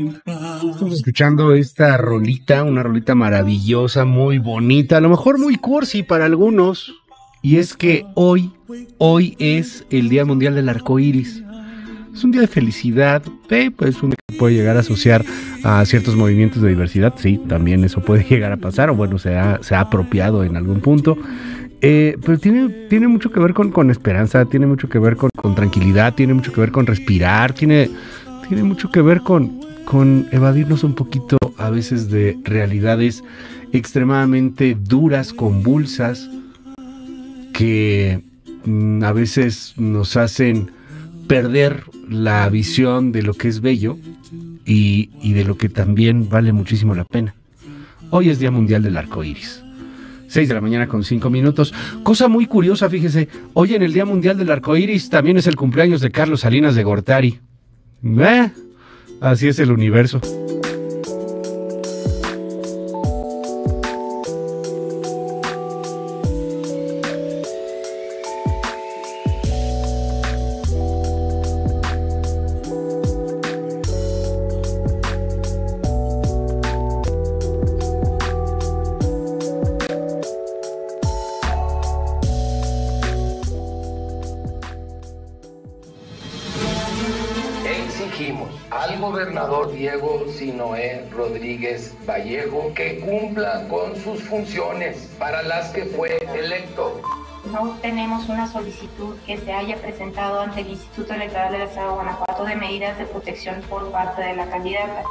Estamos escuchando esta rolita, una rolita maravillosa, muy bonita, a lo mejor muy cursi para algunos. Y es que hoy, hoy es el Día Mundial del Arco Iris. Es un día de felicidad, eh, pues un día que puede llegar a asociar a ciertos movimientos de diversidad, sí, también eso puede llegar a pasar, o bueno, se ha, se ha apropiado en algún punto. Eh, pero tiene, tiene mucho que ver con, con esperanza, tiene mucho que ver con, con, tranquilidad, tiene mucho que ver con respirar, tiene, tiene mucho que ver con, con evadirnos un poquito a veces de realidades extremadamente duras, convulsas, que mm, a veces nos hacen perder la visión de lo que es bello y, de lo que también vale muchísimo la pena. Hoy es Día Mundial del Arco Iris. 6 de la mañana con 5 minutos. Cosa muy curiosa, fíjese, hoy en el Día Mundial del Arco Iris también es el cumpleaños de Carlos Salinas de Gortari. ¿Eh? Así es el universo. Funciones para las que fue electo. No tenemos una solicitud que se haya presentado ante el Instituto Electoral del Estado de Guanajuato de medidas de protección por parte de la candidata.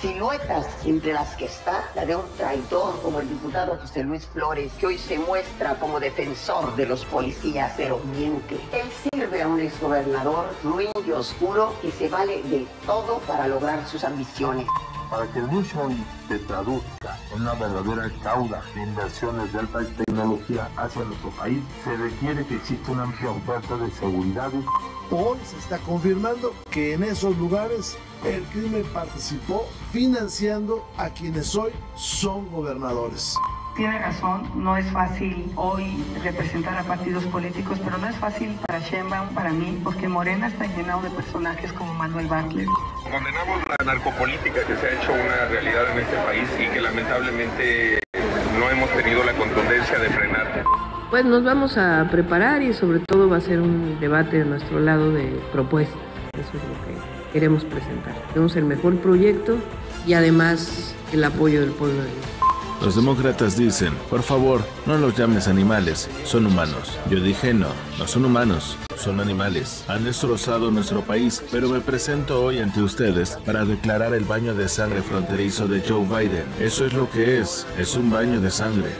Siluetas entre las que está la de un traidor como el diputado José Luis Flores, que hoy se muestra como defensor de los policías, pero miente. Él sirve a un exgobernador ruin y oscuro y se vale de todo para lograr sus ambiciones. Para que hoy se traduzca en una verdadera cauda de inversiones de alta tecnología hacia nuestro país, se requiere que exista una amplia oferta de seguridad. Hoy se está confirmando que en esos lugares el crimen participó financiando a quienes hoy son gobernadores. Tiene razón, no es fácil hoy representar a partidos políticos, pero no es fácil para Sheinbaum, para mí, porque Morena está llenado de personajes como Manuel Bartlett. Condenamos la narcopolítica que se ha hecho una realidad en este país y que lamentablemente no hemos tenido la contundencia de frenar. Pues nos vamos a preparar y sobre todo va a ser un debate de nuestro lado de propuestas. Eso es lo que queremos presentar. Tenemos el mejor proyecto y además el apoyo del pueblo de México. Los demócratas dicen, por favor, no los llames animales, son humanos. Yo dije, no, no son humanos, son animales. Han destrozado nuestro país, pero me presento hoy ante ustedes para declarar el baño de sangre fronterizo de Joe Biden. Eso es lo que es, es un baño de sangre.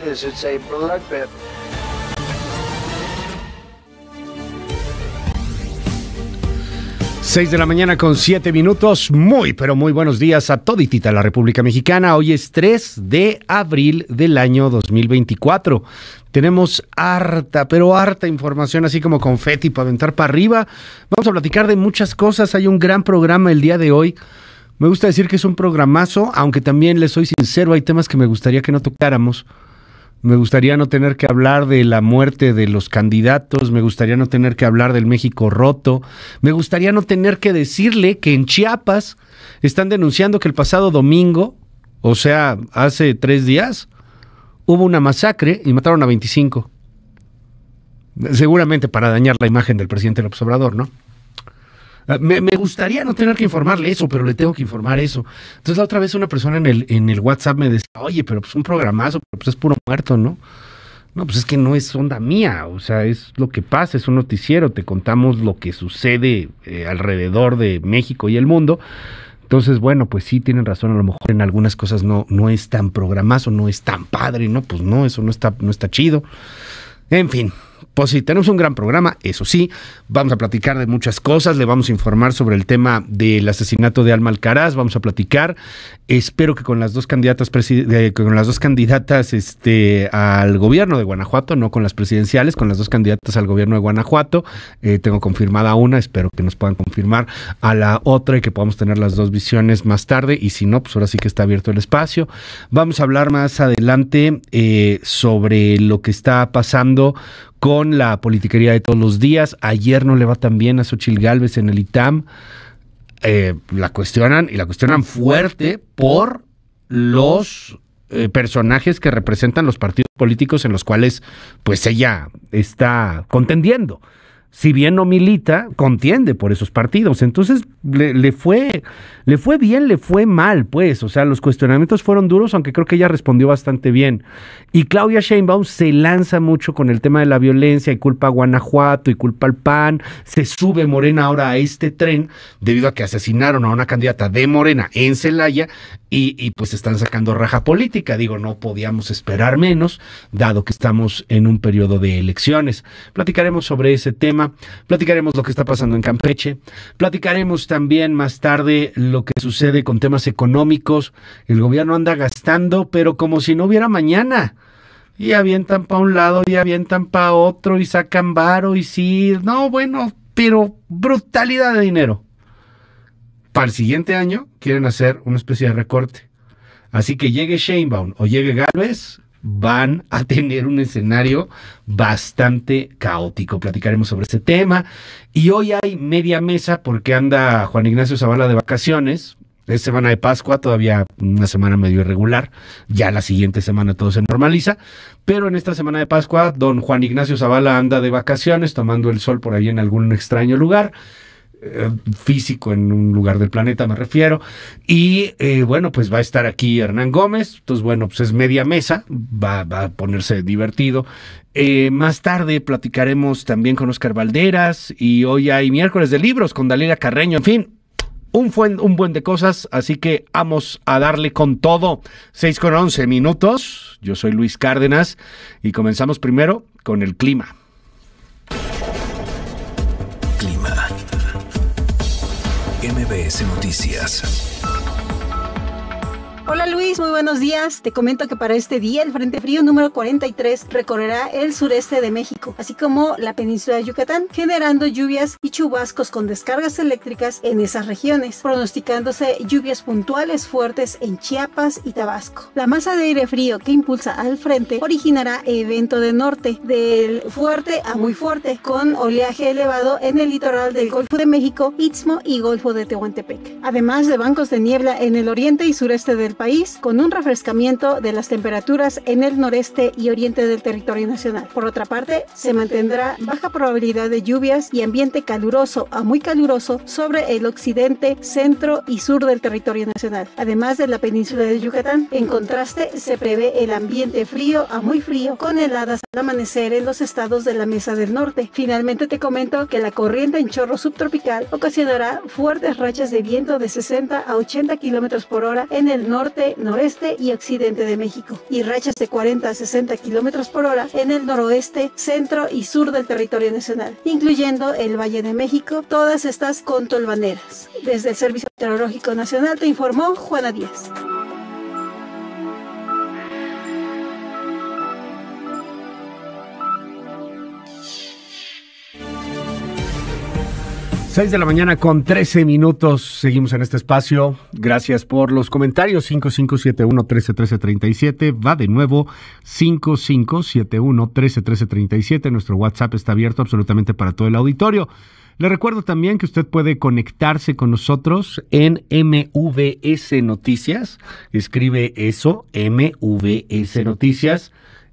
6 de la mañana con 7 minutos. Muy, pero muy buenos días a toditita la República Mexicana. Hoy es 3 de abril del año 2024. Tenemos harta, pero harta información, así como confeti para aventar para arriba. Vamos a platicar de muchas cosas. Hay un gran programa el día de hoy. Me gusta decir que es un programazo, aunque también les soy sincero, hay temas que me gustaría que no tocáramos me gustaría no tener que hablar de la muerte de los candidatos, me gustaría no tener que hablar del México roto, me gustaría no tener que decirle que en Chiapas están denunciando que el pasado domingo, o sea, hace tres días, hubo una masacre y mataron a 25. Seguramente para dañar la imagen del presidente López Obrador, ¿no? Ah, me, gustaría no tener que informarle eso, pero le tengo que informar eso. Entonces la otra vez una persona en el, en el WhatsApp me decía, oye, pero pues un programazo, pues es puro muerto, ¿no? No, pues es que no es onda mía, o sea, es lo que pasa, es un noticiero, te contamos lo que sucede eh, alrededor de México y el mundo. Entonces, bueno, pues sí tienen razón, a lo mejor en algunas cosas no, no es tan programazo, no es tan padre, ¿no? Pues no, eso no está, no está chido. En fin, pues sí, tenemos un gran programa, eso sí, vamos a platicar de muchas cosas, le vamos a informar sobre el tema del asesinato de Alma Alcaraz, vamos a platicar, espero que con las dos candidatas con las dos candidatas este al gobierno de Guanajuato, no con las presidenciales, con las dos candidatas al gobierno de Guanajuato, eh, tengo confirmada una, espero que nos puedan confirmar a la otra y que podamos tener las dos visiones más tarde. Y si no, pues ahora sí que está abierto el espacio. Vamos a hablar más adelante eh, sobre lo que está pasando con la politiquería de todos los días. Ayer no le va tan bien a Xochil Gálvez en el ITAM. eh, la cuestionan y la cuestionan fuerte por los eh, personajes que representan los partidos políticos en los cuales pues ella está contendiendo si bien no milita, contiende por esos partidos. Entonces le, fue, le fue bien, le fue mal, pues. O sea, los cuestionamientos fueron duros, aunque creo que ella respondió bastante bien. Y Claudia Sheinbaum se lanza mucho con el tema de la violencia y culpa a Guanajuato y culpa al PAN. Se sube Morena ahora a este tren debido a que asesinaron a una candidata de Morena en Celaya y, y pues están sacando raja política. Digo, no podíamos esperar menos, dado que estamos en un periodo de elecciones. Platicaremos sobre ese tema platicaremos lo que está pasando en Campeche, platicaremos también más tarde lo que sucede con temas económicos. El gobierno anda gastando, pero como si no hubiera mañana. Y avientan para un lado y avientan para otro y sacan varo y sí, no, bueno, pero brutalidad de dinero. Para el siguiente año quieren hacer una especie de recorte. Así que llegue Sheinbaum o llegue Galvez, van a tener un escenario bastante caótico. Platicaremos sobre este tema. Y hoy hay media mesa porque anda Juan Ignacio Zavala de vacaciones. Es semana de Pascua, todavía una semana medio irregular. Ya la siguiente semana todo se normaliza. Pero en esta semana de Pascua, don Juan Ignacio Zavala anda de vacaciones, tomando el sol por ahí en algún extraño lugar. Eh, físico en un lugar del planeta, me refiero. Y eh, bueno, pues va a estar aquí Hernán Gómez. Entonces, bueno, pues es media mesa, va, a ponerse divertido. Eh, más tarde platicaremos también con Oscar Valderas y hoy hay miércoles de libros con Dalila Carreño. En fin, un buen, un buen de cosas, así que vamos a darle con todo. 6 con 11 minutos. Yo soy Luis Cárdenas y comenzamos primero con el clima. MBS Noticias. Hola Luis, muy buenos días. Te comento que para este día el Frente Frío número 43 recorrerá el sureste de México, así como la península de Yucatán, generando lluvias y chubascos con descargas eléctricas en esas regiones, pronosticándose lluvias puntuales fuertes en Chiapas y Tabasco. La masa de aire frío que impulsa al frente originará evento de norte, del fuerte a muy fuerte, con oleaje elevado en el litoral del Golfo de México, Istmo y Golfo de Tehuantepec, además de bancos de niebla en el oriente y sureste del país con un refrescamiento de las temperaturas en el noreste y oriente del territorio nacional. Por otra parte, se mantendrá baja probabilidad de lluvias y ambiente caluroso a muy caluroso sobre el occidente, centro y sur del territorio nacional, además de la península de Yucatán. En contraste, se prevé el ambiente frío a muy frío con heladas al amanecer en los estados de la Mesa del Norte. Finalmente te comento que la corriente en chorro subtropical ocasionará fuertes rachas de viento de 60 a 80 kilómetros por hora en el norte norte, noreste y occidente de México, y rachas de 40 a 60 kilómetros por hora en el noroeste, centro y sur del territorio nacional, incluyendo el Valle de México, todas estas contolvaneras. Desde el Servicio Meteorológico Nacional te informó Juana Díaz. 6 de la mañana con 13 minutos. Seguimos en este espacio. Gracias por los comentarios. 5571-131337. Va de nuevo 5571-131337. Nuestro WhatsApp está abierto absolutamente para todo el auditorio. Le recuerdo también que usted puede conectarse con nosotros en MVS Noticias. Escribe eso, MVS Noticias,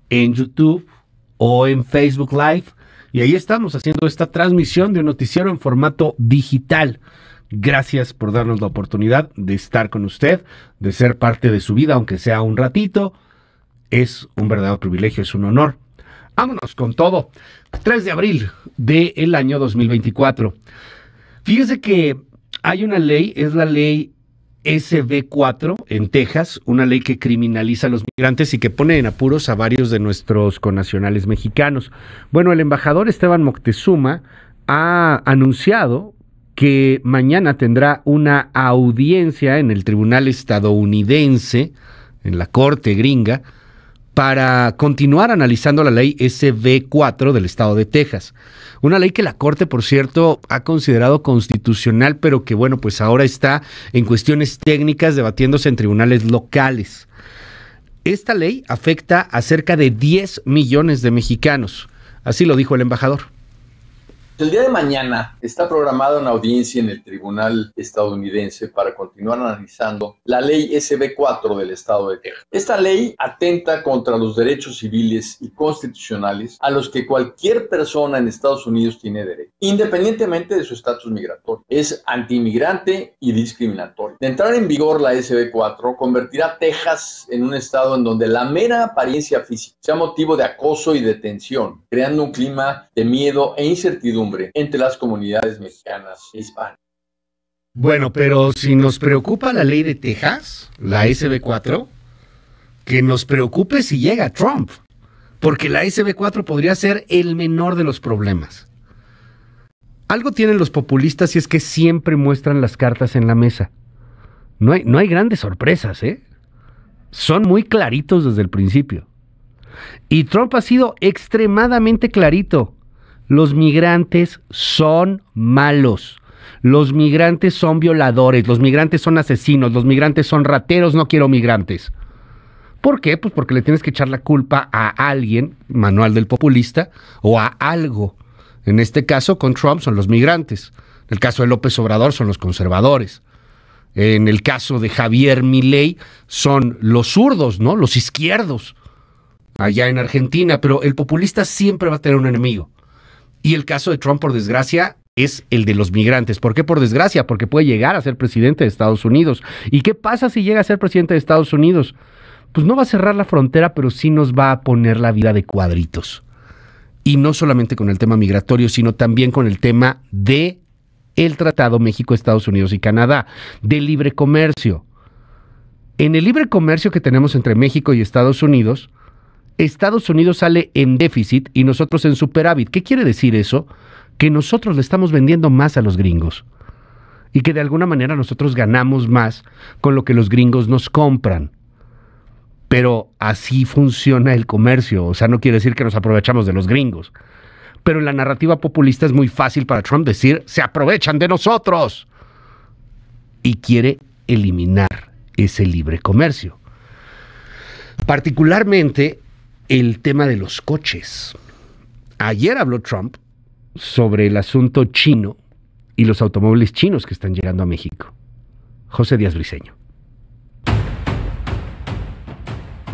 en YouTube o en Facebook Live y ahí estamos haciendo esta transmisión de un noticiero en formato digital. Gracias por darnos la oportunidad de estar con usted, de ser parte de su vida, aunque sea un ratito. Es un verdadero privilegio, es un honor. Vámonos con todo. 3 de abril del año 2024. Fíjese que hay una ley, es la ley SB4 en Texas, una ley que criminaliza a los migrantes y que pone en apuros a varios de nuestros connacionales mexicanos. Bueno, el embajador Esteban Moctezuma ha anunciado que mañana tendrá una audiencia en el tribunal estadounidense, en la corte gringa, para continuar analizando la ley SB4 del estado de Texas. Una ley que la Corte, por cierto, ha considerado constitucional, pero que, bueno, pues ahora está en cuestiones técnicas debatiéndose en tribunales locales. Esta ley afecta a cerca de 10 millones de mexicanos. Así lo dijo el embajador. El día de mañana está programada una audiencia en el Tribunal estadounidense para continuar analizando la ley SB4 del Estado de Texas. Esta ley atenta contra los derechos civiles y constitucionales a los que cualquier persona en Estados Unidos tiene derecho, independientemente de su estatus migratorio. Es antimigrante y discriminatorio. De entrar en vigor la SB4, convertirá a Texas en un estado en donde la mera apariencia física sea motivo de acoso y detención, creando un clima de miedo e incertidumbre entre las comunidades mexicanas e hispanas. Bueno, pero si nos preocupa la ley de Texas, la SB4, que nos preocupe si llega Trump, porque la SB4 podría ser el menor de los problemas. Algo tienen los populistas y es que siempre muestran las cartas en la mesa. No hay, no hay grandes sorpresas, ¿eh? Son muy claritos desde el principio. Y Trump ha sido extremadamente clarito. Los migrantes son malos. Los migrantes son violadores, los migrantes son asesinos, los migrantes son rateros, no quiero migrantes. ¿Por qué? Pues porque le tienes que echar la culpa a alguien, manual del populista, o a algo. En este caso, con Trump son los migrantes. En el caso de López Obrador son los conservadores. En el caso de Javier Milei son los zurdos, ¿no? Los izquierdos. Allá en Argentina, pero el populista siempre va a tener un enemigo. Y el caso de Trump, por desgracia, es el de los migrantes. ¿Por qué por desgracia? Porque puede llegar a ser presidente de Estados Unidos. ¿Y qué pasa si llega a ser presidente de Estados Unidos? Pues no va a cerrar la frontera, pero sí nos va a poner la vida de cuadritos. Y no solamente con el tema migratorio, sino también con el tema de el Tratado México, Estados Unidos y Canadá, de libre comercio. En el libre comercio que tenemos entre México y Estados Unidos, Estados Unidos sale en déficit y nosotros en superávit. ¿Qué quiere decir eso? Que nosotros le estamos vendiendo más a los gringos y que de alguna manera nosotros ganamos más con lo que los gringos nos compran. Pero así funciona el comercio, o sea, no quiere decir que nos aprovechamos de los gringos. Pero en la narrativa populista es muy fácil para Trump decir, se aprovechan de nosotros. Y quiere eliminar ese libre comercio. Particularmente el tema de los coches. Ayer habló Trump sobre el asunto chino y los automóviles chinos que están llegando a México. José Díaz Briseño.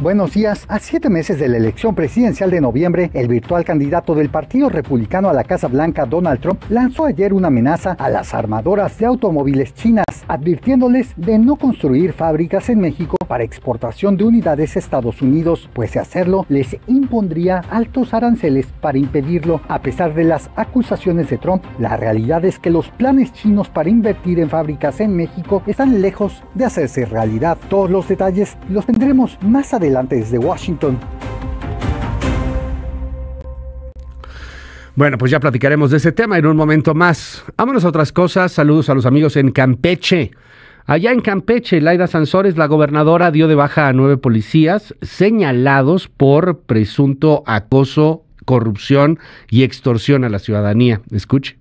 Buenos días. A siete meses de la elección presidencial de noviembre, el virtual candidato del Partido Republicano a la Casa Blanca, Donald Trump, lanzó ayer una amenaza a las armadoras de automóviles chinas, advirtiéndoles de no construir fábricas en México para exportación de unidades a Estados Unidos, pues hacerlo les impondría altos aranceles para impedirlo. A pesar de las acusaciones de Trump, la realidad es que los planes chinos para invertir en fábricas en México están lejos de hacerse realidad. Todos los detalles los tendremos más adelante desde Washington. Bueno, pues ya platicaremos de ese tema en un momento más. Vámonos a otras cosas. Saludos a los amigos en Campeche. Allá en Campeche, Laida Sansores, la gobernadora, dio de baja a nueve policías señalados por presunto acoso, corrupción y extorsión a la ciudadanía. Escuche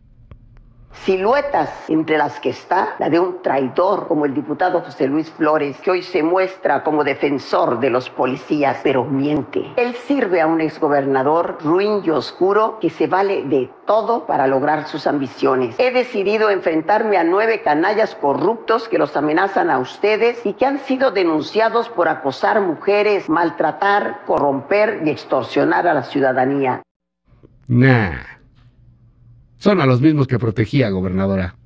siluetas entre las que está la de un traidor como el diputado José Luis Flores, que hoy se muestra como defensor de los policías, pero miente. Él sirve a un exgobernador ruin y oscuro que se vale de todo para lograr sus ambiciones. He decidido enfrentarme a nueve canallas corruptos que los amenazan a ustedes y que han sido denunciados por acosar mujeres, maltratar, corromper y extorsionar a la ciudadanía. Nah. Son a los mismos que protegía, gobernadora.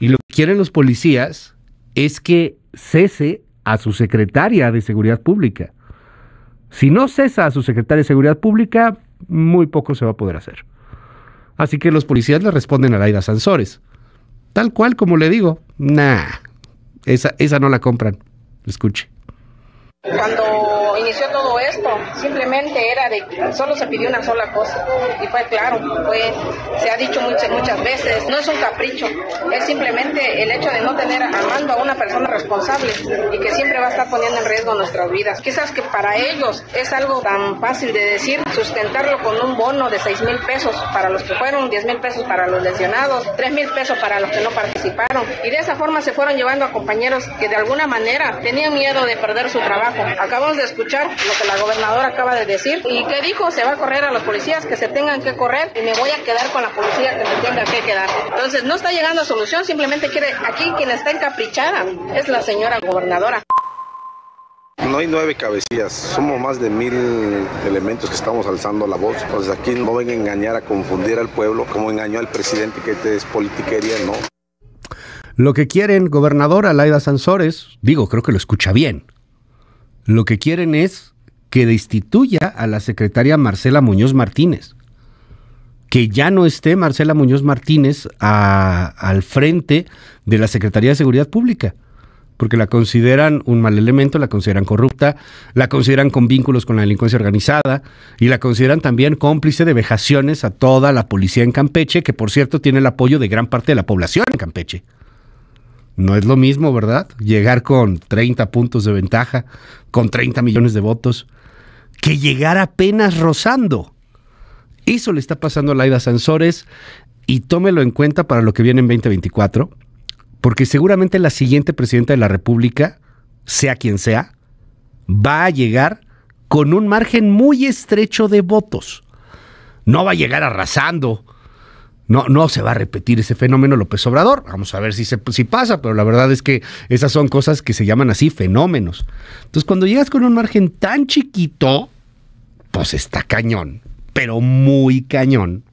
Y lo que quieren los policías es que cese a su secretaria de Seguridad Pública. Si no cesa a su secretaria de Seguridad Pública, muy poco se va a poder hacer. Así que los policías le responden a Laida Sansores. Tal cual como le digo, nah, esa, esa no la compran. Escuche. Cuando inició todo esto, simplemente era de solo se pidió una sola cosa. Y fue claro, fue se ha dicho muchas veces, no es un capricho, es simplemente el hecho de no tener a mando a una persona responsable y que siempre va a estar poniendo en riesgo nuestras vidas. Quizás que para ellos es algo tan fácil de decir, sustentarlo con un bono de 6 mil pesos para los que fueron, 10 mil pesos para los lesionados, 3 mil pesos para los que no participaron. Y de esa forma se fueron llevando a compañeros que de alguna manera tenían miedo de perder su trabajo trabajo. Acabamos de escuchar lo que la gobernadora acaba de decir y que dijo se va a correr a los policías que se tengan que correr y me voy a quedar con la policía que me tenga que quedar. Entonces no está llegando a solución, simplemente quiere aquí quien está encaprichada es la señora gobernadora. No hay nueve cabecillas, somos más de mil elementos que estamos alzando la voz. Entonces aquí no venga a engañar, a confundir al pueblo, como engañó al presidente que este es politiquería, no. Lo que quieren, gobernador Alaida Sansores, digo, creo que lo escucha bien. Lo que quieren es que destituya a la secretaria Marcela Muñoz Martínez. Que ya no esté Marcela Muñoz Martínez al frente de la Secretaría de Seguridad Pública porque la consideran un mal elemento, la consideran corrupta, la consideran con vínculos con la delincuencia organizada y la consideran también cómplice de vejaciones a toda la policía en Campeche, que por cierto tiene el apoyo de gran parte de la población en Campeche. No es lo mismo, ¿verdad? Llegar con 30 puntos de ventaja, con 30 millones de votos, que llegar apenas rozando. Eso le está pasando a Laida Sansores y tómelo en cuenta para lo que viene en 2024 porque seguramente la siguiente presidenta de la República, sea quien sea, va a llegar con un margen muy estrecho de votos. No va a llegar arrasando. No, no se va a repetir ese fenómeno López Obrador. Vamos a ver si, se, si pasa, pero la verdad es que esas son cosas que se llaman así fenómenos. Entonces, cuando llegas con un margen tan chiquito, pues está cañón, pero muy cañón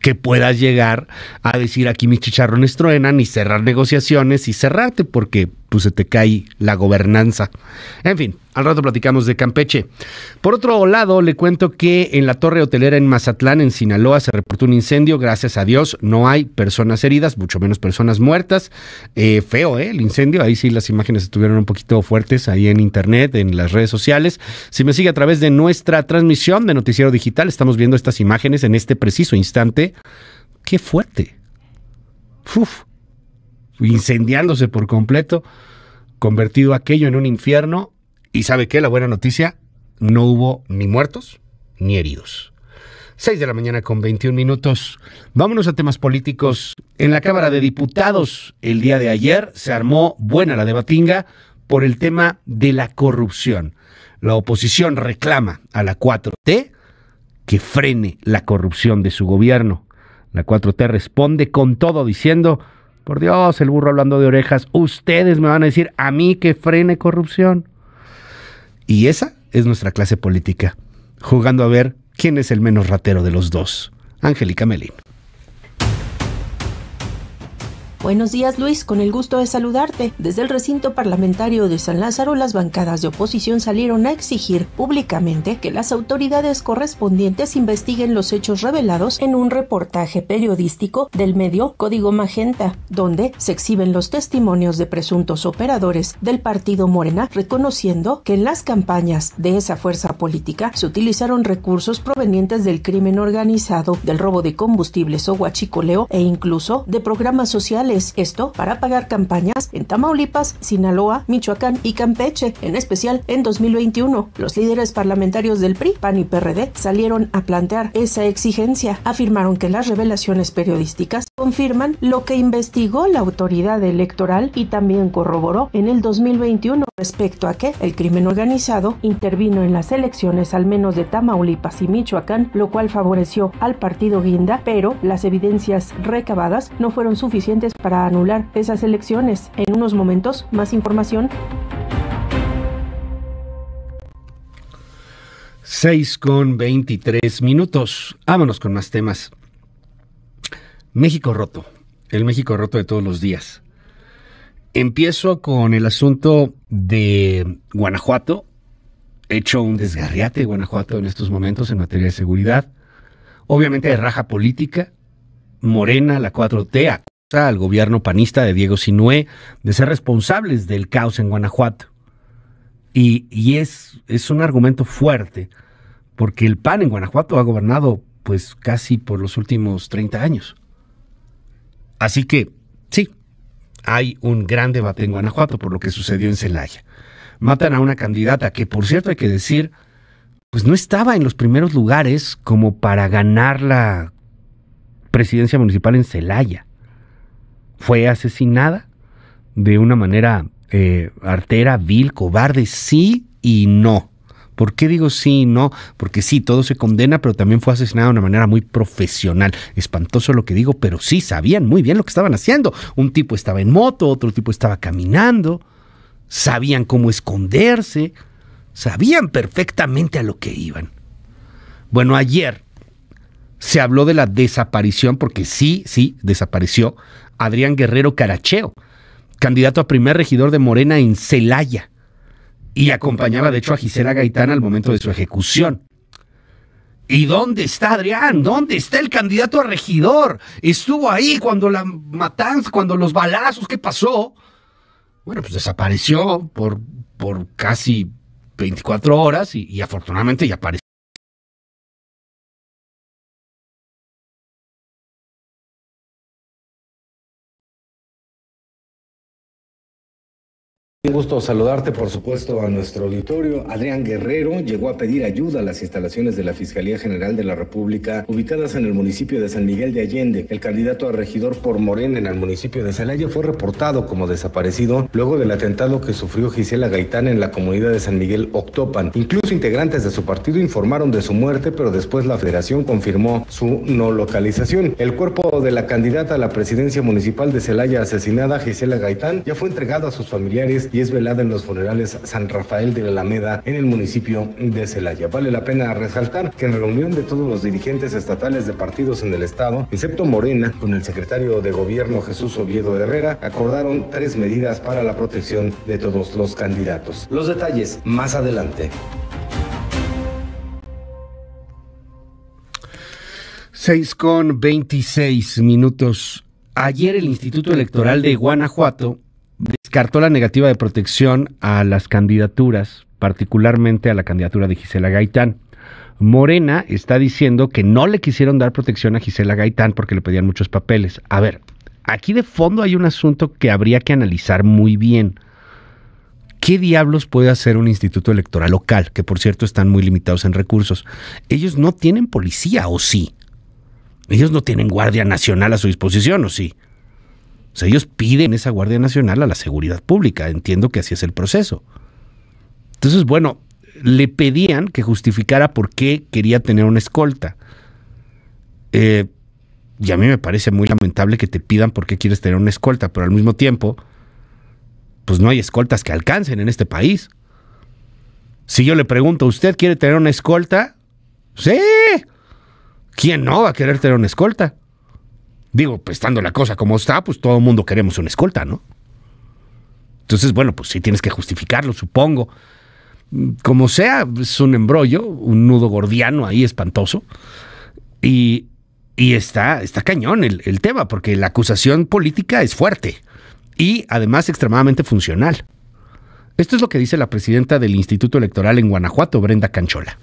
que puedas llegar a decir aquí mis chicharrones truenan y cerrar negociaciones y cerrarte porque pues se te cae la gobernanza. En fin, al rato platicamos de Campeche. Por otro lado, le cuento que en la torre hotelera en Mazatlán, en Sinaloa, se reportó un incendio. Gracias a Dios, no hay personas heridas, mucho menos personas muertas. Eh, feo, ¿eh? El incendio. Ahí sí las imágenes estuvieron un poquito fuertes ahí en internet, en las redes sociales. Si me sigue a través de nuestra transmisión de Noticiero Digital, estamos viendo estas imágenes en este preciso instante. ¡Qué fuerte! ¡Uf! incendiándose por completo, convertido aquello en un infierno. Y sabe qué, la buena noticia, no hubo ni muertos ni heridos. 6 de la mañana con 21 minutos. Vámonos a temas políticos. En la Cámara de Diputados, el día de ayer, se armó buena la debatinga por el tema de la corrupción. La oposición reclama a la 4T que frene la corrupción de su gobierno. La 4T responde con todo diciendo por Dios, el burro hablando de orejas. Ustedes me van a decir a mí que frene corrupción. Y esa es nuestra clase política, jugando a ver quién es el menos ratero de los dos. Angélica Melín. Buenos días Luis, con el gusto de saludarte. Desde el recinto parlamentario de San Lázaro, las bancadas de oposición salieron a exigir públicamente que las autoridades correspondientes investiguen los hechos revelados en un reportaje periodístico del medio Código Magenta, donde se exhiben los testimonios de presuntos operadores del partido Morena, reconociendo que en las campañas de esa fuerza política se utilizaron recursos provenientes del crimen organizado, del robo de combustibles o huachicoleo e incluso de programas sociales esto para pagar campañas en Tamaulipas, Sinaloa, Michoacán y Campeche, en especial en 2021. Los líderes parlamentarios del PRI, PAN y PRD salieron a plantear esa exigencia. Afirmaron que las revelaciones periodísticas confirman lo que investigó la autoridad electoral y también corroboró en el 2021 respecto a que el crimen organizado intervino en las elecciones al menos de Tamaulipas y Michoacán, lo cual favoreció al partido Guinda, pero las evidencias recabadas no fueron suficientes para anular esas elecciones. En unos momentos, más información. 6 con 23 minutos. Vámonos con más temas. México roto. El México roto de todos los días. Empiezo con el asunto de Guanajuato. He hecho un desgarriate de Guanajuato en estos momentos en materia de seguridad. Obviamente de raja política. Morena, la 4T, al gobierno panista de Diego Sinué de ser responsables del caos en Guanajuato. Y, es, es un argumento fuerte, porque el PAN en Guanajuato ha gobernado pues casi por los últimos 30 años. Así que sí, hay un gran debate en Guanajuato por lo que sucedió en Celaya. Matan a una candidata que, por cierto, hay que decir, pues no estaba en los primeros lugares como para ganar la presidencia municipal en Celaya fue asesinada de una manera eh, artera, vil, cobarde, sí y no. ¿Por qué digo sí y no? Porque sí, todo se condena, pero también fue asesinado de una manera muy profesional. Espantoso lo que digo, pero sí, sabían muy bien lo que estaban haciendo. Un tipo estaba en moto, otro tipo estaba caminando, sabían cómo esconderse, sabían perfectamente a lo que iban. Bueno, ayer se habló de la desaparición, porque sí, sí, desapareció Adrián Guerrero Caracheo, candidato a primer regidor de Morena en Celaya y acompañaba de hecho a Gisela Gaitán al momento de su ejecución. ¿Y dónde está Adrián? ¿Dónde está el candidato a regidor? Estuvo ahí cuando la matanza, cuando los balazos, ¿qué pasó? Bueno, pues desapareció por, por casi 24 horas y, y afortunadamente ya apareció. Un gusto saludarte, por supuesto, a nuestro auditorio. Adrián Guerrero llegó a pedir ayuda a las instalaciones de la Fiscalía General de la República, ubicadas en el municipio de San Miguel de Allende. El candidato a regidor por Morena en el municipio de Celaya fue reportado como desaparecido luego del atentado que sufrió Gisela Gaitán en la comunidad de San Miguel Octopan. Incluso integrantes de su partido informaron de su muerte, pero después la federación confirmó su no localización. El cuerpo de la candidata a la presidencia municipal de Celaya asesinada, Gisela Gaitán, ya fue entregado a sus familiares y es velada en los funerales San Rafael de la Alameda en el municipio de Celaya. Vale la pena resaltar que en reunión de todos los dirigentes estatales de partidos en el estado, excepto Morena, con el secretario de gobierno Jesús Oviedo Herrera, acordaron tres medidas para la protección de todos los candidatos. Los detalles más adelante. 6 con 26 minutos. Ayer el Instituto Electoral de Guanajuato descartó la negativa de protección a las candidaturas, particularmente a la candidatura de Gisela Gaitán. Morena está diciendo que no le quisieron dar protección a Gisela Gaitán porque le pedían muchos papeles. A ver, aquí de fondo hay un asunto que habría que analizar muy bien. ¿Qué diablos puede hacer un instituto electoral local? Que por cierto están muy limitados en recursos. Ellos no tienen policía, ¿o sí? Ellos no tienen Guardia Nacional a su disposición, ¿o sí? O sea, ellos piden esa Guardia Nacional a la seguridad pública. Entiendo que así es el proceso. Entonces, bueno, le pedían que justificara por qué quería tener una escolta. Eh, y a mí me parece muy lamentable que te pidan por qué quieres tener una escolta, pero al mismo tiempo, pues no hay escoltas que alcancen en este país. Si yo le pregunto, ¿usted quiere tener una escolta? Sí. ¿Quién no va a querer tener una escolta? Digo, pues estando la cosa como está, pues todo el mundo queremos una escolta, ¿no? Entonces, bueno, pues sí tienes que justificarlo, supongo. Como sea, es un embrollo, un nudo gordiano ahí espantoso. Y, y está, está cañón el, el tema, porque la acusación política es fuerte y además extremadamente funcional. Esto es lo que dice la presidenta del Instituto Electoral en Guanajuato, Brenda Canchola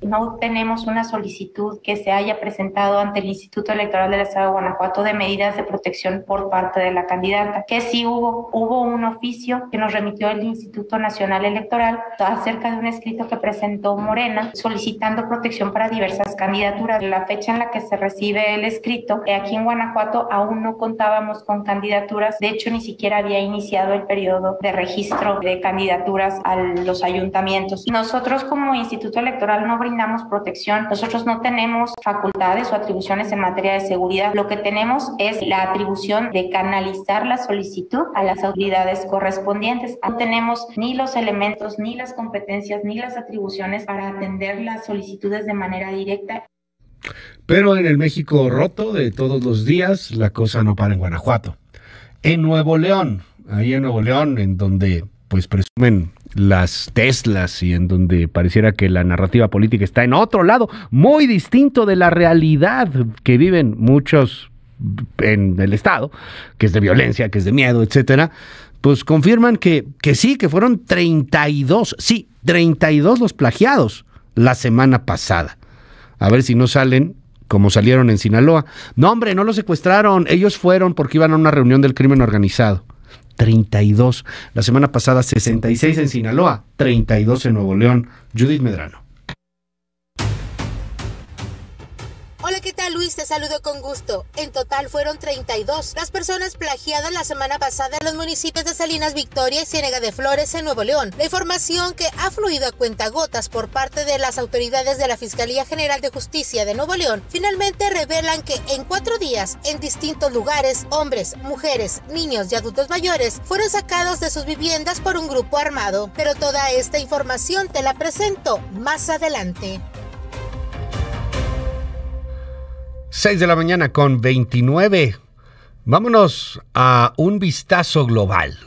no tenemos una solicitud que se haya presentado ante el Instituto Electoral del Estado de Guanajuato de medidas de protección por parte de la candidata. Que sí hubo, hubo un oficio que nos remitió el Instituto Nacional Electoral acerca de un escrito que presentó Morena solicitando protección para diversas candidaturas. La fecha en la que se recibe el escrito, eh, aquí en Guanajuato aún no contábamos con candidaturas. De hecho, ni siquiera había iniciado el periodo de registro de candidaturas a los ayuntamientos. Nosotros como Instituto Electoral no brindamos protección. Nosotros no tenemos facultades o atribuciones en materia de seguridad. Lo que tenemos es la atribución de canalizar la solicitud a las autoridades correspondientes. No tenemos ni los elementos, ni las competencias, ni las atribuciones para atender las solicitudes de manera directa. Pero en el México roto de todos los días, la cosa no para en Guanajuato. En Nuevo León, ahí en Nuevo León, en donde pues presumen las Teslas y en donde pareciera que la narrativa política está en otro lado, muy distinto de la realidad que viven muchos en el Estado, que es de violencia, que es de miedo, etcétera, pues confirman que, que sí, que fueron 32, sí, 32 los plagiados la semana pasada. A ver si no salen como salieron en Sinaloa. No, hombre, no los secuestraron, ellos fueron porque iban a una reunión del crimen organizado. 32. La semana pasada 66 en Sinaloa, 32 en Nuevo León. Judith Medrano. Hola, ¿qué tal Luis? Te saludo con gusto. En total fueron 32 las personas plagiadas la semana pasada en los municipios de Salinas Victoria y Ciénega de Flores en Nuevo León. La información que ha fluido a cuentagotas por parte de las autoridades de la Fiscalía General de Justicia de Nuevo León finalmente revelan que en cuatro días, en distintos lugares, hombres, mujeres, niños y adultos mayores fueron sacados de sus viviendas por un grupo armado. Pero toda esta información te la presento más adelante. 6 de la mañana con 29. Vámonos a un vistazo global.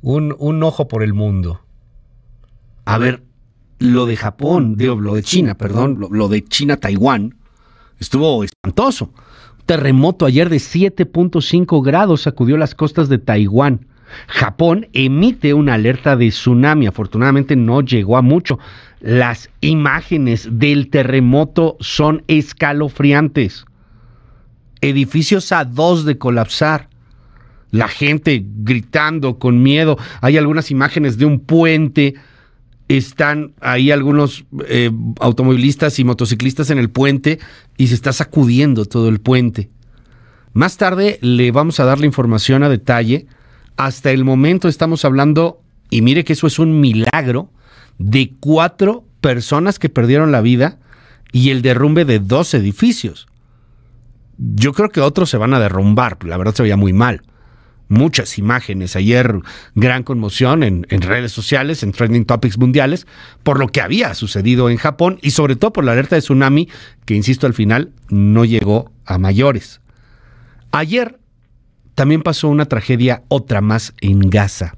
Un, un ojo por el mundo. A ver, lo de Japón, digo, lo de China, perdón, lo, de China-Taiwán, estuvo espantoso. Un terremoto ayer de 7.5 grados sacudió las costas de Taiwán. Japón emite una alerta de tsunami. Afortunadamente no llegó a mucho. Las imágenes del terremoto son escalofriantes. Edificios a dos de colapsar. La gente gritando con miedo. Hay algunas imágenes de un puente. Están ahí algunos eh, automovilistas y motociclistas en el puente y se está sacudiendo todo el puente. Más tarde le vamos a dar la información a detalle hasta el momento estamos hablando, y mire que eso es un milagro, de cuatro personas que perdieron la vida y el derrumbe de dos edificios. Yo creo que otros se van a derrumbar, la verdad se veía muy mal. Muchas imágenes, ayer gran conmoción en, en, redes sociales, en trending topics mundiales, por lo que había sucedido en Japón y sobre todo por la alerta de tsunami, que insisto al final no llegó a mayores. Ayer también pasó una tragedia, otra más, en Gaza.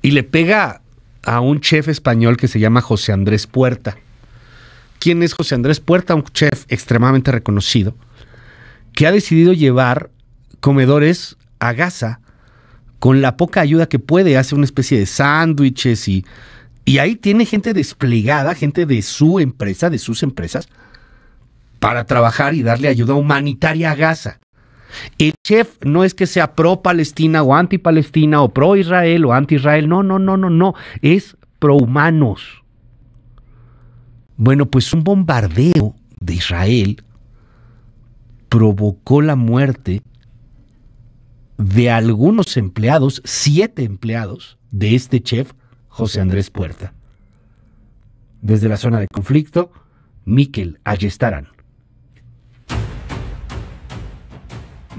Y le pega a un chef español que se llama José Andrés Puerta. ¿Quién es José Andrés Puerta? Un chef extremadamente reconocido que ha decidido llevar comedores a Gaza con la poca ayuda que puede. Hace una especie de sándwiches y, y ahí tiene gente desplegada, gente de su empresa, de sus empresas, para trabajar y darle ayuda humanitaria a Gaza. El chef no es que sea pro Palestina o anti Palestina o pro Israel o anti Israel, no, no, no, no, no, es pro humanos. Bueno, pues un bombardeo de Israel provocó la muerte de algunos empleados, siete empleados de este chef, José Andrés Puerta. Desde la zona de conflicto, Miquel Ayestarán.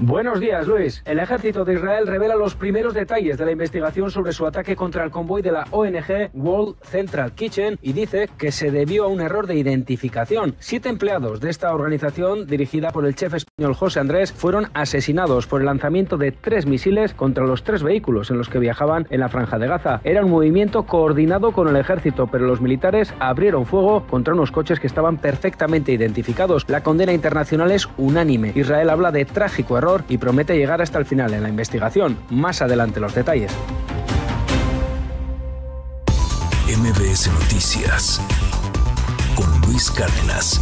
Buenos días, Luis. El ejército de Israel revela los primeros detalles de la investigación sobre su ataque contra el convoy de la ONG World Central Kitchen y dice que se debió a un error de identificación. Siete empleados de esta organización, dirigida por el chef español José Andrés, fueron asesinados por el lanzamiento de tres misiles contra los tres vehículos en los que viajaban en la franja de Gaza. Era un movimiento coordinado con el ejército, pero los militares abrieron fuego contra unos coches que estaban perfectamente identificados. La condena internacional es unánime. Israel habla de trágico error y promete llegar hasta el final en la investigación. Más adelante los detalles. MBS Noticias con Luis Cárdenas.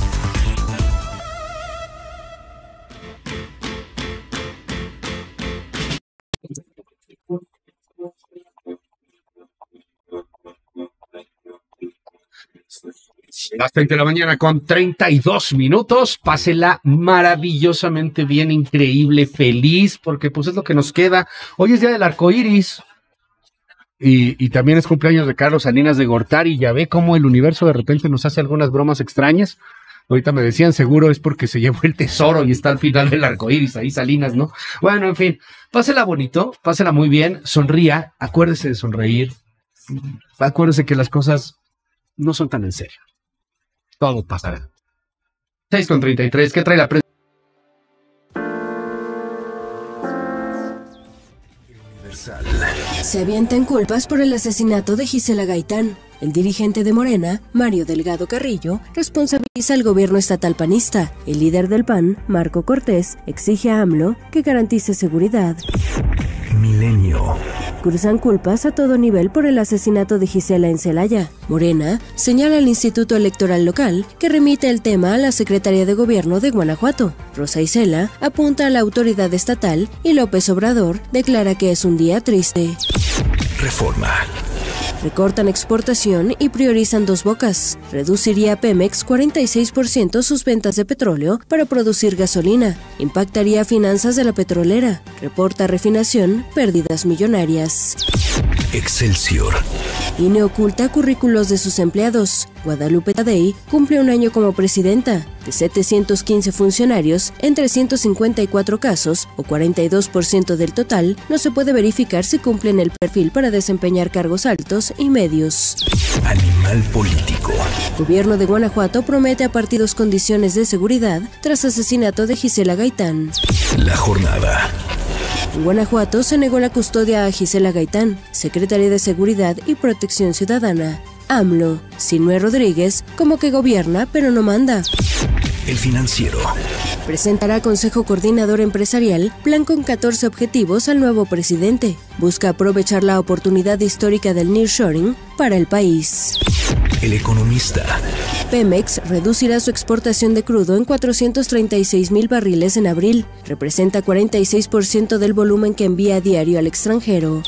Las 30 de la mañana con 32 minutos. Pásela maravillosamente bien, increíble, feliz, porque pues es lo que nos queda. Hoy es día del arco iris. Y, y, también es cumpleaños de Carlos Salinas de Gortari. Ya ve cómo el universo de repente nos hace algunas bromas extrañas. Ahorita me decían, seguro es porque se llevó el tesoro y está al final del arco iris, ahí Salinas, ¿no? Bueno, en fin, pásela bonito, pásela muy bien, sonría, acuérdese de sonreír, acuérdese que las cosas no son tan en serio. Todo pasará. 6 con 33, ¿qué trae la prensa? Se avientan culpas por el asesinato de Gisela Gaitán. El dirigente de Morena, Mario Delgado Carrillo, responsabiliza al gobierno estatal panista. El líder del PAN, Marco Cortés, exige a AMLO que garantice seguridad. Milenio. Cruzan culpas a todo nivel por el asesinato de Gisela en Celaya. Morena señala al Instituto Electoral Local que remite el tema a la Secretaría de Gobierno de Guanajuato. Rosa Isela apunta a la autoridad estatal y López Obrador declara que es un día triste. Reforma. Recortan exportación y priorizan dos bocas. Reduciría Pemex 46% sus ventas de petróleo para producir gasolina. Impactaría finanzas de la petrolera. Reporta refinación, pérdidas millonarias. Excelsior. INE oculta currículos de sus empleados. Guadalupe Tadei cumple un año como presidenta. De 715 funcionarios, en 354 casos, o 42% del total, no se puede verificar si cumplen el perfil para desempeñar cargos altos y medios. Animal político. Gobierno de Guanajuato promete a partidos condiciones de seguridad tras asesinato de Gisela Gaitán. La jornada. En Guanajuato se negó la custodia a Gisela Gaitán, secretaria de Seguridad y Protección Ciudadana. AMLO, Sinue Rodríguez, como que gobierna pero no manda. El financiero. Presentará Consejo Coordinador Empresarial plan con 14 objetivos al nuevo presidente. Busca aprovechar la oportunidad histórica del nearshoring para el país. El economista. Pemex reducirá su exportación de crudo en 436 mil barriles en abril. Representa 46% del volumen que envía a diario al extranjero.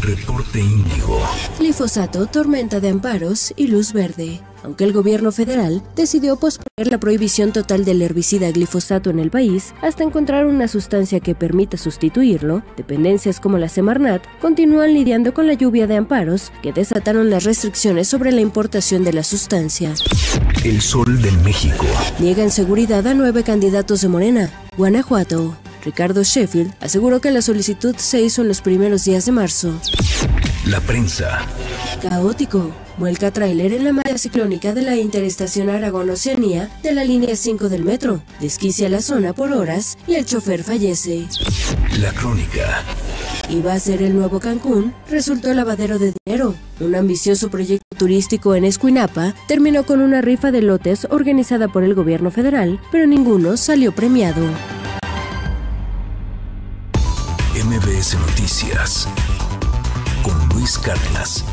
Reporte Índigo. Glifosato, tormenta de amparos y luz verde. Aunque el gobierno federal decidió posponer la prohibición total del herbicida glifosato en el país hasta encontrar una sustancia que permita sustituirlo, dependencias como la Semarnat continúan lidiando con la lluvia de amparos que desataron las restricciones sobre la importación de la sustancia. El sol de México. Niegan seguridad a nueve candidatos de Morena. Guanajuato. Ricardo Sheffield aseguró que la solicitud se hizo en los primeros días de marzo. La prensa. Caótico. Vuelca tráiler en la malla ciclónica de la interestación Aragón-Oceanía de la línea 5 del metro. Desquicia la zona por horas y el chofer fallece. La crónica. Iba a ser el nuevo Cancún, resultó lavadero de dinero. Un ambicioso proyecto turístico en Escuinapa terminó con una rifa de lotes organizada por el gobierno federal, pero ninguno salió premiado. MBS Noticias. Con Luis Cárdenas.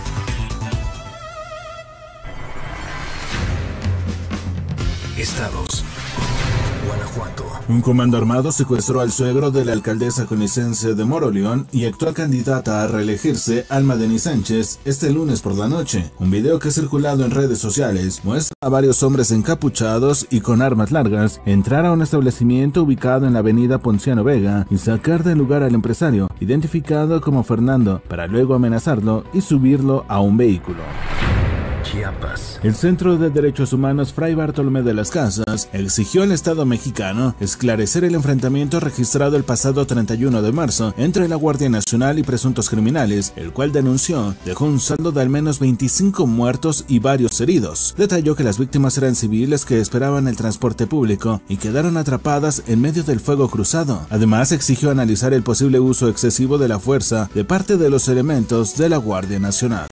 Guanajuato. Un comando armado secuestró al suegro de la alcaldesa conicense de Moroleón y actual candidata a reelegirse, Alma Denis Sánchez, este lunes por la noche. Un video que ha circulado en redes sociales muestra a varios hombres encapuchados y con armas largas entrar a un establecimiento ubicado en la avenida Ponciano Vega y sacar del lugar al empresario, identificado como Fernando, para luego amenazarlo y subirlo a un vehículo. El Centro de Derechos Humanos Fray Bartolomé de las Casas exigió al Estado mexicano esclarecer el enfrentamiento registrado el pasado 31 de marzo entre la Guardia Nacional y presuntos criminales, el cual denunció dejó un saldo de al menos 25 muertos y varios heridos. Detalló que las víctimas eran civiles que esperaban el transporte público y quedaron atrapadas en medio del fuego cruzado. Además, exigió analizar el posible uso excesivo de la fuerza de parte de los elementos de la Guardia Nacional.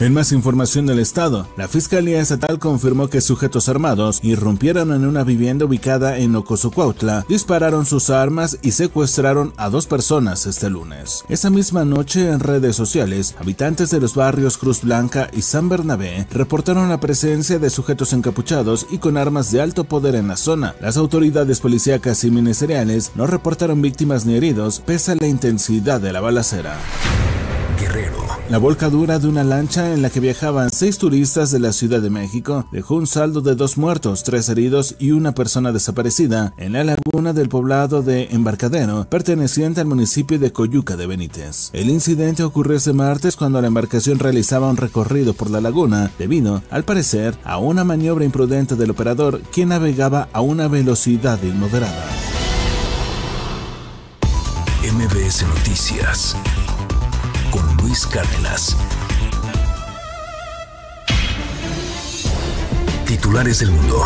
En más información del Estado, la Fiscalía Estatal confirmó que sujetos armados irrumpieron en una vivienda ubicada en Ocosocuautla, dispararon sus armas y secuestraron a dos personas este lunes. Esa misma noche en redes sociales, habitantes de los barrios Cruz Blanca y San Bernabé reportaron la presencia de sujetos encapuchados y con armas de alto poder en la zona. Las autoridades policíacas y ministeriales no reportaron víctimas ni heridos pese a la intensidad de la balacera. Guerrero. La volcadura de una lancha en la que viajaban seis turistas de la Ciudad de México dejó un saldo de dos muertos, tres heridos y una persona desaparecida en la laguna del poblado de Embarcadero, perteneciente al municipio de Coyuca de Benítez. El incidente ocurrió este martes cuando la embarcación realizaba un recorrido por la laguna debido, al parecer, a una maniobra imprudente del operador quien navegaba a una velocidad inmoderada. MBS Noticias. Con Luis Cárdenas. Titulares del mundo.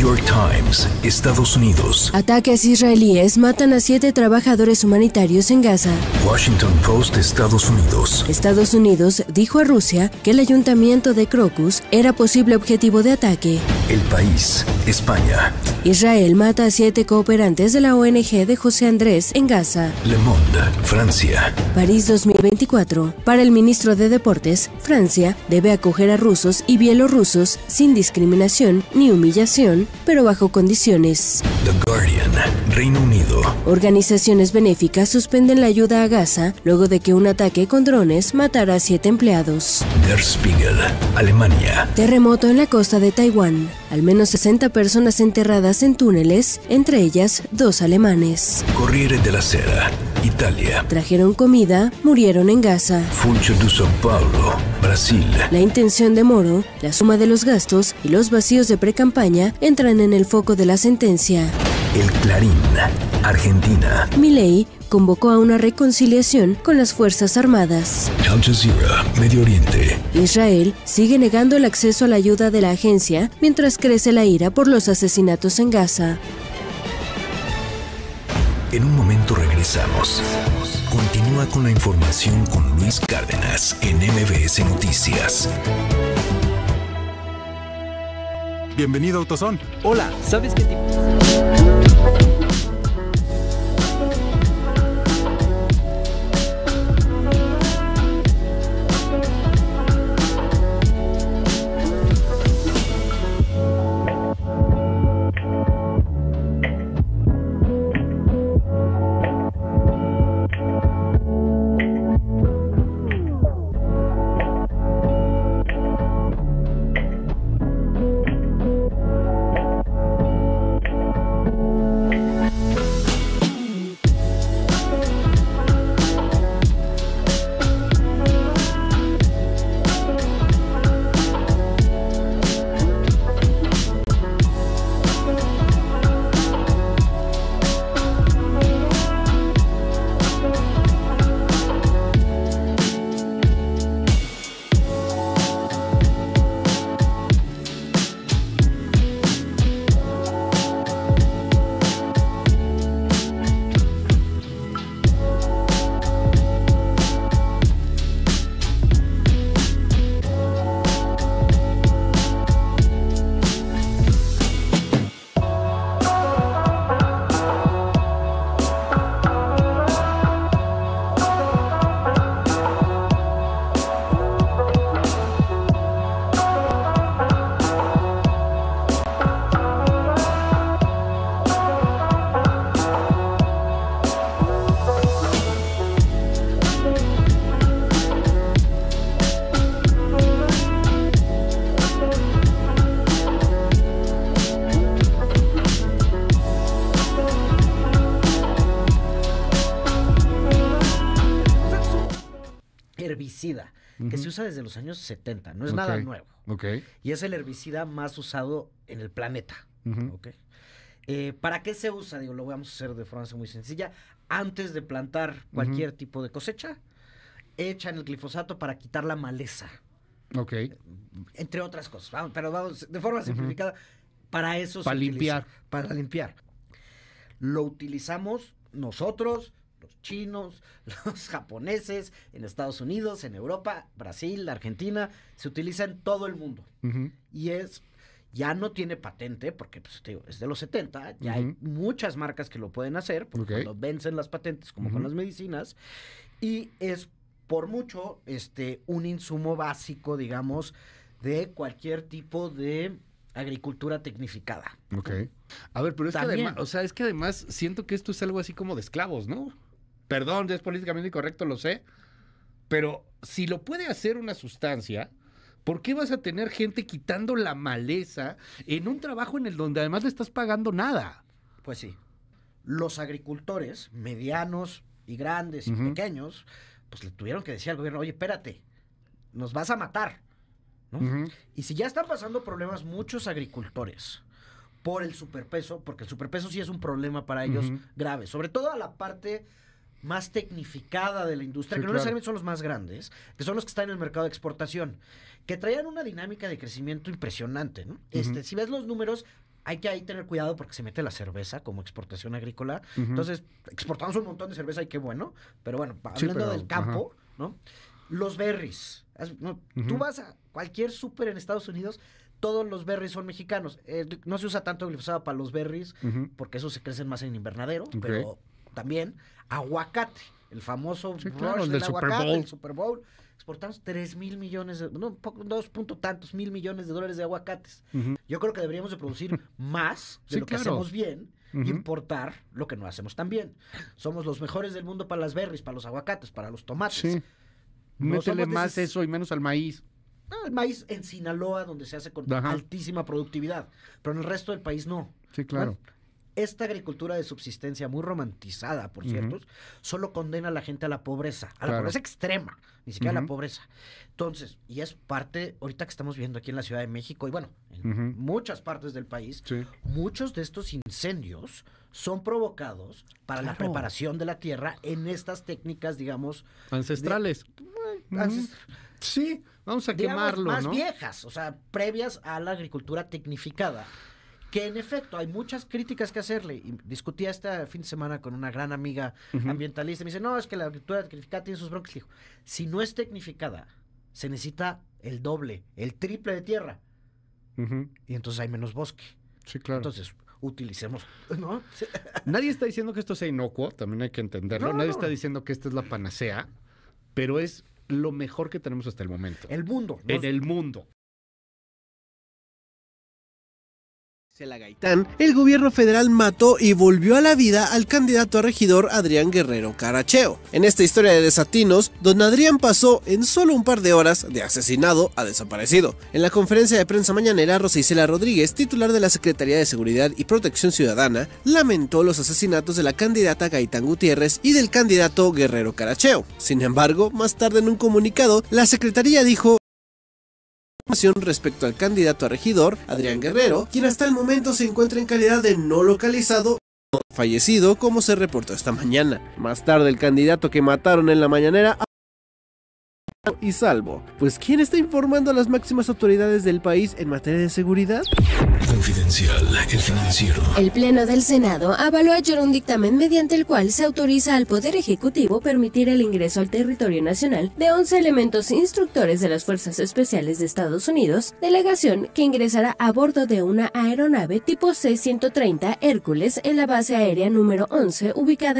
New York Times, Estados Unidos. Ataques israelíes matan a siete trabajadores humanitarios en Gaza. Washington Post, Estados Unidos. Estados Unidos dijo a Rusia que el ayuntamiento de Crocus era posible objetivo de ataque. El País, España. Israel mata a siete cooperantes de la ONG de José Andrés en Gaza. Le Monde, Francia. París 2024. Para el ministro de Deportes, Francia debe acoger a rusos y bielorrusos sin discriminación ni humillación, pero bajo condiciones. The Guardian, Reino Unido. Organizaciones benéficas suspenden la ayuda a Gaza luego de que un ataque con drones matara a siete empleados. Der Spiegel, Alemania. Terremoto en la costa de Taiwán. Al menos 60 personas enterradas en túneles, entre ellas dos alemanes. Corriere della Sera, Italia. Trajeron comida, murieron en Gaza. Funcho de São Paulo, Brasil. La intención de Moro, la suma de los gastos y los vacíos de precampaña entran en el foco de la sentencia. El Clarín, Argentina. Milei convocó a una reconciliación con las Fuerzas Armadas. Al Jazeera, Medio Oriente. Israel sigue negando el acceso a la ayuda de la agencia mientras crece la ira por los asesinatos en Gaza. En un momento regresamos. Continúa con la información con Luis Cárdenas en MBS Noticias. Bienvenido a Autoson. Hola, ¿sabes qué tipo? Herbicida que se usa desde los años 70, no es nada nuevo. ok. Y es el herbicida más usado en el planeta. Ujú. ¿ok? Eh, ¿Para qué se usa? Digo, lo vamos a hacer de forma muy sencilla. Antes de plantar cualquier tipo de cosecha, echan el glifosato para quitar la maleza, Ok. entre otras cosas. Vamos, pero vamos, de forma simplificada, para eso Para se utiliza, limpiar. Para limpiar. Lo utilizamos nosotros, chinos, los japoneses, en Estados Unidos, en Europa, Brasil, Argentina, se utiliza en todo el mundo. Y es, ya no tiene patente, porque pues, te digo, es de los 70, ya hay muchas marcas que lo pueden hacer, porque Ok. cuando vencen las patentes, como con las medicinas, y es por mucho este, un insumo básico, digamos, de cualquier tipo de agricultura tecnificada. Ok. A ver, pero es También. que además, o sea, es que además siento que esto es algo así como de esclavos, ¿no? Perdón, es políticamente incorrecto, lo sé. Pero si lo puede hacer una sustancia, ¿por qué vas a tener gente quitando la maleza en un trabajo en el donde además le estás pagando nada? Pues sí. Los agricultores, medianos y grandes y pequeños, pues le tuvieron que decir al gobierno, oye, espérate, nos vas a matar. ¿no? Y si ya están pasando problemas muchos agricultores por el superpeso, porque el superpeso sí es un problema para ellos grave, sobre todo a la parte más tecnificada de la industria, Sí, que no claro. necesariamente son los más grandes, que son los que están en el mercado de exportación, que traían una dinámica de crecimiento impresionante. ¿no? este, si ves los números, hay que ahí tener cuidado porque se mete la cerveza como exportación agrícola. Entonces, exportamos un montón de cerveza y qué bueno, pero bueno, Sí, hablando pero, del campo, ¿no? Los berries. No, Tú vas a cualquier súper en Estados Unidos, todos los berries son mexicanos. Eh, no se usa tanto glifosado para los berries, porque esos se crecen más en invernadero, pero también aguacate, el famoso Sí, claro, el del del Super aguacate, Bowl. el Super Bowl. Exportamos 3 mil millones, de, no, dos punto tantos mil millones de dólares de aguacates. Yo creo que deberíamos de producir más de Sí, lo que hacemos bien, Ujú. importar lo que no hacemos tan bien. Somos los mejores del mundo para las berries, para los aguacates, para los tomates. Sí. No Métele más eso y menos al maíz. No, el maíz en Sinaloa, donde se hace con Ajá. altísima productividad, pero en el resto del país no. Sí, claro. Bueno, esta agricultura de subsistencia, muy romantizada, por cierto, solo condena a la gente a la pobreza, a la pobreza extrema, ni siquiera a la pobreza. Entonces, y es parte, ahorita que estamos viendo aquí en la Ciudad de México, y bueno, en muchas partes del país, Sí. muchos de estos incendios son provocados para la preparación de la tierra en estas técnicas, digamos, Ancestrales. Sí, vamos a digamos, quemarlo, más ¿no? viejas, o sea, previas a la agricultura tecnificada. Que en efecto hay muchas críticas que hacerle. Y discutía este fin de semana con una gran amiga Ujú. ambientalista. Me dice, no, es que la agricultura tecnificada tiene sus broncas. Le digo, si no es tecnificada, se necesita el doble, el triple de tierra. Y entonces hay menos bosque. Sí, claro. Entonces, utilicemos, ¿no? Nadie está diciendo que esto sea inocuo, también hay que entenderlo. No, Nadie no. está diciendo que esta es la panacea, pero es lo mejor que tenemos hasta el momento. El mundo. En el mundo. Gisela Gaitán, el gobierno federal mató y volvió a la vida al candidato a regidor Adrián Guerrero Caracheo. En esta historia de desatinos, don Adrián pasó en solo un par de horas de asesinado a desaparecido. En la conferencia de prensa mañanera, Rosa Isela Rodríguez, titular de la Secretaría de Seguridad y Protección Ciudadana, lamentó los asesinatos de la candidata Gaitán Gutiérrez y del candidato Guerrero Caracheo. Sin embargo, más tarde en un comunicado, la Secretaría dijo información respecto al candidato a regidor, Adrián Guerrero, quien hasta el momento se encuentra en calidad de no localizado fallecido, como se reportó esta mañana. Más tarde, el candidato que mataron en la mañanera y salvo. Pues ¿quién está informando a las máximas autoridades del país en materia de seguridad? Confidencial, el financiero. El Pleno del Senado avaló ayer un dictamen mediante el cual se autoriza al Poder Ejecutivo permitir el ingreso al territorio nacional de 11 elementos instructores de las Fuerzas Especiales de Estados Unidos, delegación que ingresará a bordo de una aeronave tipo C-130 Hércules en la base aérea número 11 ubicada en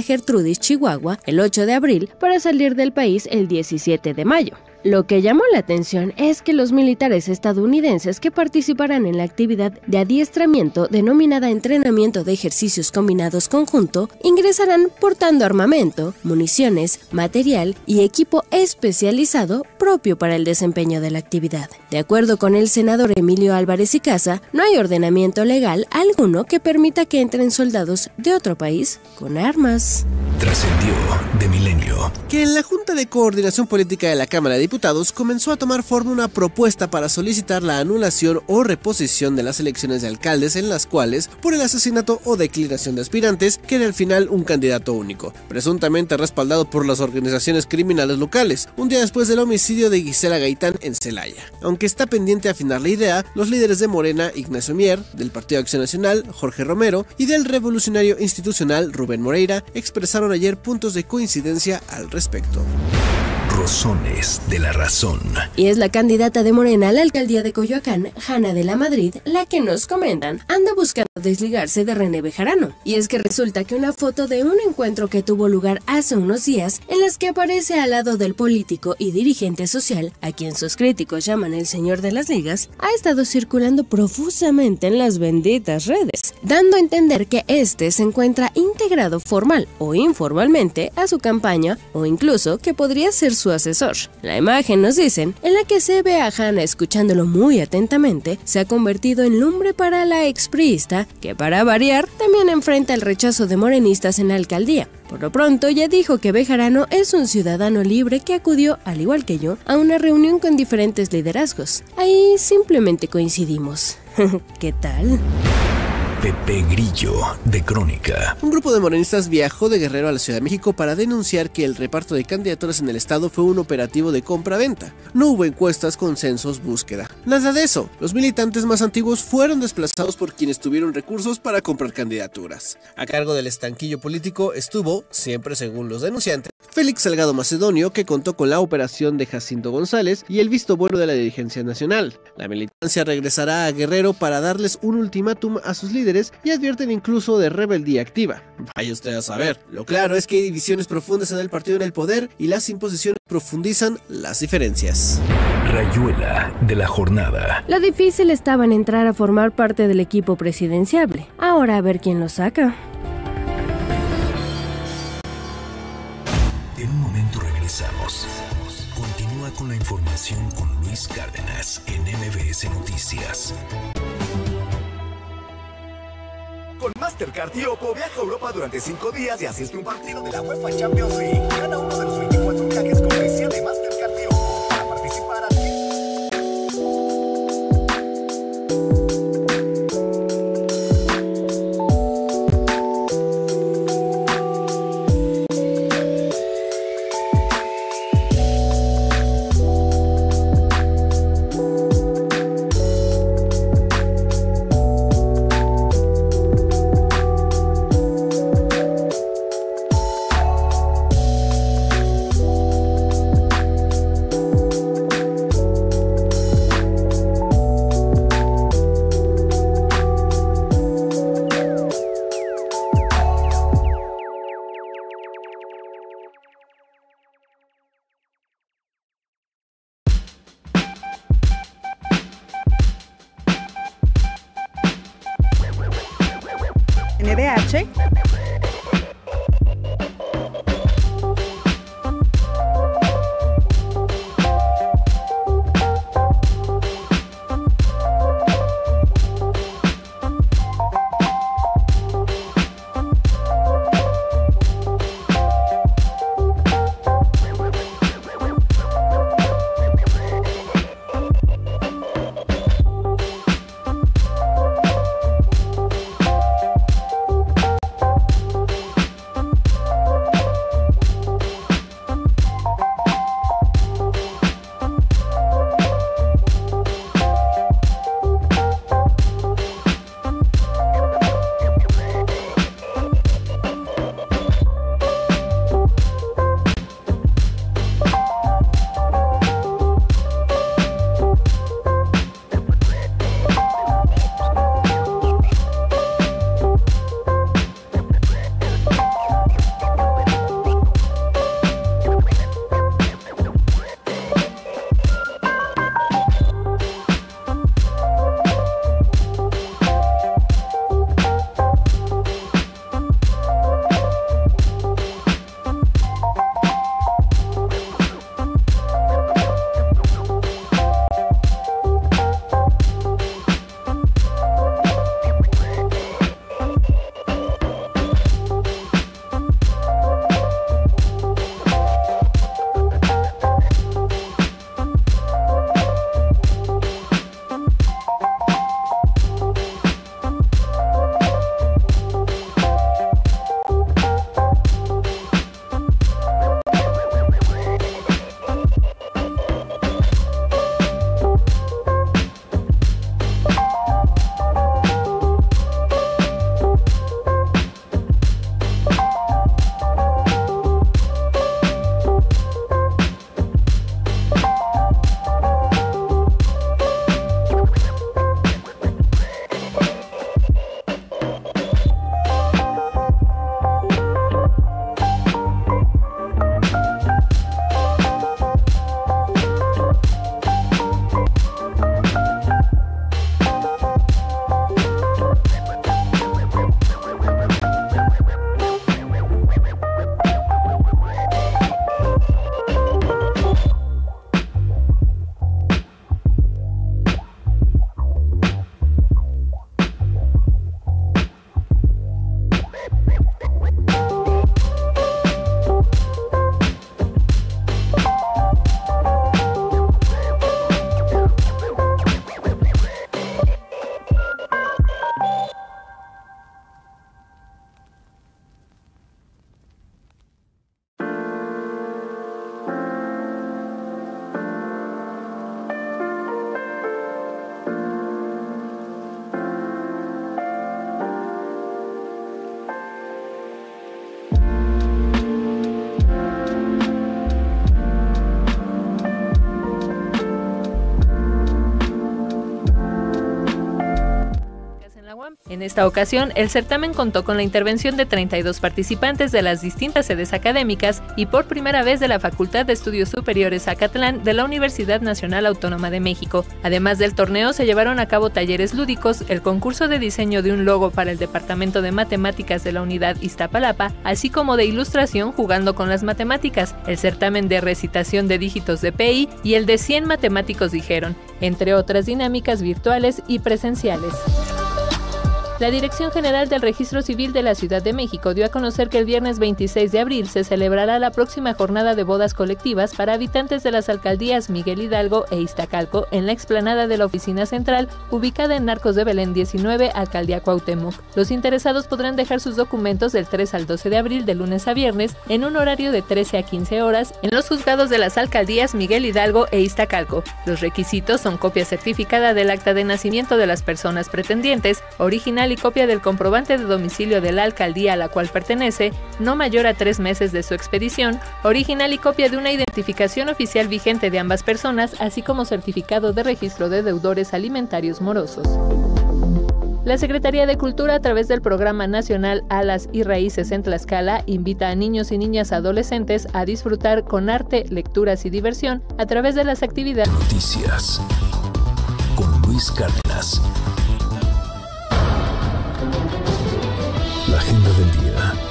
Gertrudis, Chihuahua, el 8 de abril para salir del país el 17 de mayo. Lo que llamó la atención es que los militares estadounidenses que participarán en la actividad de adiestramiento denominada entrenamiento de ejercicios combinados conjunto ingresarán portando armamento, municiones, material y equipo especializado propio para el desempeño de la actividad. De acuerdo con el senador Emilio Álvarez y Casa, no hay ordenamiento legal alguno que permita que entren soldados de otro país con armas. Trascendió de milenio. que en la Junta de Coordinación Política de la Cámara de Comenzó a tomar forma una propuesta para solicitar la anulación o reposición de las elecciones de alcaldes en las cuales, por el asesinato o declinación de aspirantes, quede al final un candidato único, presuntamente respaldado por las organizaciones criminales locales, un día después del homicidio de Gisela Gaitán en Celaya. Aunque está pendiente afinar la idea, los líderes de Morena, Ignacio Mier, del Partido Acción Nacional, Jorge Romero, y del Revolucionario Institucional, Rubén Moreira, expresaron ayer puntos de coincidencia al respecto. Rosones de la razón. Y es la candidata de Morena a la alcaldía de Coyoacán, Jana de la Madrid, la que nos comentan anda buscando desligarse de René Bejarano. Y es que resulta que una foto de un encuentro que tuvo lugar hace unos días, en las que aparece al lado del político y dirigente social, a quien sus críticos llaman el señor de las ligas, ha estado circulando profusamente en las benditas redes, dando a entender que este se encuentra integrado formal o informalmente a su campaña o incluso que podría ser su asesor. La imagen, nos dicen, en la que se ve a Hannah escuchándolo muy atentamente, se ha convertido en lumbre para la expriista, que para variar también enfrenta el rechazo de morenistas en la alcaldía. Por lo pronto ya dijo que Bejarano es un ciudadano libre que acudió, al igual que yo, a una reunión con diferentes liderazgos. Ahí simplemente coincidimos. ¿Qué tal? Pepe Grillo, de Crónica. Un grupo de morenistas viajó de Guerrero a la Ciudad de México para denunciar que el reparto de candidaturas en el estado fue un operativo de compra-venta. No hubo encuestas, consensos, búsqueda. Nada de eso. Los militantes más antiguos fueron desplazados por quienes tuvieron recursos para comprar candidaturas. A cargo del estanquillo político estuvo, siempre según los denunciantes, Félix Salgado Macedonio, que contó con la operación de Jacinto González y el visto bueno de la dirigencia nacional. La militancia regresará a Guerrero para darles un ultimátum a sus líderes y advierten incluso de rebeldía activa. Vaya usted a saber. Lo claro es que hay divisiones profundas en el partido en el poder y las imposiciones profundizan las diferencias. Rayuela de la jornada. Lo difícil estaba en entrar a formar parte del equipo presidenciable. Ahora a ver quién lo saca. En un momento regresamos. Continúa con la información con Luis Cárdenas en MBS Noticias. Con Mastercard y viaja a Europa durante 5 días y asiste un partido de la UEFA Champions League. Gana uno de los 24 viajes cortesía En esta ocasión, el certamen contó con la intervención de 32 participantes de las distintas sedes académicas y por primera vez de la Facultad de Estudios Superiores Acatlán de la Universidad Nacional Autónoma de México. Además del torneo, se llevaron a cabo talleres lúdicos, el concurso de diseño de un logo para el Departamento de Matemáticas de la Unidad Iztapalapa, así como de ilustración jugando con las matemáticas, el certamen de recitación de dígitos de PI y el de 100 matemáticos dijeron, entre otras dinámicas virtuales y presenciales. La Dirección General del Registro Civil de la Ciudad de México dio a conocer que el viernes 26 de abril se celebrará la próxima jornada de bodas colectivas para habitantes de las alcaldías Miguel Hidalgo e Iztacalco en la explanada de la oficina central ubicada en Narcos de Belén 19, Alcaldía Cuauhtémoc. Los interesados podrán dejar sus documentos del 3 al 12 de abril de lunes a viernes en un horario de 13 a 15 horas en los juzgados de las alcaldías Miguel Hidalgo e Iztacalco. Los requisitos son copia certificada del acta de nacimiento de las personas pretendientes, original y copia del comprobante de domicilio de la alcaldía a la cual pertenece, no mayor a tres meses de su expedición, original y copia de una identificación oficial vigente de ambas personas, así como certificado de registro de deudores alimentarios morosos. La Secretaría de Cultura, a través del Programa Nacional Alas y Raíces en Tlaxcala, invita a niños y niñas adolescentes a disfrutar con arte, lecturas y diversión a través de las actividades. Noticias con Luis Cárdenas. La agenda del día.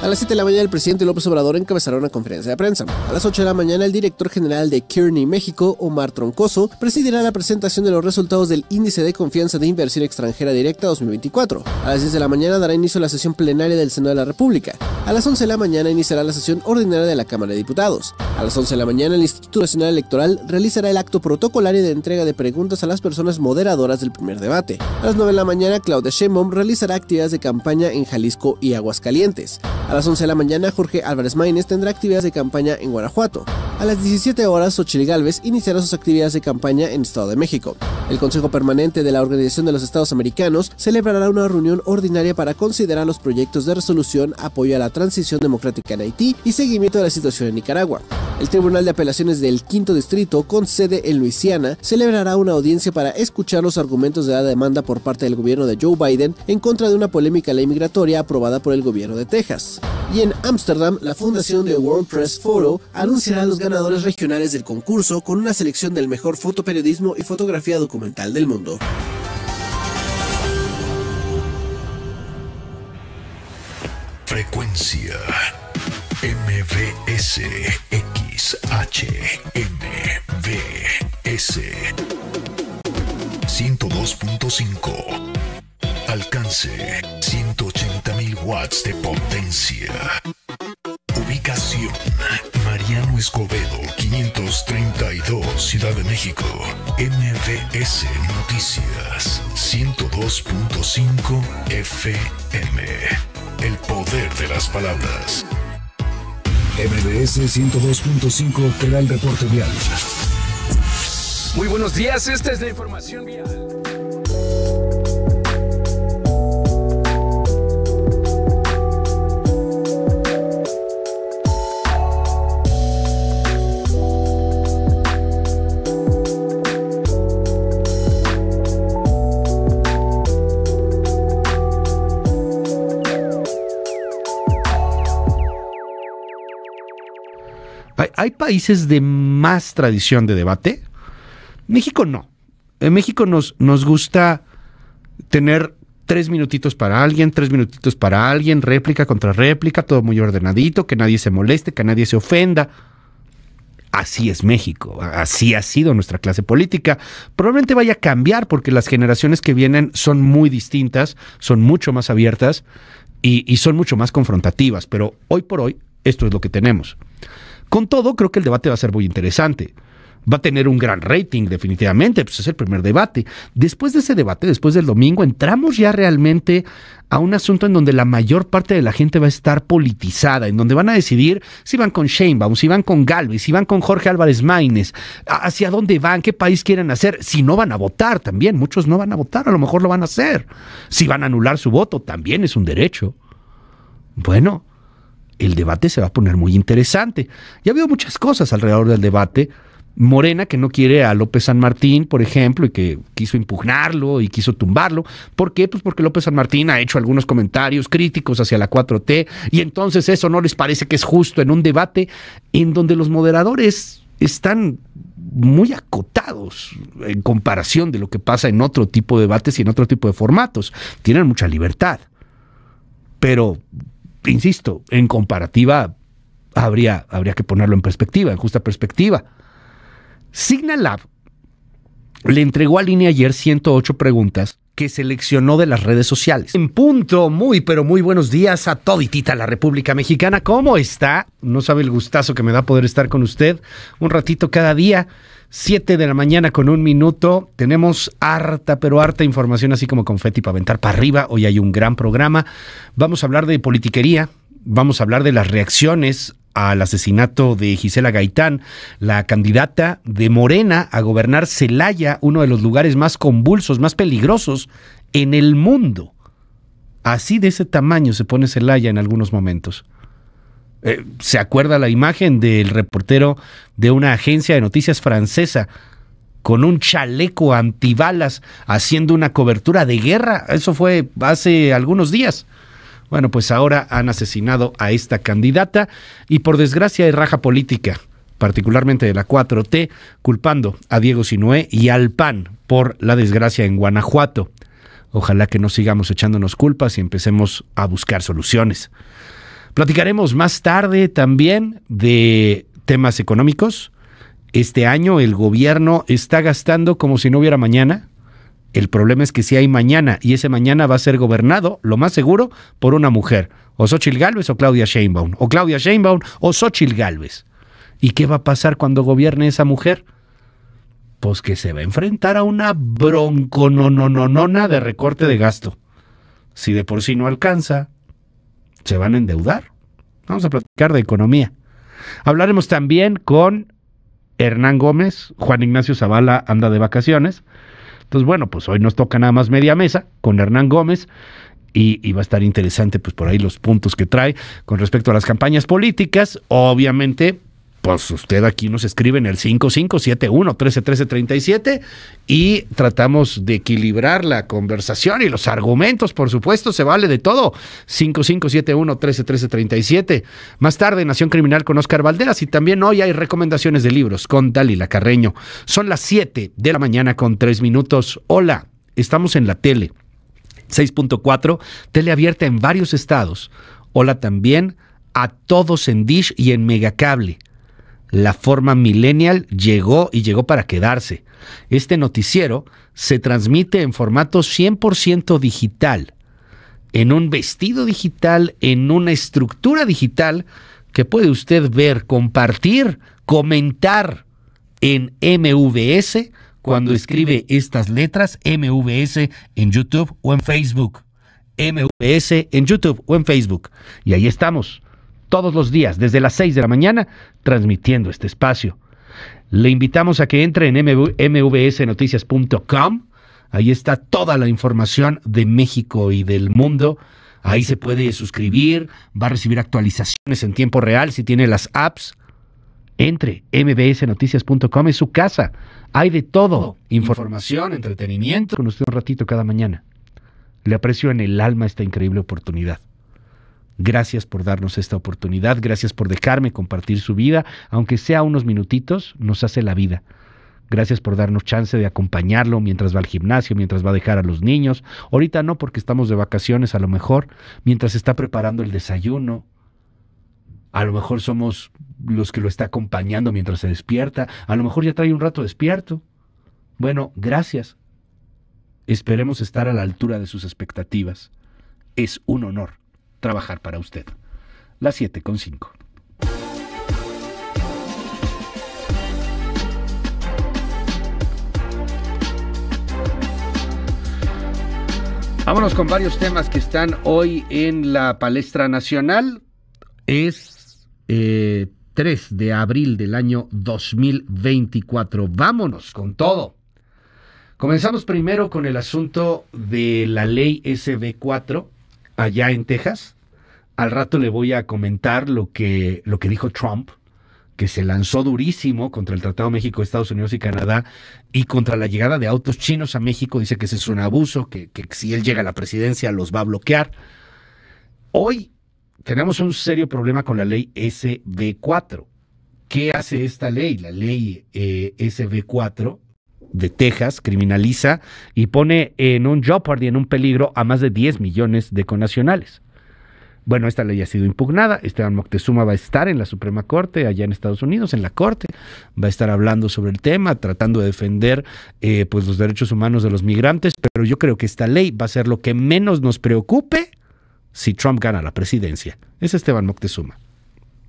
A las 7 de la mañana el presidente López Obrador encabezará una conferencia de prensa. A las 8 de la mañana el director general de Kearney México, Omar Troncoso, presidirá la presentación de los resultados del Índice de Confianza de Inversión Extranjera Directa 2024. A las 10 de la mañana dará inicio la sesión plenaria del Senado de la República. A las 11 de la mañana iniciará la sesión ordinaria de la Cámara de Diputados. A las 11 de la mañana el Instituto Nacional Electoral realizará el acto protocolario de entrega de preguntas a las personas moderadoras del primer debate. A las 9 de la mañana Claudia Sheinbaum realizará actividades de campaña en Jalisco y Aguascalientes. A las 11 de la mañana, Jorge Álvarez Maínez tendrá actividades de campaña en Guanajuato. A las 17 horas, Xochitl Gálvez iniciará sus actividades de campaña en Estado de México. El Consejo Permanente de la Organización de los Estados Americanos celebrará una reunión ordinaria para considerar los proyectos de resolución, apoyo a la transición democrática en Haití y seguimiento de la situación en Nicaragua. El Tribunal de Apelaciones del Quinto Distrito, con sede en Luisiana, celebrará una audiencia para escuchar los argumentos de la demanda por parte del gobierno de Joe Biden en contra de una polémica ley migratoria aprobada por el gobierno de Texas. Y en Ámsterdam, la fundación de World Press Photo anunciará a los ganadores regionales del concurso con una selección del mejor fotoperiodismo y fotografía documental del mundo. Frecuencia MBS XHNBS 102.5 Alcance 180.000 watts de potencia. Ubicación Mariano Escobedo 532 Ciudad de México. MBS Noticias 102.5 FM. El poder de las palabras. MBS 102.5 te da el reporte vial. Muy buenos días, esta es la información vial. ¿Hay, países de más tradición de debate? México no. En México nos, nos gusta tener tres minutitos para alguien, tres minutitos para alguien, réplica contra réplica, todo muy ordenadito, que nadie se moleste, que nadie se ofenda. Así es México, así ha sido nuestra clase política. Probablemente vaya a cambiar porque las generaciones que vienen son muy distintas, son mucho más abiertas y, y son mucho más confrontativas, pero hoy por hoy esto es lo que tenemos. Con todo, creo que el debate va a ser muy interesante. Va a tener un gran rating, definitivamente, pues es el primer debate. Después de ese debate, después del domingo, entramos ya realmente a un asunto en donde la mayor parte de la gente va a estar politizada, en donde van a decidir si van con Sheinbaum, si van con Galvez, si van con Jorge Álvarez Maínez, hacia dónde van, qué país quieren hacer, si no van a votar también, muchos no van a votar, a lo mejor lo van a hacer. Si van a anular su voto, también es un derecho. Bueno, el debate se va a poner muy interesante. Ya ha habido muchas cosas alrededor del debate. Morena, que no quiere a López San Martín, por ejemplo, y que quiso impugnarlo y quiso tumbarlo. ¿Por qué? Pues porque López San Martín ha hecho algunos comentarios críticos hacia la 4T y entonces eso no les parece que es justo en un debate en donde los moderadores están muy acotados en comparación de lo que pasa en otro tipo de debates y en otro tipo de formatos. Tienen mucha libertad. Pero, insisto, en comparativa habría, habría que ponerlo en perspectiva, en justa perspectiva. Signalab le entregó a Línea ayer 108 preguntas que seleccionó de las redes sociales. En punto, muy pero muy buenos días a toditita la República Mexicana. ¿Cómo está? No sabe el gustazo que me da poder estar con usted un ratito cada día. 7 de la mañana con un minuto. Tenemos harta, pero harta información, así como confeti para aventar para arriba. Hoy hay un gran programa. Vamos a hablar de politiquería. Vamos a hablar de las reacciones al asesinato de Gisela Gaitán, la candidata de Morena a gobernar Celaya, uno de los lugares más convulsos, más peligrosos en el mundo. Así de ese tamaño se pone Celaya en algunos momentos. Eh, ¿Se acuerda la imagen del reportero de una agencia de noticias francesa con un chaleco antibalas haciendo una cobertura de guerra? Eso fue hace algunos días. Bueno, pues ahora han asesinado a esta candidata y por desgracia hay raja política, particularmente de la 4T, culpando a Diego Sinué y al PAN por la desgracia en Guanajuato. Ojalá que no sigamos echándonos culpas y empecemos a buscar soluciones. Platicaremos más tarde también de temas económicos. Este año el gobierno está gastando como si no hubiera mañana el problema es que si hay mañana y ese mañana va a ser gobernado, lo más seguro, por una mujer, o Xochitl Galvez o Claudia Sheinbaum, o Claudia Sheinbaum o Xochitl Galvez. ¿Y qué va a pasar cuando gobierne esa mujer? Pues que se va a enfrentar a una bronconononona de recorte de gasto. Si de por sí no alcanza, se van a endeudar. Vamos a platicar de economía. Hablaremos también con Hernán Gómez, Juan Ignacio Zavala anda de vacaciones, entonces, bueno, pues hoy nos toca nada más media mesa con Hernán Gómez. Y, va a estar interesante, pues por ahí los puntos que trae con respecto a las campañas políticas. Obviamente, pues usted aquí nos escribe en el 5571 131337 y tratamos de equilibrar la conversación y los argumentos, por supuesto, se vale de todo. 5571 131337. Más tarde, Nación Criminal con Oscar Valderas y también hoy hay recomendaciones de libros con Dalila Carreño. Son las 7 de la mañana con 3 minutos. Hola, estamos en la tele. 6.4, tele abierta en varios estados. Hola también a todos en Dish y en Megacable la forma millennial llegó y llegó para quedarse. Este noticiero se transmite en formato 100% digital, en un vestido digital, en una estructura digital que puede usted ver, compartir, comentar en MVS cuando escribe estas letras MVS en YouTube o en Facebook. MVS en YouTube o en Facebook. Y ahí estamos todos los días, desde las 6 de la mañana, transmitiendo este espacio. Le invitamos a que entre en mvsnoticias.com. Ahí está toda la información de México y del mundo. Ahí se puede suscribir, va a recibir actualizaciones en tiempo real si tiene las apps. Entre mbsnoticias.com es su casa. Hay de todo. Información, entretenimiento. Con usted un ratito cada mañana. Le aprecio en el alma esta increíble oportunidad. Gracias por darnos esta oportunidad, gracias por dejarme compartir su vida, aunque sea unos minutitos, nos hace la vida. Gracias por darnos chance de acompañarlo mientras va al gimnasio, mientras va a dejar a los niños. Ahorita no porque estamos de vacaciones, a lo mejor, mientras está preparando el desayuno. A lo mejor somos los que lo está acompañando mientras se despierta. A lo mejor ya trae un rato despierto. Bueno, gracias. Esperemos estar a la altura de sus expectativas. Es un honor trabajar para usted. Las 7 con 5. Vámonos con varios temas que están hoy en la palestra nacional. Es 3 eh, de abril del año 2024. Vámonos con todo. Comenzamos primero con el asunto de la ley SB4 allá en Texas. Al rato le voy a comentar lo que, lo que dijo Trump, que se lanzó durísimo contra el Tratado México, Estados Unidos y Canadá y contra la llegada de autos chinos a México. Dice que ese es un abuso, que, que si él llega a la presidencia los va a bloquear. Hoy tenemos un serio problema con la ley SB4. ¿Qué hace esta ley? La ley eh, SB4 de Texas criminaliza y pone en un jeopardy, en un peligro, a más de 10 millones de conacionales. Bueno, esta ley ha sido impugnada. Esteban Moctezuma va a estar en la Suprema Corte, allá en Estados Unidos, en la Corte. Va a estar hablando sobre el tema, tratando de defender eh, pues, los derechos humanos de los migrantes. Pero yo creo que esta ley va a ser lo que menos nos preocupe si Trump gana la presidencia. Es Esteban Moctezuma.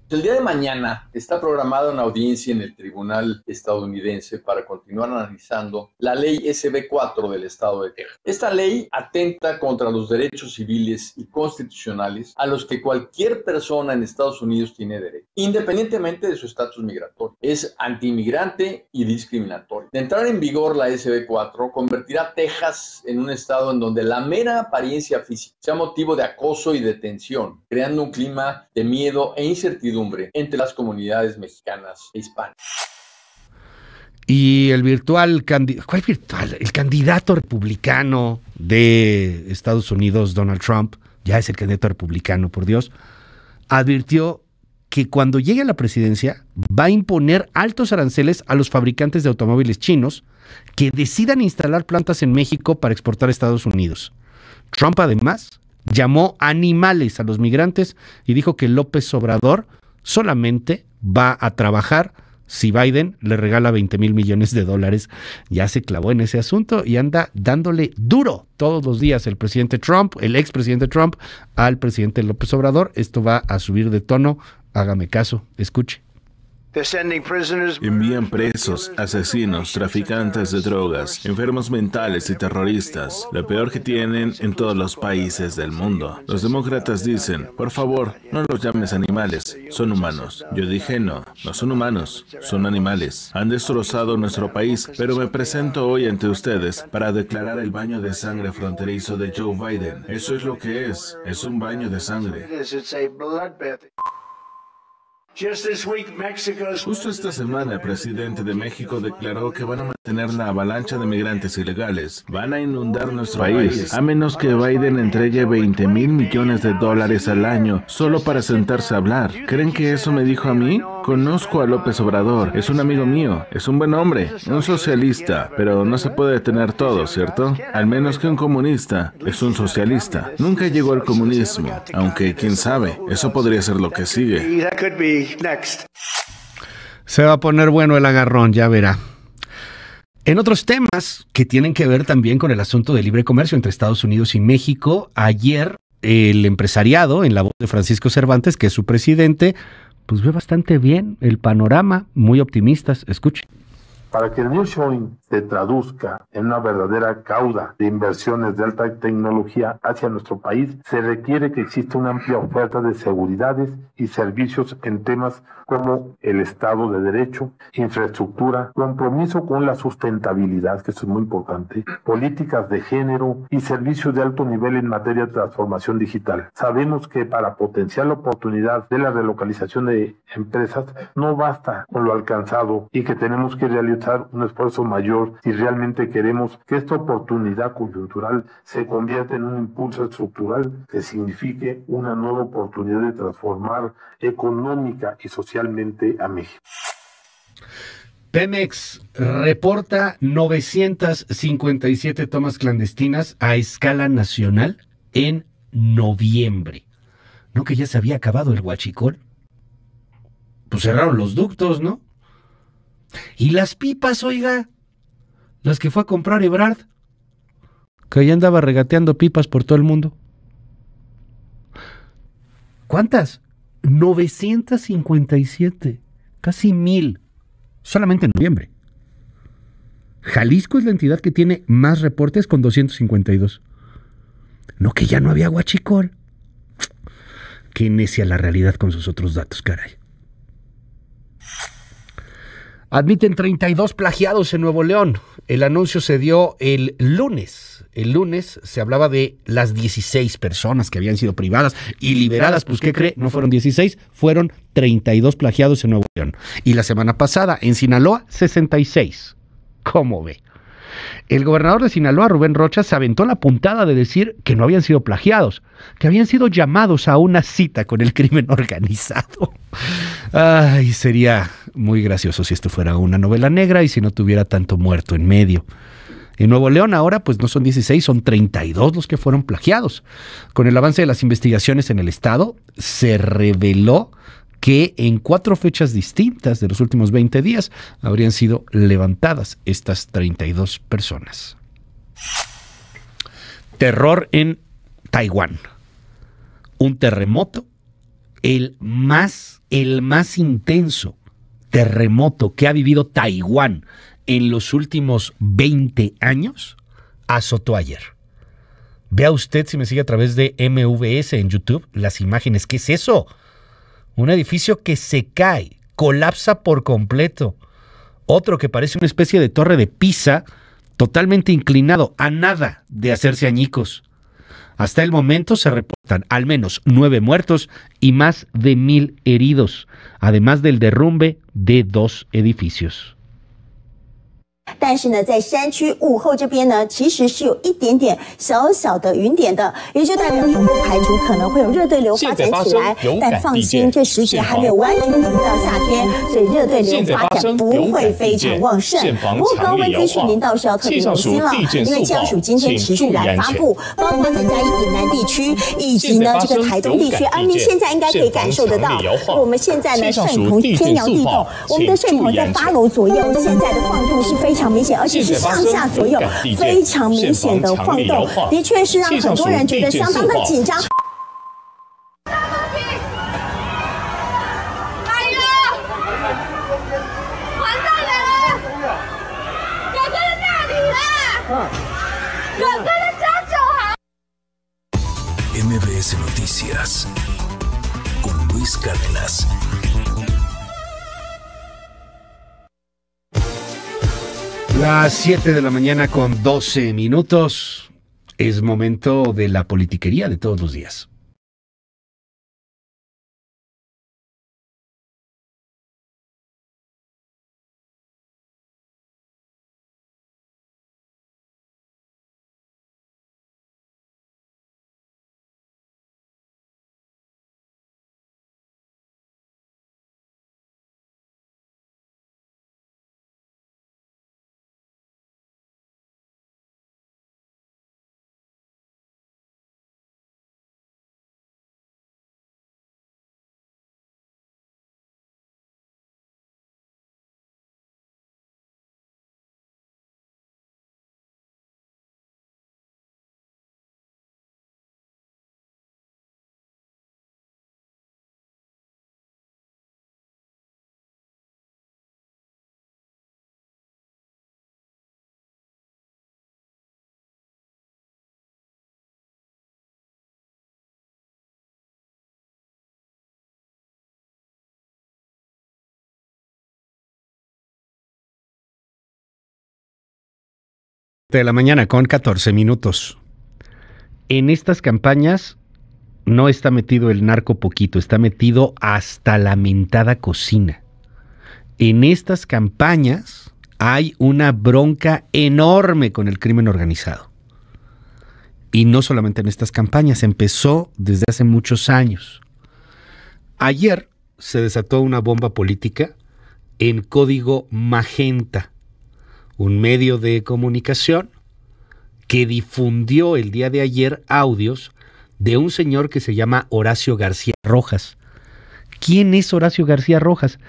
El día de mañana está programada una audiencia en el Tribunal estadounidense para continuar analizando la ley SB4 del Estado de Texas. Esta ley atenta contra los derechos civiles y constitucionales a los que cualquier persona en Estados Unidos tiene derecho, independientemente de su estatus migratorio. Es antimigrante y discriminatorio. De entrar en vigor la SB4, convertirá a Texas en un estado en donde la mera apariencia física sea motivo de acoso y detención, creando un clima de miedo e incertidumbre entre las comunidades mexicanas e hispanas. Y el virtual, ¿cuál virtual? El candidato republicano de Estados Unidos, Donald Trump, ya es el candidato republicano, por Dios, advirtió que cuando llegue a la presidencia va a imponer altos aranceles a los fabricantes de automóviles chinos que decidan instalar plantas en México para exportar a Estados Unidos. Trump además llamó animales a los migrantes y dijo que López Obrador solamente va a trabajar si Biden le regala 20 mil millones de dólares. Ya se clavó en ese asunto y anda dándole duro todos los días el presidente Trump, el expresidente Trump, al presidente López Obrador. Esto va a subir de tono. Hágame caso, escuche. Envían presos, asesinos, traficantes de drogas, enfermos mentales y terroristas, lo peor que tienen en todos los países del mundo. Los demócratas dicen, por favor, no los llames animales, son humanos. Yo dije no, no son humanos, son animales. Han destrozado nuestro país, pero me presento hoy ante ustedes para declarar el baño de sangre fronterizo de Joe Biden. Eso es lo que es, es un baño de sangre. Justo esta semana el presidente de México declaró que van a mantener la avalancha de migrantes ilegales. Van a inundar nuestro país, a menos que Biden entregue 20 mil millones de dólares al año solo para sentarse a hablar. ¿Creen que eso me dijo a mí? Conozco a López Obrador, es un amigo mío, es un buen hombre, un socialista, pero no se puede tener todo, ¿cierto? Al menos que un comunista es un socialista. Nunca llegó al comunismo, aunque quién sabe, eso podría ser lo que sigue. Se va a poner bueno el agarrón, ya verá. En otros temas que tienen que ver también con el asunto de libre comercio entre Estados Unidos y México, ayer el empresariado, en la voz de Francisco Cervantes, que es su presidente, pues ve bastante bien el panorama, muy optimistas. Escuche. Para que el nearshoring se traduzca en una verdadera cauda de inversiones de alta tecnología hacia nuestro país, se requiere que exista una amplia oferta de seguridades y servicios en temas como el Estado de Derecho, infraestructura, compromiso con la sustentabilidad, que eso es muy importante, políticas de género y servicios de alto nivel en materia de transformación digital. Sabemos que para potenciar la oportunidad de la relocalización de empresas no basta con lo alcanzado y que tenemos que realizar un esfuerzo mayor si realmente queremos que esta oportunidad coyuntural se convierta en un impulso estructural que signifique una nueva oportunidad de transformar económica y socialmente a México. Pemex reporta 957 tomas clandestinas a escala nacional en noviembre. ¿No que ya se había acabado el huachicol? Pues cerraron los ductos, ¿no? Y las pipas, oiga, las que fue a comprar Ebrard, que ya andaba regateando pipas por todo el mundo. ¿Cuántas? 957, casi mil, solamente en noviembre. Jalisco es la entidad que tiene más reportes con 252. No que ya no había guachicol. Qué necia la realidad con sus otros datos, caray. Admiten 32 plagiados en Nuevo León. El anuncio se dio el lunes. El lunes se hablaba de las 16 personas que habían sido privadas y liberadas. Pues, ¿qué cree? No fueron 16, fueron 32 plagiados en Nuevo León. Y la semana pasada, en Sinaloa, 66. ¿Cómo ve? El gobernador de Sinaloa, Rubén Rocha, se aventó la puntada de decir que no habían sido plagiados, que habían sido llamados a una cita con el crimen organizado. Ay, sería muy gracioso si esto fuera una novela negra y si no tuviera tanto muerto en medio. En Nuevo León ahora pues no son 16, son 32 los que fueron plagiados. Con el avance de las investigaciones en el estado, se reveló que en cuatro fechas distintas de los últimos 20 días habrían sido levantadas estas 32 personas. Terror en Taiwán. Un terremoto, el más, el más intenso terremoto que ha vivido Taiwán en los últimos 20 años, azotó ayer. Vea usted si me sigue a través de MVS en YouTube las imágenes. ¿Qué es eso? Un edificio que se cae, colapsa por completo. Otro que parece una especie de torre de Pisa, totalmente inclinado a nada de hacerse añicos. Hasta el momento se reportan al menos nueve muertos y más de mil heridos, además del derrumbe de dos edificios. 但是呢，在山区午后这边呢，其实是有一点点小小的云点的，也就代表说不排除可能会有热对流发展起来。但放心，这时节还没有完全进入到夏天，所以热对流发展不会非常旺盛。不过高温资讯您倒是要特别留心了，因为气象署今天持续来发布，包括在嘉义以南地区以及呢这个台东地区，而您现在应该可以感受得到，我们现在呢摄影棚天摇地动，我们的摄影棚在八楼左右，现在的晃动是非常。非常明显，而且是上下左右非常明显的晃动，的确是让很多人觉得相当的紧张。哎呀！完蛋了！哥哥在那里啦！哥哥在家就好。MBS Noticias con Luis Cárdenas. Las 7 de la mañana con 12 minutos. Es momento de la politiquería de todos los días. De la mañana con 14 minutos. En estas campañas no está metido el narco poquito, está metido hasta la mentada cocina. En estas campañas hay una bronca enorme con el crimen organizado. Y no solamente en estas campañas, empezó desde hace muchos años. Ayer se desató una bomba política en código magenta un medio de comunicación que difundió el día de ayer audios de un señor que se llama Horacio García Rojas. ¿Quién es Horacio García Rojas?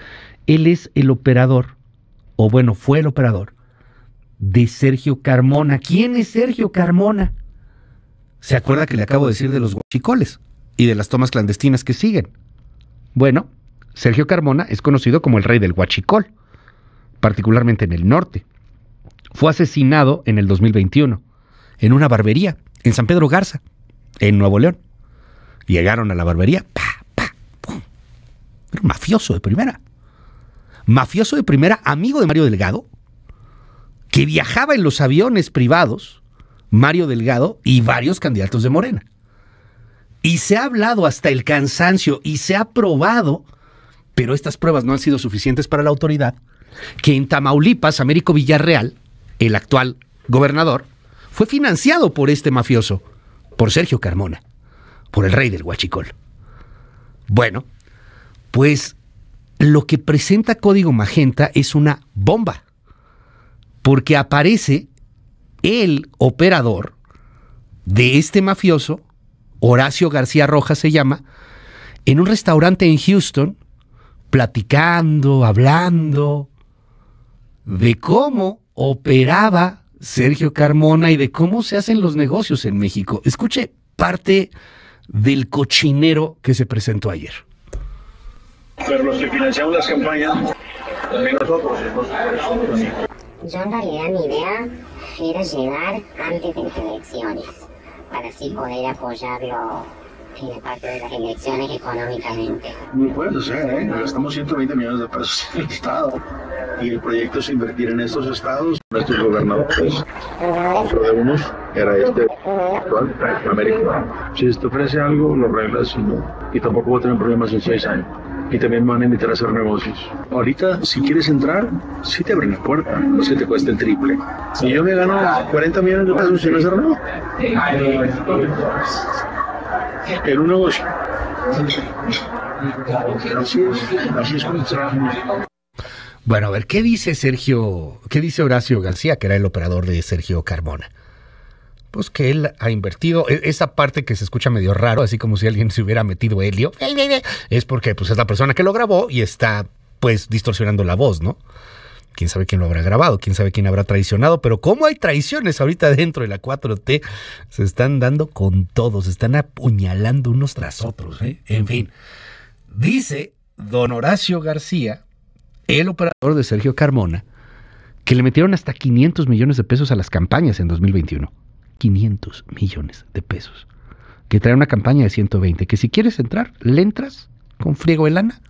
Él es el operador, o bueno, fue el operador de Sergio Carmona. ¿Quién es Sergio Carmona? ¿Se acuerda que le acabo de decir de los guachicoles y de las tomas clandestinas que siguen? Bueno, Sergio Carmona es conocido como el rey del huachicol, particularmente en el norte fue asesinado en el 2021 en una barbería en San Pedro Garza, en Nuevo León. Llegaron a la barbería, pa, pa. Era un mafioso de primera. mafioso de primera, amigo de Mario Delgado, que viajaba en los aviones privados, Mario Delgado y varios candidatos de Morena. Y se ha hablado hasta el cansancio y se ha probado, pero estas pruebas no han sido suficientes para la autoridad, que en Tamaulipas, Américo Villarreal, el actual gobernador, fue financiado por este mafioso, por Sergio Carmona, por el rey del Huachicol. Bueno, pues lo que presenta Código Magenta es una bomba, porque aparece el operador de este mafioso, Horacio García Rojas se llama, en un restaurante en Houston, platicando, hablando de cómo operaba Sergio Carmona y de cómo se hacen los negocios en México. Escuche parte del cochinero que se presentó ayer. Pero los que financiamos las campañas, también nosotros. Yo en realidad mi idea era llegar antes de las elecciones, para así poder apoyarlo en parte de las elecciones económicamente. No puedes hacer, ¿eh? Gastamos 120 millones de pesos en el Estado. Y el proyecto es invertir en estos estados, nuestros gobernadores. Otro de unos era este actual, América. Si te ofrece algo, lo arreglas y no. Y tampoco voy a tener problemas en seis años y también me van a invitar a hacer negocios. Ahorita, si quieres entrar, sí te abren la puerta, no se te cuesta el triple. Si yo me gano 40 millones de pesos sin hacer nada, en un negocio. Así es, así es como Bueno, a ver, ¿qué dice Sergio, qué dice Horacio García, que era el operador de Sergio Carmona? Pues que él ha invertido, e, esa parte que se escucha medio raro, así como si alguien se hubiera metido helio, es porque pues es la persona que lo grabó y está pues distorsionando la voz, ¿no? Quién sabe quién lo habrá grabado, quién sabe quién habrá traicionado, pero cómo hay traiciones ahorita dentro de la 4T, se están dando con todos, se están apuñalando unos tras otros, ¿eh? En fin, dice don Horacio García, el operador de Sergio Carmona, que le metieron hasta 500 millones de pesos a las campañas en 2021. 500 millones de pesos. Que trae una campaña de 120. Que si quieres entrar, le entras con friego de lana.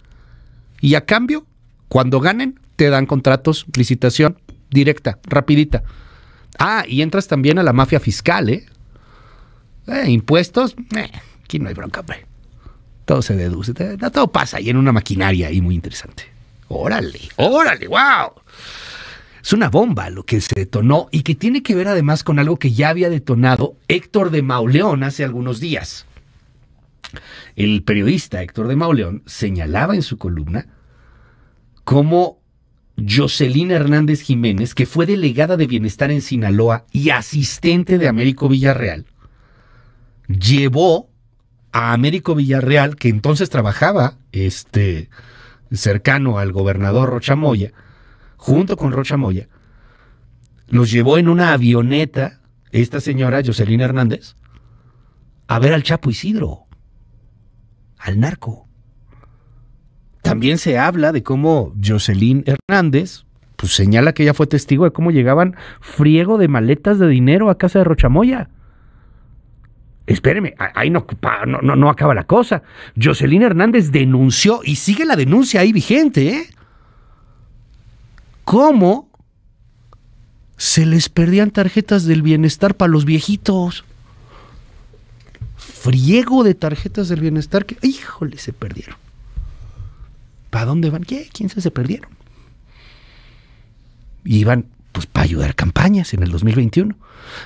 Y a cambio, cuando ganen, te dan contratos, licitación directa, rapidita. Ah, y entras también a la mafia fiscal, ¿eh? eh impuestos, eh, aquí no hay bronca, hombre. Todo se deduce, todo pasa ahí en una maquinaria ahí muy interesante. Órale, órale, wow. Es una bomba lo que se detonó y que tiene que ver además con algo que ya había detonado Héctor de Mauleón hace algunos días. El periodista Héctor de Mauleón señalaba en su columna cómo Jocelyn Hernández Jiménez, que fue delegada de bienestar en Sinaloa y asistente de Américo Villarreal, llevó a Américo Villarreal, que entonces trabajaba este, cercano al gobernador Rochamoya, junto con Rocha Moya, los llevó en una avioneta, esta señora Jocelyn Hernández, a ver al Chapo Isidro, al narco. También se habla de cómo Jocelyn Hernández, pues señala que ella fue testigo de cómo llegaban friego de maletas de dinero a casa de Rochamoya. Espéreme, ahí no, acaba la cosa. Jocelyn Hernández denunció y sigue la denuncia ahí vigente, ¿eh? cómo se les perdían tarjetas del bienestar para los viejitos. Friego de tarjetas del bienestar que, híjole, se perdieron. ¿Para dónde van? ¿Qué? ¿Quién se, se perdieron? iban, pues, para ayudar campañas en el 2021.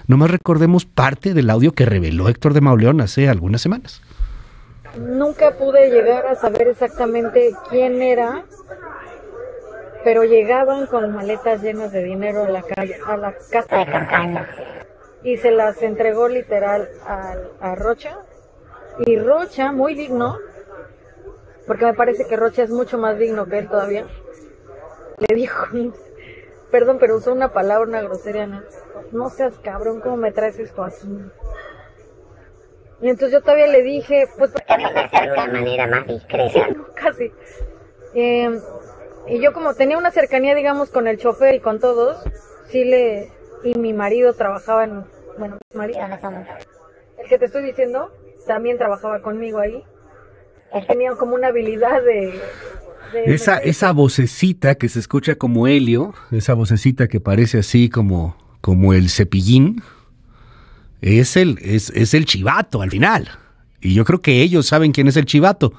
Nomás recordemos parte del audio que reveló Héctor de Mauleón hace algunas semanas. Nunca pude llegar a saber exactamente quién era pero llegaban con maletas llenas de dinero a la, calle, a la casa de campaña y se las entregó literal a, Rocha y Rocha, muy digno, porque me parece que Rocha es mucho más digno que él todavía, le dijo, perdón, pero usó una palabra, una grosería, no, no seas cabrón, ¿cómo me traes esto así? Y entonces yo todavía le dije, pues... ¿Por qué no de manera más discreta? Casi. Eh, y yo como tenía una cercanía, digamos, con el chofer y con todos, sí le... Y mi marido trabajaba en... Bueno, mi marido... El que te estoy diciendo, también trabajaba conmigo ahí. Él tenía como una habilidad de... esa, esa vocecita que se escucha como helio, esa vocecita que parece así como, como el cepillín, es el, es, es el chivato al final. Y yo creo que ellos saben quién es el chivato.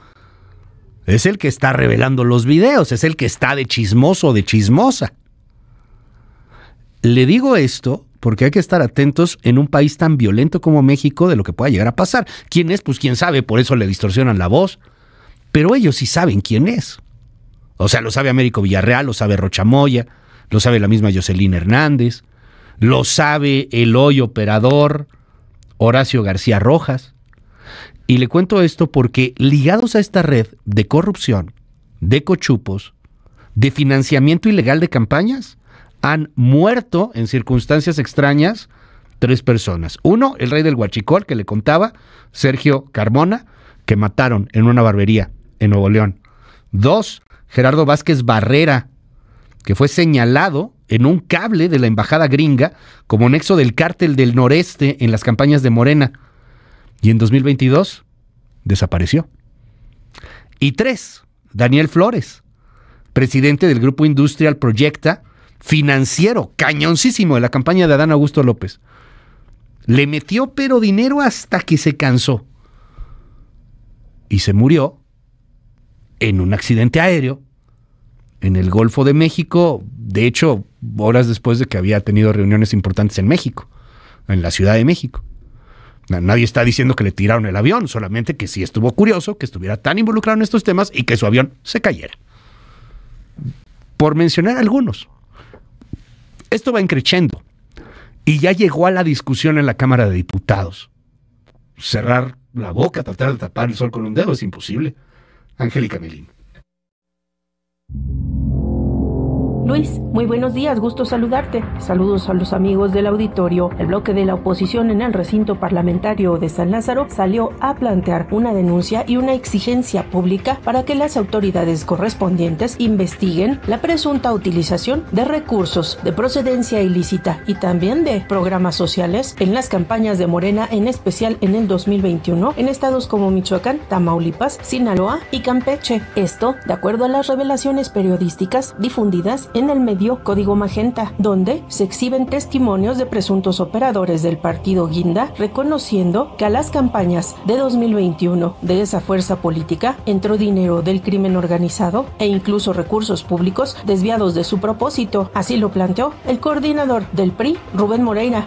Es el que está revelando los videos, es el que está de chismoso o de chismosa. Le digo esto porque hay que estar atentos en un país tan violento como México de lo que pueda llegar a pasar. ¿Quién es? Pues quién sabe, por eso le distorsionan la voz. Pero ellos sí saben quién es. O sea, lo sabe Américo Villarreal, lo sabe Rochamoya, lo sabe la misma Jocelyn Hernández, lo sabe el hoy operador Horacio García Rojas. Y le cuento esto porque ligados a esta red de corrupción, de cochupos, de financiamiento ilegal de campañas, han muerto en circunstancias extrañas tres personas. Uno, el rey del Huachicol, que le contaba, Sergio Carmona, que mataron en una barbería en Nuevo León. Dos, Gerardo Vázquez Barrera, que fue señalado en un cable de la embajada gringa como nexo del cártel del noreste en las campañas de Morena. Y en 2022 desapareció. Y tres, Daniel Flores, presidente del grupo Industrial Proyecta, financiero, cañoncísimo de la campaña de Adán Augusto López. Le metió pero dinero hasta que se cansó. Y se murió en un accidente aéreo en el Golfo de México, de hecho, horas después de que había tenido reuniones importantes en México, en la Ciudad de México. Nadie está diciendo que le tiraron el avión, solamente que sí estuvo curioso que estuviera tan involucrado en estos temas y que su avión se cayera. Por mencionar algunos. Esto va encrechendo y ya llegó a la discusión en la Cámara de Diputados. Cerrar la boca, tratar de tapar el sol con un dedo es imposible. Angélica Melín. Luis, muy buenos días, gusto saludarte. Saludos a los amigos del auditorio. El bloque de la oposición en el recinto parlamentario de San Lázaro salió a plantear una denuncia y una exigencia pública para que las autoridades correspondientes investiguen la presunta utilización de recursos de procedencia ilícita y también de programas sociales en las campañas de Morena, en especial en el 2021, en estados como Michoacán, Tamaulipas, Sinaloa y Campeche. Esto, de acuerdo a las revelaciones periodísticas difundidas en el medio Código Magenta, donde se exhiben testimonios de presuntos operadores del partido Guinda, reconociendo que a las campañas de 2021 de esa fuerza política entró dinero del crimen organizado e incluso recursos públicos desviados de su propósito. Así lo planteó el coordinador del PRI, Rubén Moreira.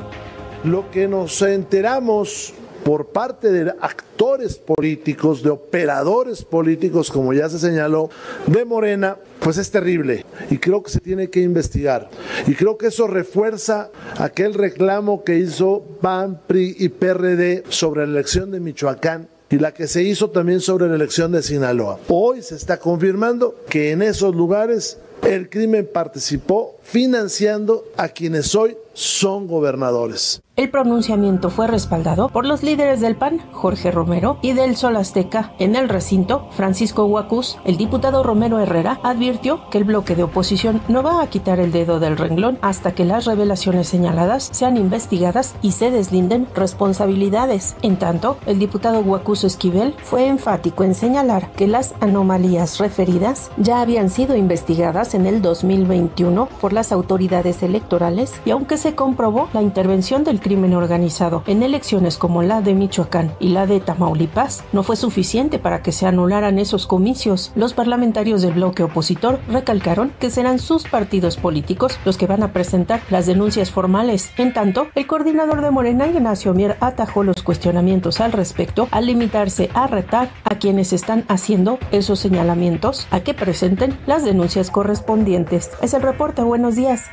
Lo que nos enteramos por parte de actores políticos, de operadores políticos, como ya se señaló, de Morena, pues es terrible y creo que se tiene que investigar. Y creo que eso refuerza aquel reclamo que hizo PAN, PRI y PRD sobre la elección de Michoacán y la que se hizo también sobre la elección de Sinaloa. Hoy se está confirmando que en esos lugares el crimen participó financiando a quienes hoy son gobernadores. El pronunciamiento fue respaldado por los líderes del PAN, Jorge Romero, y del Sol Azteca. En el recinto, Francisco Huacus, el diputado Romero Herrera, advirtió que el bloque de oposición no va a quitar el dedo del renglón hasta que las revelaciones señaladas sean investigadas y se deslinden responsabilidades. En tanto, el diputado Huacus Esquivel fue enfático en señalar que las anomalías referidas ya habían sido investigadas en el 2021 por las autoridades electorales y aunque se comprobó la intervención del crimen organizado en elecciones como la de Michoacán y la de Tamaulipas, no fue suficiente para que se anularan esos comicios. Los parlamentarios del bloque opositor recalcaron que serán sus partidos políticos los que van a presentar las denuncias formales. En tanto, el coordinador de Morena, Ignacio Mier, atajó los cuestionamientos al respecto al limitarse a retar a quienes están haciendo esos señalamientos a que presenten las denuncias correspondientes. Es el reporte. Buenos días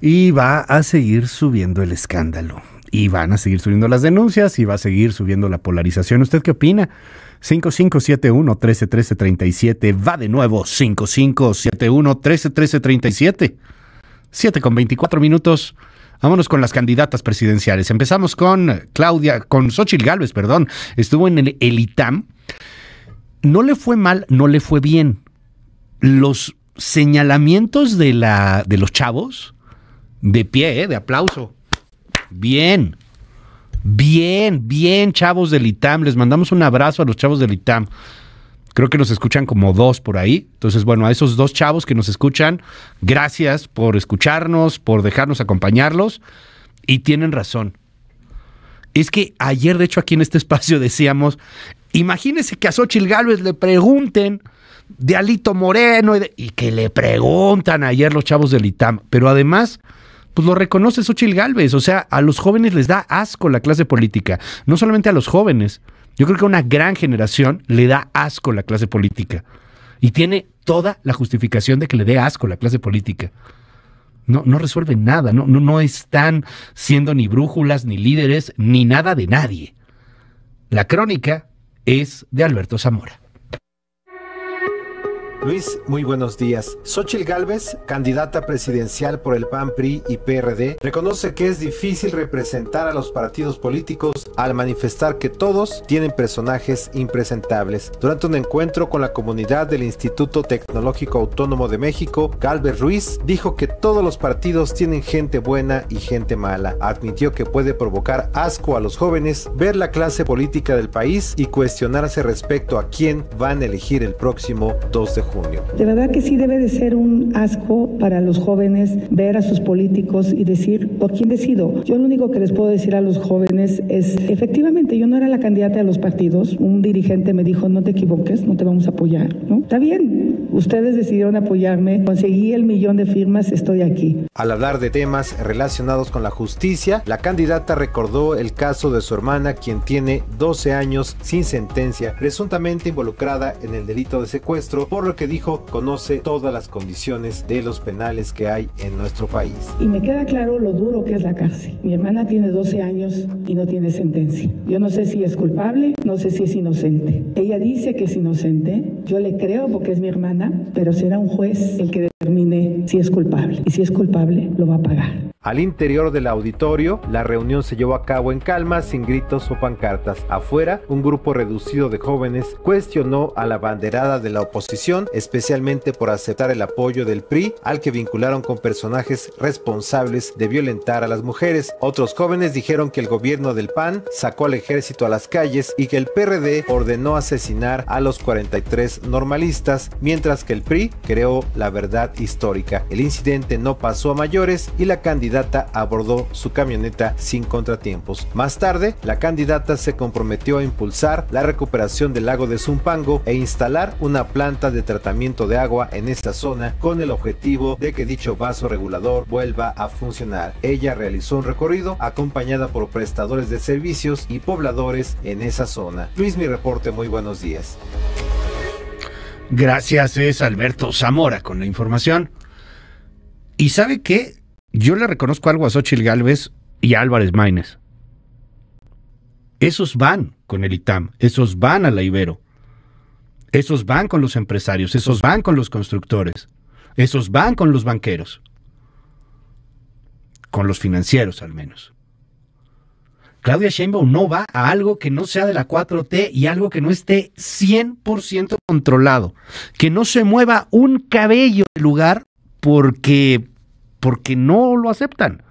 y va a seguir subiendo el escándalo. Y van a seguir subiendo las denuncias y va a seguir subiendo la polarización. ¿Usted qué opina? 5571-131337. Va de nuevo. 5571-131337. 7 con 24 minutos. Vámonos con las candidatas presidenciales. Empezamos con Claudia, con Xochitl Gálvez, perdón. Estuvo en el, el ITAM. No le fue mal, no le fue bien. Los señalamientos de, la, de los chavos de pie, ¿eh? de aplauso. Bien. Bien, bien, chavos del ITAM. Les mandamos un abrazo a los chavos del ITAM. Creo que nos escuchan como dos por ahí. Entonces, bueno, a esos dos chavos que nos escuchan, gracias por escucharnos, por dejarnos acompañarlos. Y tienen razón. Es que ayer, de hecho, aquí en este espacio decíamos, imagínense que a Xochitl Gálvez le pregunten de Alito Moreno y, que le preguntan ayer los chavos del ITAM. Pero además, pues lo reconoce Xochitl Gálvez. O sea, a los jóvenes les da asco la clase política. No solamente a los jóvenes. Yo creo que a una gran generación le da asco la clase política. Y tiene toda la justificación de que le dé asco la clase política. No, no resuelven nada, no, no, no están siendo ni brújulas, ni líderes, ni nada de nadie. La crónica es de Alberto Zamora. Luis, muy buenos días. Xochil Gálvez, candidata presidencial por el PAN, PRI y PRD, reconoce que es difícil representar a los partidos políticos al manifestar que todos tienen personajes impresentables. Durante un encuentro con la comunidad del Instituto Tecnológico Autónomo de México, Galvez Ruiz dijo que todos los partidos tienen gente buena y gente mala. Admitió que puede provocar asco a los jóvenes ver la clase política del país y cuestionarse respecto a quién van a elegir el próximo 2 de junio. De verdad que sí debe de ser un asco para los jóvenes ver a sus políticos y decir, ¿por quién decido? Yo lo único que les puedo decir a los jóvenes es, efectivamente, yo no era la candidata de los partidos. Un dirigente me dijo, no te equivoques, no te vamos a apoyar. ¿no? Está bien, ustedes decidieron apoyarme, conseguí el millón de firmas, estoy aquí. Al hablar de temas relacionados con la justicia, la candidata recordó el caso de su hermana, quien tiene 12 años sin sentencia, presuntamente involucrada en el delito de secuestro, por lo que dijo conoce todas las condiciones de los penales que hay en nuestro país. Y me queda claro lo duro que es la cárcel. Mi hermana tiene 12 años y no tiene sentencia. Yo no sé si es culpable, no sé si es inocente. Ella dice que es inocente, yo le creo porque es mi hermana, pero será un juez el que determine si es culpable. Y si es culpable, lo va a pagar. Al interior del auditorio, la reunión se llevó a cabo en calma, sin gritos o pancartas. Afuera, un grupo reducido de jóvenes cuestionó a la banderada de la oposición, especialmente por aceptar el apoyo del PRI, al que vincularon con personajes responsables de violentar a las mujeres. Otros jóvenes dijeron que el gobierno del PAN sacó al ejército a las calles y que el PRD ordenó asesinar a los 43 normalistas, mientras que el PRI creó la verdad histórica. El incidente no pasó a mayores y la candidata abordó su camioneta sin contratiempos. Más tarde, la candidata se comprometió a impulsar la recuperación del lago de Zumpango e instalar una planta de tratamiento de agua en esta zona con el objetivo de que dicho vaso regulador vuelva a funcionar. Ella realizó un recorrido acompañada por prestadores de servicios y pobladores en esa zona. Luis, mi reporte, muy buenos días. Gracias, es Alberto Zamora con la información. ¿Y sabe qué? Yo le reconozco algo a Xochitl Galvez y Álvarez Maínez. Esos van con el ITAM, esos van a la Ibero, esos van con los empresarios, esos van con los constructores, esos van con los banqueros, con los financieros al menos. Claudia Sheinbaum no va a algo que no sea de la 4T y algo que no esté 100% controlado, que no se mueva un cabello del lugar porque porque no lo aceptan.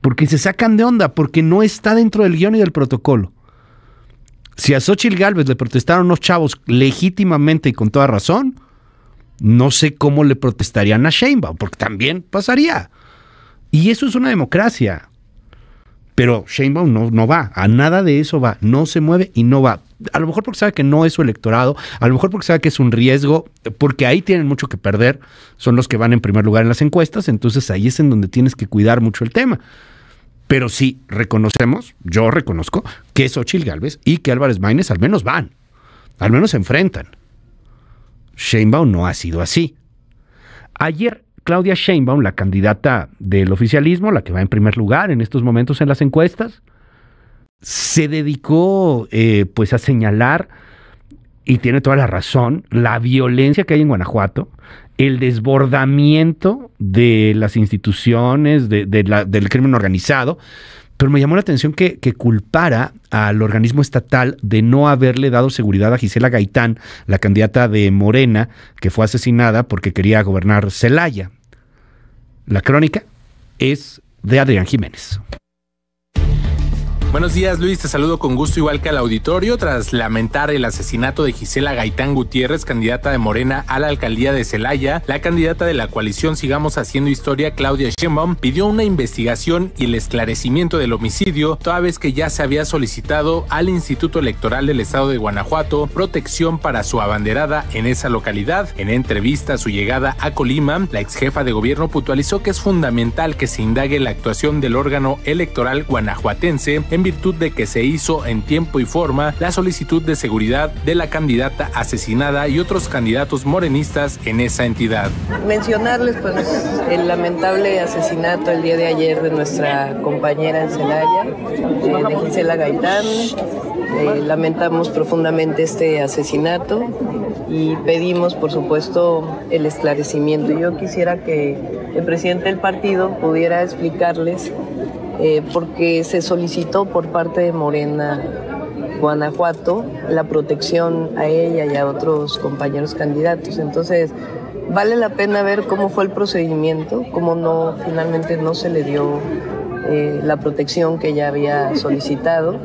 Porque se sacan de onda, porque no está dentro del guion y del protocolo. Si a Xochitl Galvez le protestaron unos chavos legítimamente y con toda razón, no sé cómo le protestarían a Sheinbaum, porque también pasaría. Y eso es una democracia. Pero Sheinbaum no, no va, a nada de eso va, no se mueve y no va. A lo mejor porque sabe que no es su electorado, a lo mejor porque sabe que es un riesgo, porque ahí tienen mucho que perder, son los que van en primer lugar en las encuestas, entonces ahí es en donde tienes que cuidar mucho el tema. Pero sí reconocemos, yo reconozco, que es Ochil Galvez y que Álvarez Maínez al menos van, al menos se enfrentan. Sheinbaum no ha sido así. Ayer Claudia Sheinbaum, la candidata del oficialismo, la que va en primer lugar en estos momentos en las encuestas, se dedicó eh, pues a señalar, y tiene toda la razón, la violencia que hay en Guanajuato, el desbordamiento de las instituciones, del crimen organizado, pero me llamó la atención que, culpara al organismo estatal de no haberle dado seguridad a Gisela Gaitán, la candidata de Morena, que fue asesinada porque quería gobernar Celaya. La crónica es de Adrián Jiménez. Buenos días Luis, te saludo con gusto igual que al auditorio tras lamentar el asesinato de Gisela Gaitán Gutiérrez, candidata de Morena a la alcaldía de Celaya. La candidata de la coalición Sigamos Haciendo Historia, Claudia Sheinbaum, pidió una investigación y el esclarecimiento del homicidio, toda vez que ya se había solicitado al Instituto Electoral del Estado de Guanajuato protección para su abanderada en esa localidad. En entrevista a su llegada a Colima, la ex jefa de gobierno puntualizó que es fundamental que se indague la actuación del órgano electoral guanajuatense en virtud de que se hizo en tiempo y forma la solicitud de seguridad de la candidata asesinada y otros candidatos morenistas en esa entidad. Mencionarles pues el lamentable asesinato el día de ayer de nuestra compañera en Celaya, eh, de Gisela Gaitán. Eh, lamentamos profundamente este asesinato y pedimos, por supuesto, el esclarecimiento. Yo quisiera que el presidente del partido pudiera explicarles eh, porque se solicitó por parte de Morena Guanajuato la protección a ella y a otros compañeros candidatos. Entonces, vale la pena ver cómo fue el procedimiento, cómo no, finalmente no se le dio eh, la protección que ella había solicitado.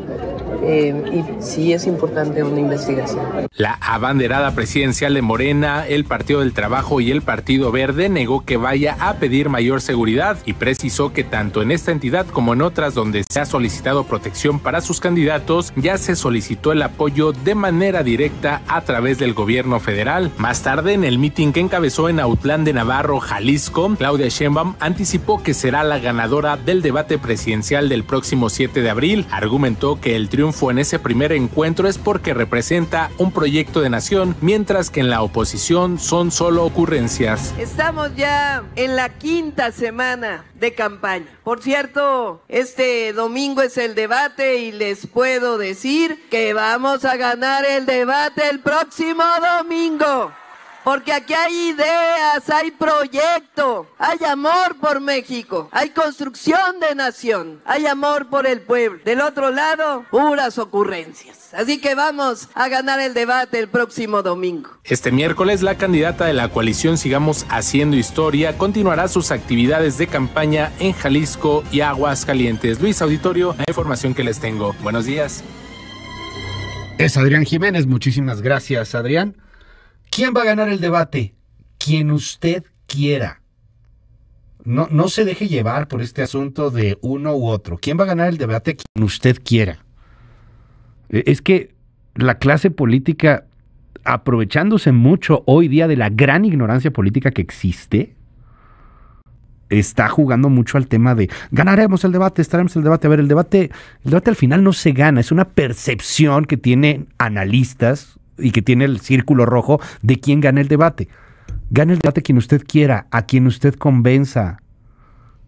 Eh, y sí es importante una investigación. La abanderada presidencial de Morena, el Partido del Trabajo y el Partido Verde negó que vaya a pedir mayor seguridad y precisó que tanto en esta entidad como en otras donde se ha solicitado protección para sus candidatos, ya se solicitó el apoyo de manera directa a través del gobierno federal. Más tarde, en el mitin que encabezó en Autlán de Navarro, Jalisco, Claudia Sheinbaum anticipó que será la ganadora del debate presidencial del próximo 7 de abril. Argumentó que el triunfo en ese primer encuentro es porque representa un proyecto de nación, mientras que en la oposición son solo ocurrencias. Estamos ya en la quinta semana de campaña. Por cierto, este domingo es el debate y les puedo decir que vamos a ganar el debate el próximo domingo. Porque aquí hay ideas, hay proyecto, hay amor por México, hay construcción de nación, hay amor por el pueblo. Del otro lado, puras ocurrencias. Así que vamos a ganar el debate el próximo domingo. Este miércoles, la candidata de la coalición Sigamos Haciendo Historia continuará sus actividades de campaña en Jalisco y Aguascalientes. Luis Auditorio, la información que les tengo. Buenos días. Es Adrián Jiménez. Muchísimas gracias, Adrián. ¿Quién va a ganar el debate? Quien usted quiera. No, no se deje llevar por este asunto de uno u otro. ¿Quién va a ganar el debate? Quien usted quiera. E, es que la clase política, aprovechándose mucho hoy día de la gran ignorancia política que existe, está jugando mucho al tema de ganaremos el debate, estaremos el debate. A ver, el debate, el debate al final no se gana, es una percepción que tienen analistas, y que tiene el círculo rojo de quién gana el debate. Gana el debate quien usted quiera, a quien usted convenza.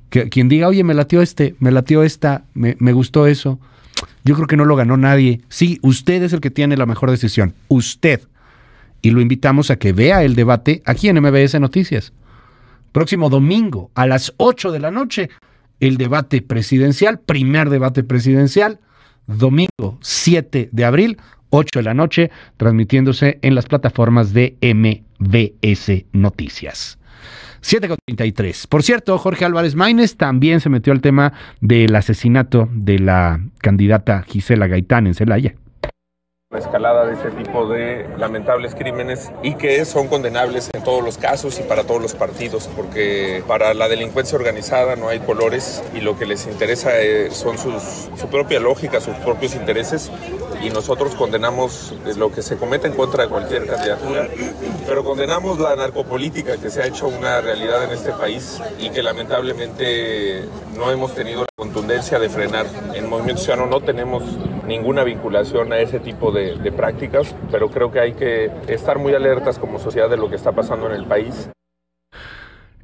Que, quien diga, oye, me latió este, me latió esta, me, me gustó eso. Yo creo que no lo ganó nadie. Sí, usted es el que tiene la mejor decisión. Usted. Y lo invitamos a que vea el debate aquí en MBS Noticias. Próximo domingo a las 8 de la noche, el debate presidencial, primer debate presidencial, domingo 7 de abril, 8 de la noche, transmitiéndose en las plataformas de MBS Noticias. 7.33. Por cierto, Jorge Álvarez Maínez también se metió al tema del asesinato de la candidata Gisela Gaitán en Celaya la escalada de este tipo de lamentables crímenes y que son condenables en todos los casos y para todos los partidos, porque para la delincuencia organizada no hay colores y lo que les interesa eh, son sus, su propia lógica, sus propios intereses y nosotros condenamos lo que se comete en contra de cualquier candidatura, pero condenamos la narcopolítica que se ha hecho una realidad en este país y que lamentablemente no hemos tenido la contundencia de frenar. En Movimiento Ciudadano no tenemos ninguna vinculación a ese tipo de, de prácticas, pero creo que hay que estar muy alertas como sociedad de lo que está pasando en el país.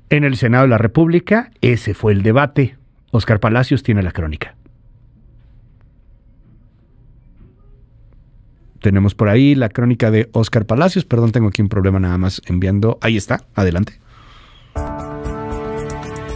En el Senado de la República, ese fue el debate. Oscar Palacios tiene la crónica. Tenemos por ahí la crónica de Oscar Palacios. Perdón, tengo aquí un problema nada más enviando. Ahí está, adelante.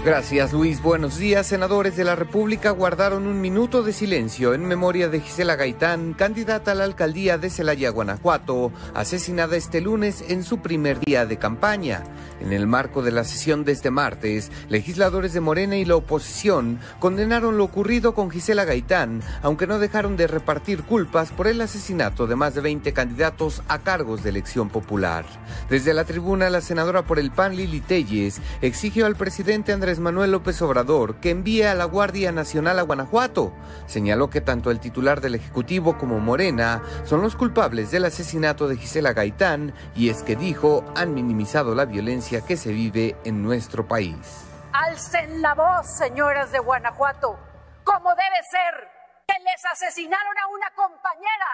Gracias Luis. Buenos días. Senadores de la República guardaron un minuto de silencio en memoria de Gisela Gaitán, candidata a la alcaldía de Celaya, Guanajuato, asesinada este lunes en su primer día de campaña. En el marco de la sesión de este martes, legisladores de Morena y la oposición condenaron lo ocurrido con Gisela Gaitán, aunque no dejaron de repartir culpas por el asesinato de más de 20 candidatos a cargos de elección popular. Desde la tribuna, la senadora por el PAN Lili Telles exigió al presidente Andrés Manuel López Obrador que envíe a la Guardia Nacional a Guanajuato. Señaló que tanto el titular del Ejecutivo como Morena son los culpables del asesinato de Gisela Gaitán y es que dijo han minimizado la violencia que se vive en nuestro país. Alcen la voz, señoras de Guanajuato, como debe ser, que les asesinaron a una compañera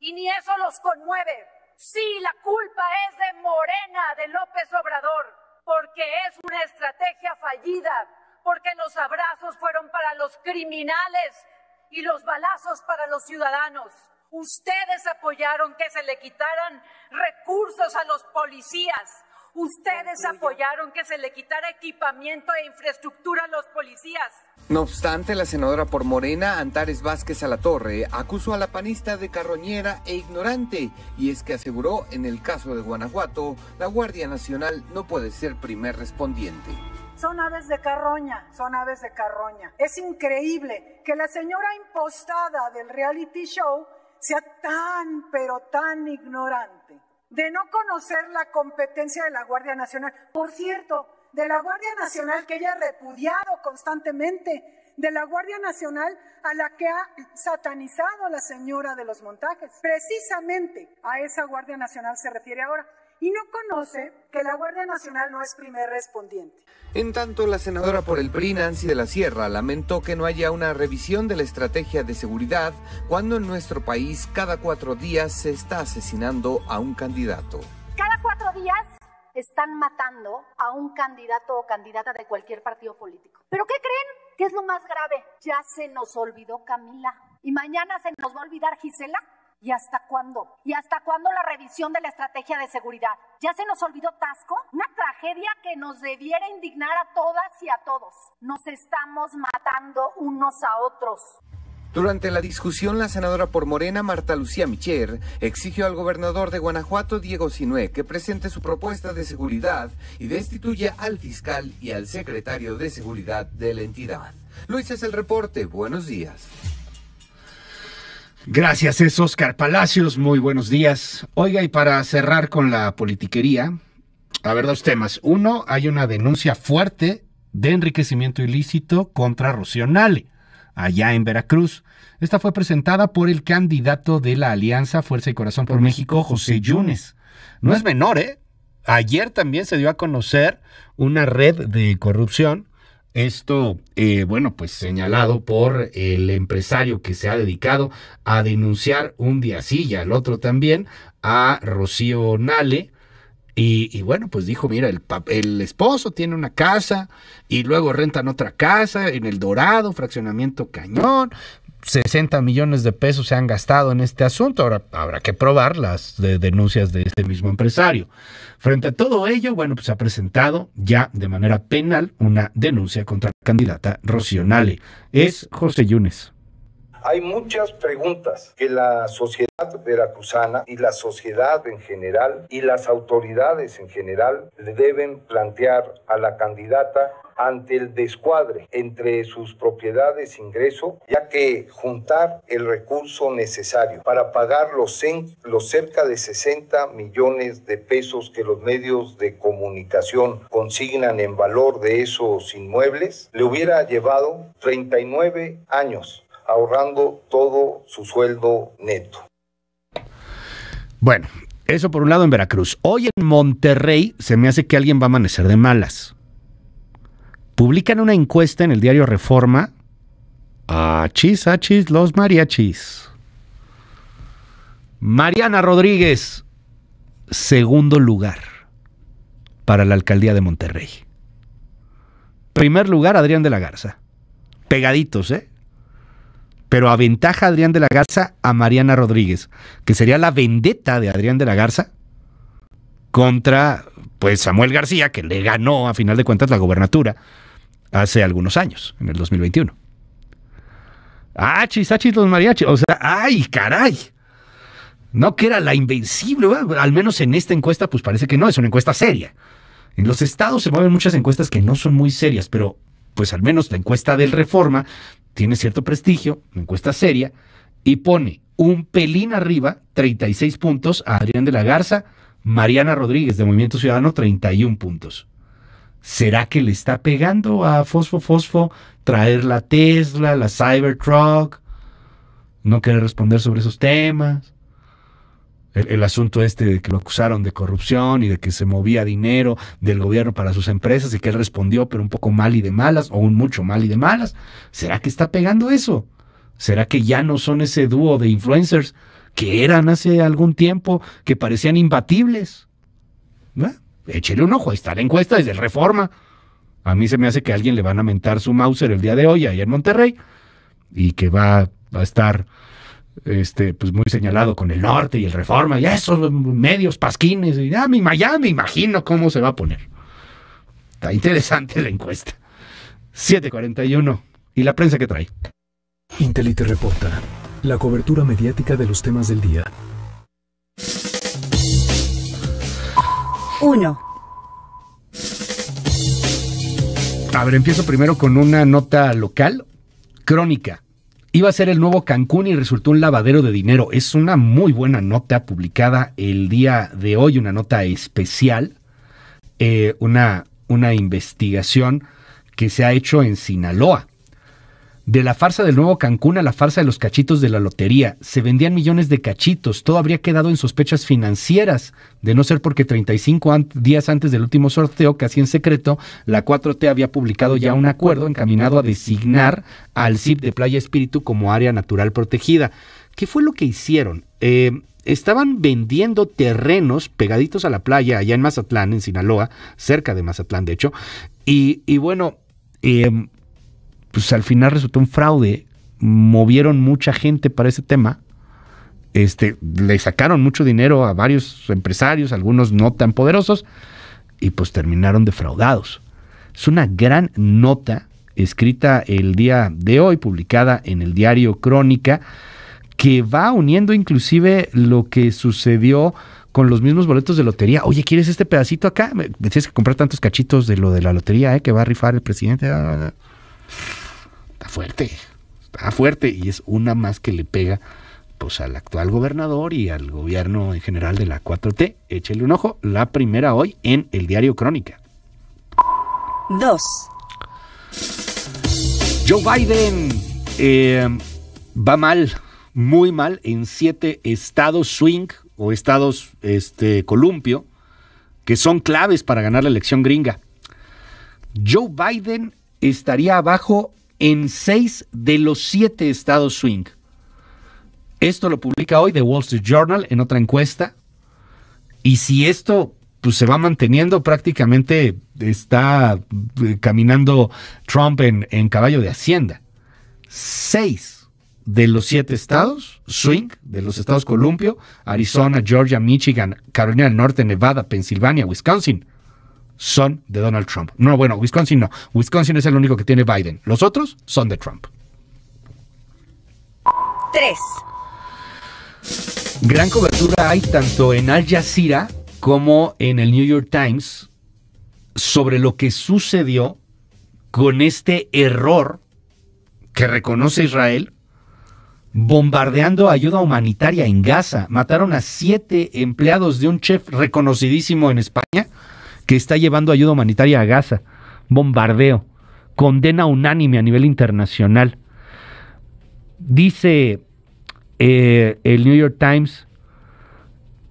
y ni eso los conmueve. Sí, la culpa es de Morena, de López Obrador porque es una estrategia fallida, porque los abrazos fueron para los criminales y los balazos para los ciudadanos. Ustedes apoyaron que se le quitaran recursos a los policías. Ustedes apoyaron que se le quitara equipamiento e infraestructura a los policías. No obstante, la senadora por Morena, Antares Vázquez Alatorre, acusó a la panista de carroñera e ignorante, y es que aseguró en el caso de Guanajuato, la Guardia Nacional no puede ser primer respondiente. Son aves de carroña, son aves de carroña. Es increíble que la señora impostada del reality show sea tan, pero tan ignorante de no conocer la competencia de la Guardia Nacional. Por cierto, de la Guardia Nacional que ella ha repudiado constantemente, de la Guardia Nacional a la que ha satanizado la señora de los montajes. Precisamente a esa Guardia Nacional se refiere ahora y no conoce que la Guardia Nacional no es primer respondiente. En tanto, la senadora por el PRI, Nancy de la Sierra, lamentó que no haya una revisión de la estrategia de seguridad cuando en nuestro país cada cuatro días se está asesinando a un candidato. Cada cuatro días están matando a un candidato o candidata de cualquier partido político. ¿Pero qué creen? ¿Qué es lo más grave? Ya se nos olvidó Camila. ¿Y mañana se nos va a olvidar Gisela? ¿Y hasta cuándo? ¿Y hasta cuándo la revisión de la estrategia de seguridad? ¿Ya se nos olvidó Tasco? Una tragedia que nos debiera indignar a todas y a todos. Nos estamos matando unos a otros. Durante la discusión, la senadora por Morena, Marta Lucía Micher, exigió al gobernador de Guanajuato, Diego Sinué, que presente su propuesta de seguridad y destituya al fiscal y al secretario de seguridad de la entidad. Luis es el reporte. Buenos días. Gracias, es Oscar Palacios. Muy buenos días. Oiga, y para cerrar con la politiquería, a ver, dos temas. Uno, hay una denuncia fuerte de enriquecimiento ilícito contra Rocío Nale, allá en Veracruz. Esta fue presentada por el candidato de la Alianza Fuerza y Corazón por México, José Yunes. No es menor, ¿eh? Ayer también se dio a conocer una red de corrupción esto, eh, bueno, pues señalado por el empresario que se ha dedicado a denunciar un día sí y al otro también a Rocío Nale. Y, bueno, pues dijo, mira, el, el esposo tiene una casa y luego rentan otra casa en el Dorado, fraccionamiento Cañón, 60 millones de pesos se han gastado en este asunto. Ahora habrá que probar las denuncias de este mismo empresario. Frente a todo ello, bueno, pues ha presentado ya de manera penal una denuncia contra la candidata Rocío Es José Yunes. Hay muchas preguntas que la sociedad veracruzana y la sociedad en general y las autoridades en general le deben plantear a la candidata ante el descuadre entre sus propiedades e ingreso, ya que juntar el recurso necesario para pagar los, los cerca de 60 millones de pesos que los medios de comunicación consignan en valor de esos inmuebles, le hubiera llevado 39 años ahorrando todo su sueldo neto. Bueno, eso por un lado en Veracruz. Hoy en Monterrey se me hace que alguien va a amanecer de malas publican una encuesta en el diario Reforma. Achis, achis, los mariachis. Mariana Rodríguez, segundo lugar para la alcaldía de Monterrey. Primer lugar, Adrián de la Garza. Pegaditos, ¿eh? Pero aventaja Adrián de la Garza a Mariana Rodríguez, que sería la vendetta de Adrián de la Garza contra pues Samuel García, que le ganó a final de cuentas la gobernatura hace algunos años, en el 2021. Achis, achis los mariachis. O sea, ay, caray. No que era la invencible, al menos en esta encuesta, pues parece que no, es una encuesta seria. En los estados se mueven muchas encuestas que no son muy serias, pero pues al menos la encuesta del Reforma tiene cierto prestigio, encuesta seria, y pone un pelín arriba, 36 puntos, a Adrián de la Garza, Mariana Rodríguez de Movimiento Ciudadano, 31 puntos. ¿Será que le está pegando a Fosfo Fosfo traer la Tesla, la Cybertruck? No quiere responder sobre esos temas. El, asunto este de que lo acusaron de corrupción y de que se movía dinero del gobierno para sus empresas y que él respondió, pero un poco mal y de malas, o un mucho mal y de malas. ¿Será que está pegando eso? ¿Será que ya no son ese dúo de influencers que eran hace algún tiempo, que parecían imbatibles? Échele un ojo, ahí está la encuesta desde el Reforma. A mí se me hace que alguien le van a mentar su Mauser el día de hoy ahí en Monterrey y que va, a estar este, pues muy señalado con el norte y el Reforma y esos medios pasquines. Y ya, me, ya me imagino cómo se va a poner. Está interesante la encuesta. 741. ¿Y la prensa que trae? Intelite reporta. La cobertura mediática de los temas del día. 1. A ver, empiezo primero con una nota local. Crónica. Iba a ser el nuevo Cancún y resultó un lavadero de dinero. Es una muy buena nota publicada el día de hoy, una nota especial, eh, una, una investigación que se ha hecho en Sinaloa de la farsa del nuevo Cancún a la farsa de los cachitos de la lotería. Se vendían millones de cachitos. Todo habría quedado en sospechas financieras, de no ser porque 35 días antes del último sorteo, casi en secreto, la 4T había publicado ya un acuerdo encaminado a designar al CIP de Playa Espíritu como área natural protegida. ¿Qué fue lo que hicieron? Eh, estaban vendiendo terrenos pegaditos a la playa allá en Mazatlán, en Sinaloa, cerca de Mazatlán, de hecho. Y, y bueno, eh, pues al final resultó un fraude, movieron mucha gente para ese tema, este, le sacaron mucho dinero a varios empresarios, algunos no tan poderosos, y pues terminaron defraudados. Es una gran nota escrita el día de hoy, publicada en el diario Crónica, que va uniendo inclusive lo que sucedió con los mismos boletos de lotería. Oye, ¿quieres este pedacito acá? Me decías que comprar tantos cachitos de lo de la lotería, ¿eh? que va a rifar el presidente. Está fuerte, está fuerte y es una más que le pega pues al actual gobernador y al gobierno en general de la 4T. Échele un ojo, la primera hoy en el diario Crónica. 2. Joe Biden eh, va mal, muy mal, en siete estados swing o estados este, columpio, que son claves para ganar la elección gringa. Joe Biden estaría abajo en seis de los siete estados swing. Esto lo publica hoy The Wall Street Journal en otra encuesta. Y si esto pues, se va manteniendo, prácticamente está eh, caminando Trump en, en caballo de Hacienda. Seis de los siete estados, swing, de los estados columpio, Arizona, Georgia, Michigan, Carolina del Norte, Nevada, Pensilvania, Wisconsin, son de Donald Trump. No, bueno, Wisconsin no. Wisconsin es el único que tiene Biden. Los otros son de Trump. 3. Gran cobertura hay tanto en Al Jazeera como en el New York Times sobre lo que sucedió con este error que reconoce Israel bombardeando ayuda humanitaria en Gaza. Mataron a siete empleados de un chef reconocidísimo en España que está llevando ayuda humanitaria a Gaza. Bombardeo. Condena unánime a nivel internacional. Dice eh, el New York Times,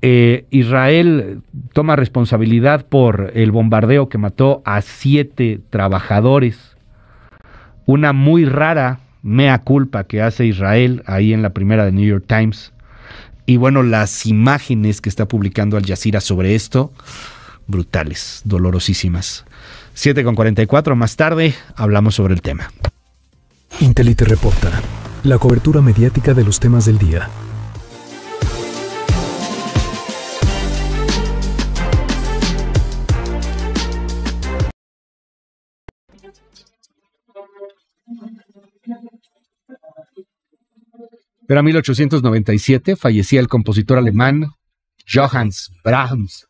eh, Israel toma responsabilidad por el bombardeo que mató a siete trabajadores. Una muy rara mea culpa que hace Israel ahí en la primera de New York Times. Y bueno, las imágenes que está publicando Al Jazeera sobre esto, brutales, dolorosísimas. 7 con 44, más tarde hablamos sobre el tema. Intelite reporta la cobertura mediática de los temas del día. Era 1897, fallecía el compositor alemán Johannes Brahms,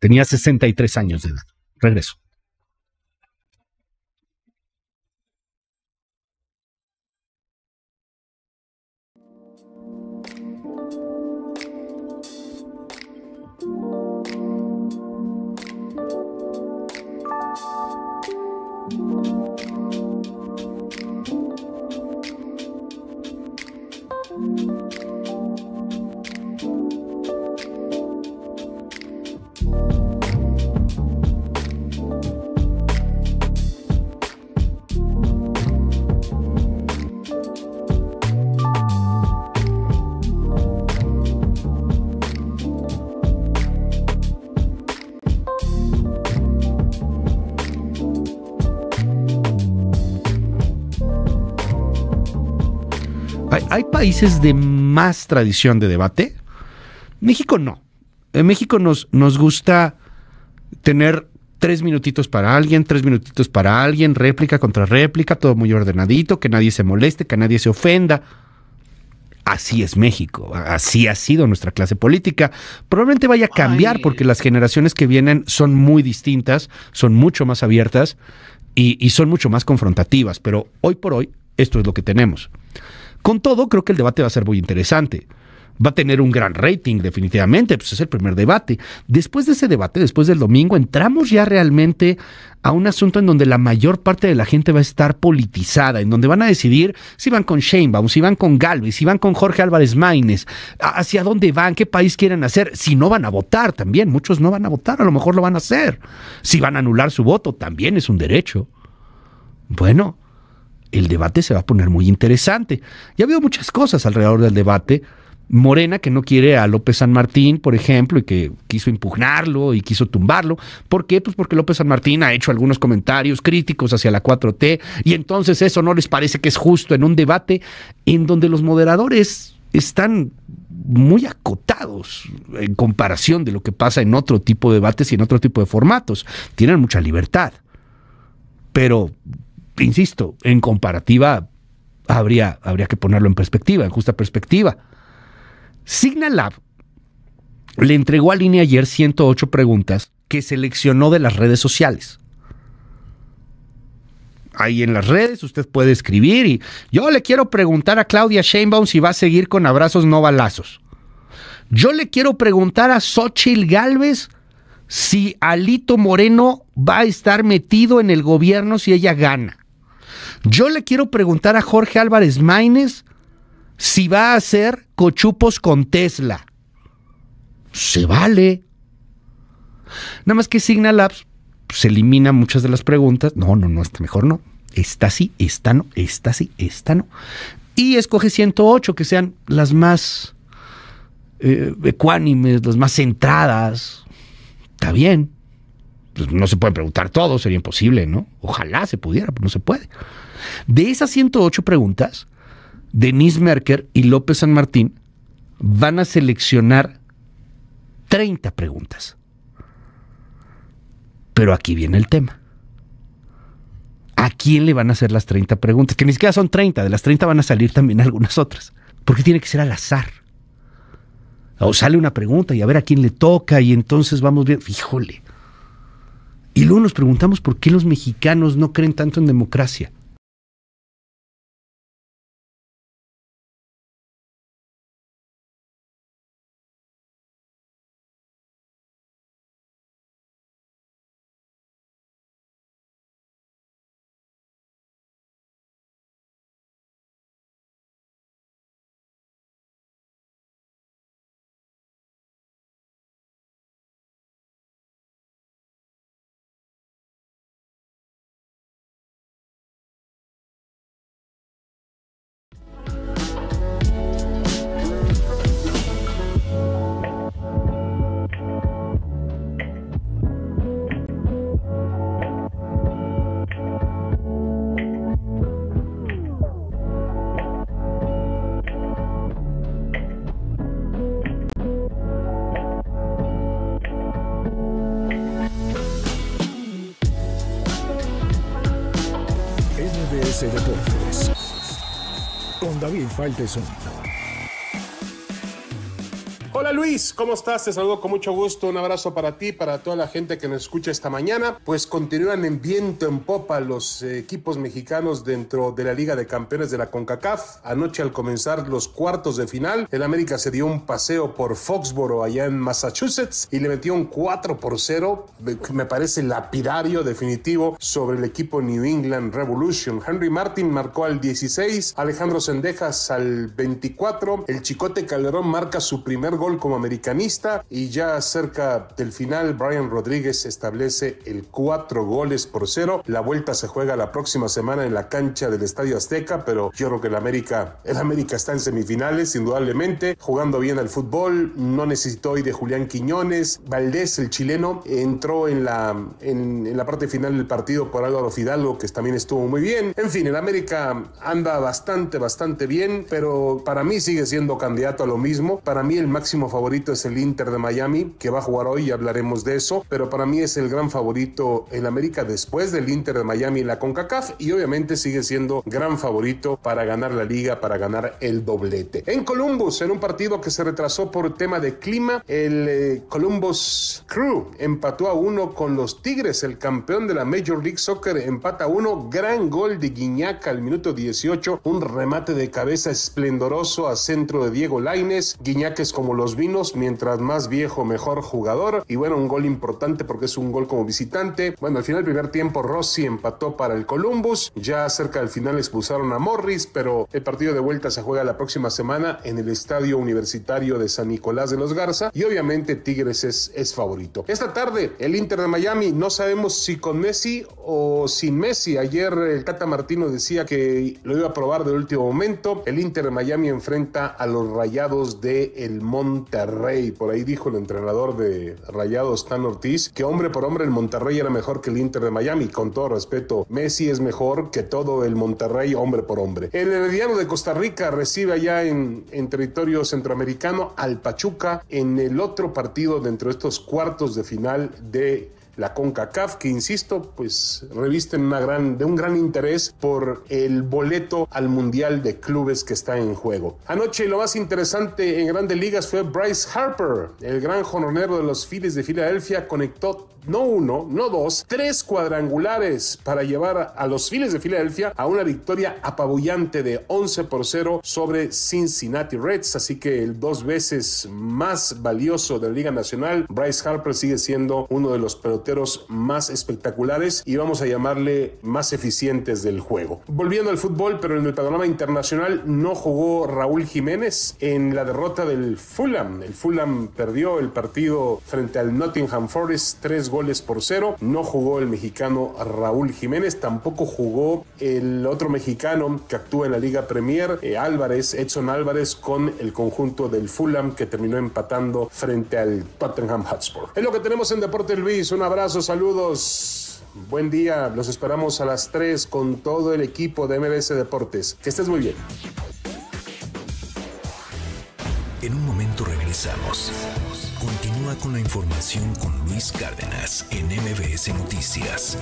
Tenía 63 años de edad. Regreso. Países de más tradición de debate? México no. En México nos, nos gusta tener tres minutitos para alguien, tres minutitos para alguien, réplica contra réplica, todo muy ordenadito, que nadie se moleste, que nadie se ofenda. Así es México, así ha sido nuestra clase política. Probablemente vaya a cambiar porque las generaciones que vienen son muy distintas, son mucho más abiertas y, y son mucho más confrontativas, pero hoy por hoy esto es lo que tenemos. Con todo, creo que el debate va a ser muy interesante. Va a tener un gran rating, definitivamente, pues es el primer debate. Después de ese debate, después del domingo, entramos ya realmente a un asunto en donde la mayor parte de la gente va a estar politizada, en donde van a decidir si van con Sheinbaum, si van con Galvez, si van con Jorge Álvarez Maínez, hacia dónde van, qué país quieren hacer, si no van a votar también, muchos no van a votar, a lo mejor lo van a hacer. Si van a anular su voto, también es un derecho. Bueno, el debate se va a poner muy interesante. Ya ha habido muchas cosas alrededor del debate. Morena, que no quiere a López San Martín, por ejemplo, y que quiso impugnarlo y quiso tumbarlo. ¿Por qué? Pues porque López San Martín ha hecho algunos comentarios críticos hacia la 4T y entonces eso no les parece que es justo en un debate en donde los moderadores están muy acotados en comparación de lo que pasa en otro tipo de debates y en otro tipo de formatos. Tienen mucha libertad. Pero insisto, en comparativa habría, habría que ponerlo en perspectiva, en justa perspectiva. Signalab le entregó a Línea ayer 108 preguntas que seleccionó de las redes sociales. Ahí en las redes usted puede escribir y yo le quiero preguntar a Claudia Sheinbaum si va a seguir con abrazos no balazos. Yo le quiero preguntar a Xochitl Galvez si Alito Moreno va a estar metido en el gobierno si ella gana. Yo le quiero preguntar a Jorge Álvarez Maínez si va a hacer cochupos con Tesla. Se vale. Nada más que Signal Labs se elimina muchas de las preguntas. No, no, no, está mejor no. Está sí, está no, está sí, está no. Y escoge 108 que sean las más eh, ecuánimes, las más centradas. Está bien. Pues no se pueden preguntar todo, sería imposible, ¿no? Ojalá se pudiera, pero no se puede. De esas 108 preguntas, Denise Merker y López San Martín van a seleccionar 30 preguntas. Pero aquí viene el tema. ¿A quién le van a hacer las 30 preguntas? Que ni siquiera son 30, de las 30 van a salir también algunas otras. Porque tiene que ser al azar. O sale una pregunta y a ver a quién le toca y entonces vamos bien. Híjole. Y luego nos preguntamos por qué los mexicanos no creen tanto en democracia. Falta Sonido. Luis, ¿cómo estás? Te saludo con mucho gusto. Un abrazo para ti, para toda la gente que nos escucha esta mañana. Pues continúan en viento en popa los equipos mexicanos dentro de la Liga de Campeones de la CONCACAF. Anoche al comenzar los cuartos de final, el América se dio un paseo por Foxboro allá en Massachusetts y le metió un 4 por 0. Me parece lapidario definitivo sobre el equipo New England Revolution. Henry Martin marcó al 16, Alejandro Sendejas al 24, el Chicote Calderón marca su primer gol como americanista y ya cerca del final Brian Rodríguez establece el 4 goles por 0. La vuelta se juega la próxima semana en la cancha del Estadio Azteca, pero yo creo que el América, el América está en semifinales indudablemente, jugando bien al fútbol, no necesitó hoy de Julián Quiñones, Valdés el chileno entró en la en, en la parte final del partido por Álvaro Fidalgo que también estuvo muy bien. En fin, el América anda bastante bastante bien, pero para mí sigue siendo candidato a lo mismo. Para mí el máximo favorito es el Inter de Miami, que va a jugar hoy y hablaremos de eso, pero para mí es el gran favorito en América después del Inter de Miami la CONCACAF y obviamente sigue siendo gran favorito para ganar la liga, para ganar el doblete. En Columbus, en un partido que se retrasó por tema de clima, el eh, Columbus Crew empató a uno con los Tigres, el campeón de la Major League Soccer empata a uno, gran gol de Guiñaca al minuto 18, un remate de cabeza esplendoroso a centro de Diego Laines, Guiñaca es como los vinos, mientras más viejo mejor jugador y bueno, un gol importante porque es un gol como visitante. Bueno, al final del primer tiempo Rossi empató para el Columbus, ya cerca del final expulsaron a Morris, pero el partido de vuelta se juega la próxima semana en el Estadio Universitario de San Nicolás de los Garza y obviamente Tigres es, favorito. Esta tarde el Inter de Miami, no sabemos si con Messi o sin Messi. Ayer el Tata Martino decía que lo iba a probar de último momento. El Inter de Miami enfrenta a los Rayados de el Monterrey. Por ahí dijo el entrenador de Rayados, Stan Ortiz, que hombre por hombre el Monterrey era mejor que el Inter de Miami. Con todo respeto, Messi es mejor que todo el Monterrey hombre por hombre. El Herediano de Costa Rica recibe allá en, en territorio centroamericano al Pachuca en el otro partido dentro de estos cuartos de final de la CONCACAF, que insisto, pues revisten una gran, de un gran interés por el boleto al Mundial de Clubes que está en juego. Anoche lo más interesante en grandes ligas fue Bryce Harper, el gran jonronero de los Phillies de Filadelfia, conectó no uno, no dos, tres cuadrangulares para llevar a los Phillies de Filadelfia a una victoria apabullante de 11 por 0 sobre Cincinnati Reds. Así que el dos veces más valioso de la Liga Nacional, Bryce Harper sigue siendo uno de los peloteros más espectaculares y vamos a llamarle más eficientes del juego. Volviendo al fútbol, pero en el panorama internacional no jugó Raúl Jiménez en la derrota del Fulham. El Fulham perdió el partido frente al Nottingham Forest goles por cero. No jugó el mexicano Raúl Jiménez, tampoco jugó el otro mexicano que actúa en la Liga Premier, eh, Álvarez, Edson Álvarez, con el conjunto del Fulham que terminó empatando frente al Tottenham Hotspur. Es lo que tenemos en Deporte Luis. Un abrazo, saludos. Buen día, los esperamos a las 3 con todo el equipo de MBS Deportes. Que estés muy bien. En un momento regresamos. Con la información con Luis Cárdenas en MBS Noticias.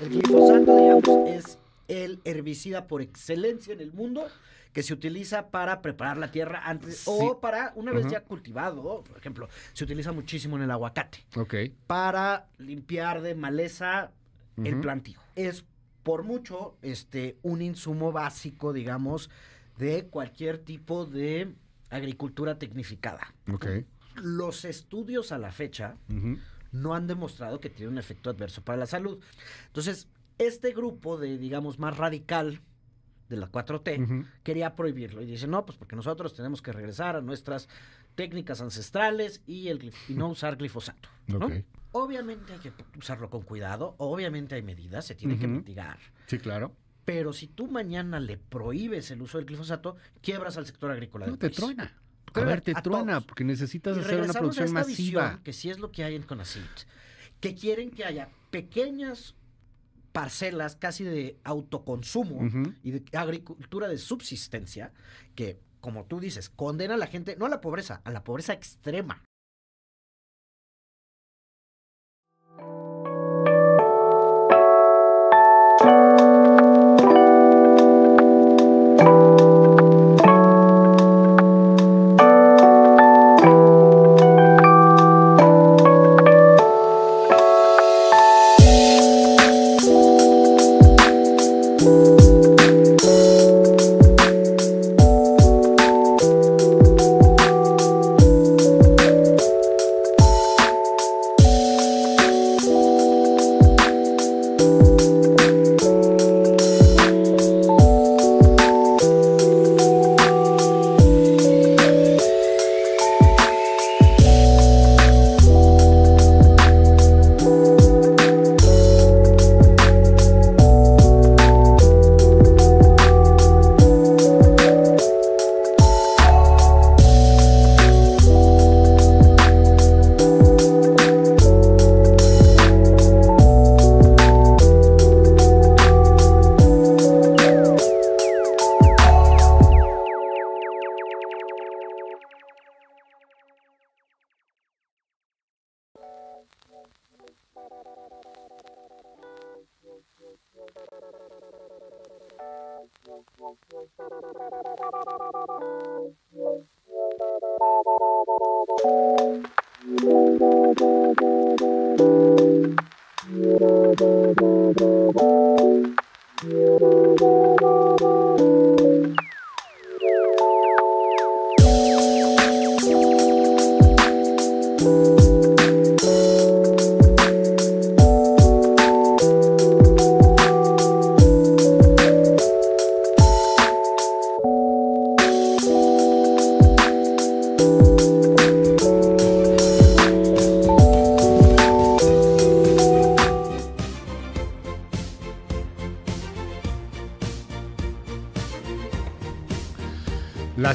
El glifosato, digamos, es el herbicida por excelencia en el mundo que se utiliza para preparar la tierra antes o para una vez ya cultivado, por ejemplo, se utiliza muchísimo en el aguacate. Ok. Para limpiar de maleza el plantío. Es por mucho este un insumo básico, digamos, de cualquier tipo de agricultura tecnificada. Ok. Los estudios a la fecha no han demostrado que tiene un efecto adverso para la salud. Entonces, este grupo de, digamos, más radical de la 4T quería prohibirlo y dice, no, pues porque nosotros tenemos que regresar a nuestras técnicas ancestrales y, el, y no usar glifosato. ¿no? Obviamente hay que usarlo con cuidado, obviamente hay medidas, se tiene que mitigar. Sí, claro. Pero si tú mañana le prohíbes el uso del glifosato, quiebras al sector agrícola. No, te truena. A ver, te truena, porque necesitas hacer una producción masiva. que sí es lo que hay en Conacit, que quieren que haya pequeñas parcelas casi de autoconsumo y de agricultura de subsistencia que, como tú dices, condena a la gente, no a la pobreza, a la pobreza extrema.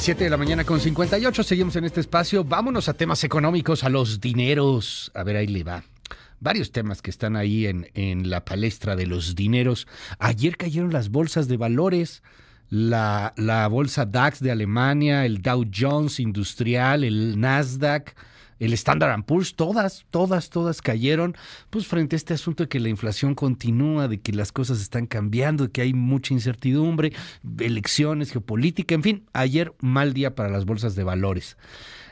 7 de la mañana con 58, seguimos en este espacio. Vámonos a temas económicos, a los dineros. A ver, ahí le va. Varios temas que están ahí en, en la palestra de los dineros. Ayer cayeron las bolsas de valores, la, la bolsa DAX de Alemania, el Dow Jones Industrial, el Nasdaq el Standard Poor's, todas, todas, todas cayeron, pues frente a este asunto de que la inflación continúa, de que las cosas están cambiando, de que hay mucha incertidumbre, elecciones, geopolítica, en fin, ayer mal día para las bolsas de valores.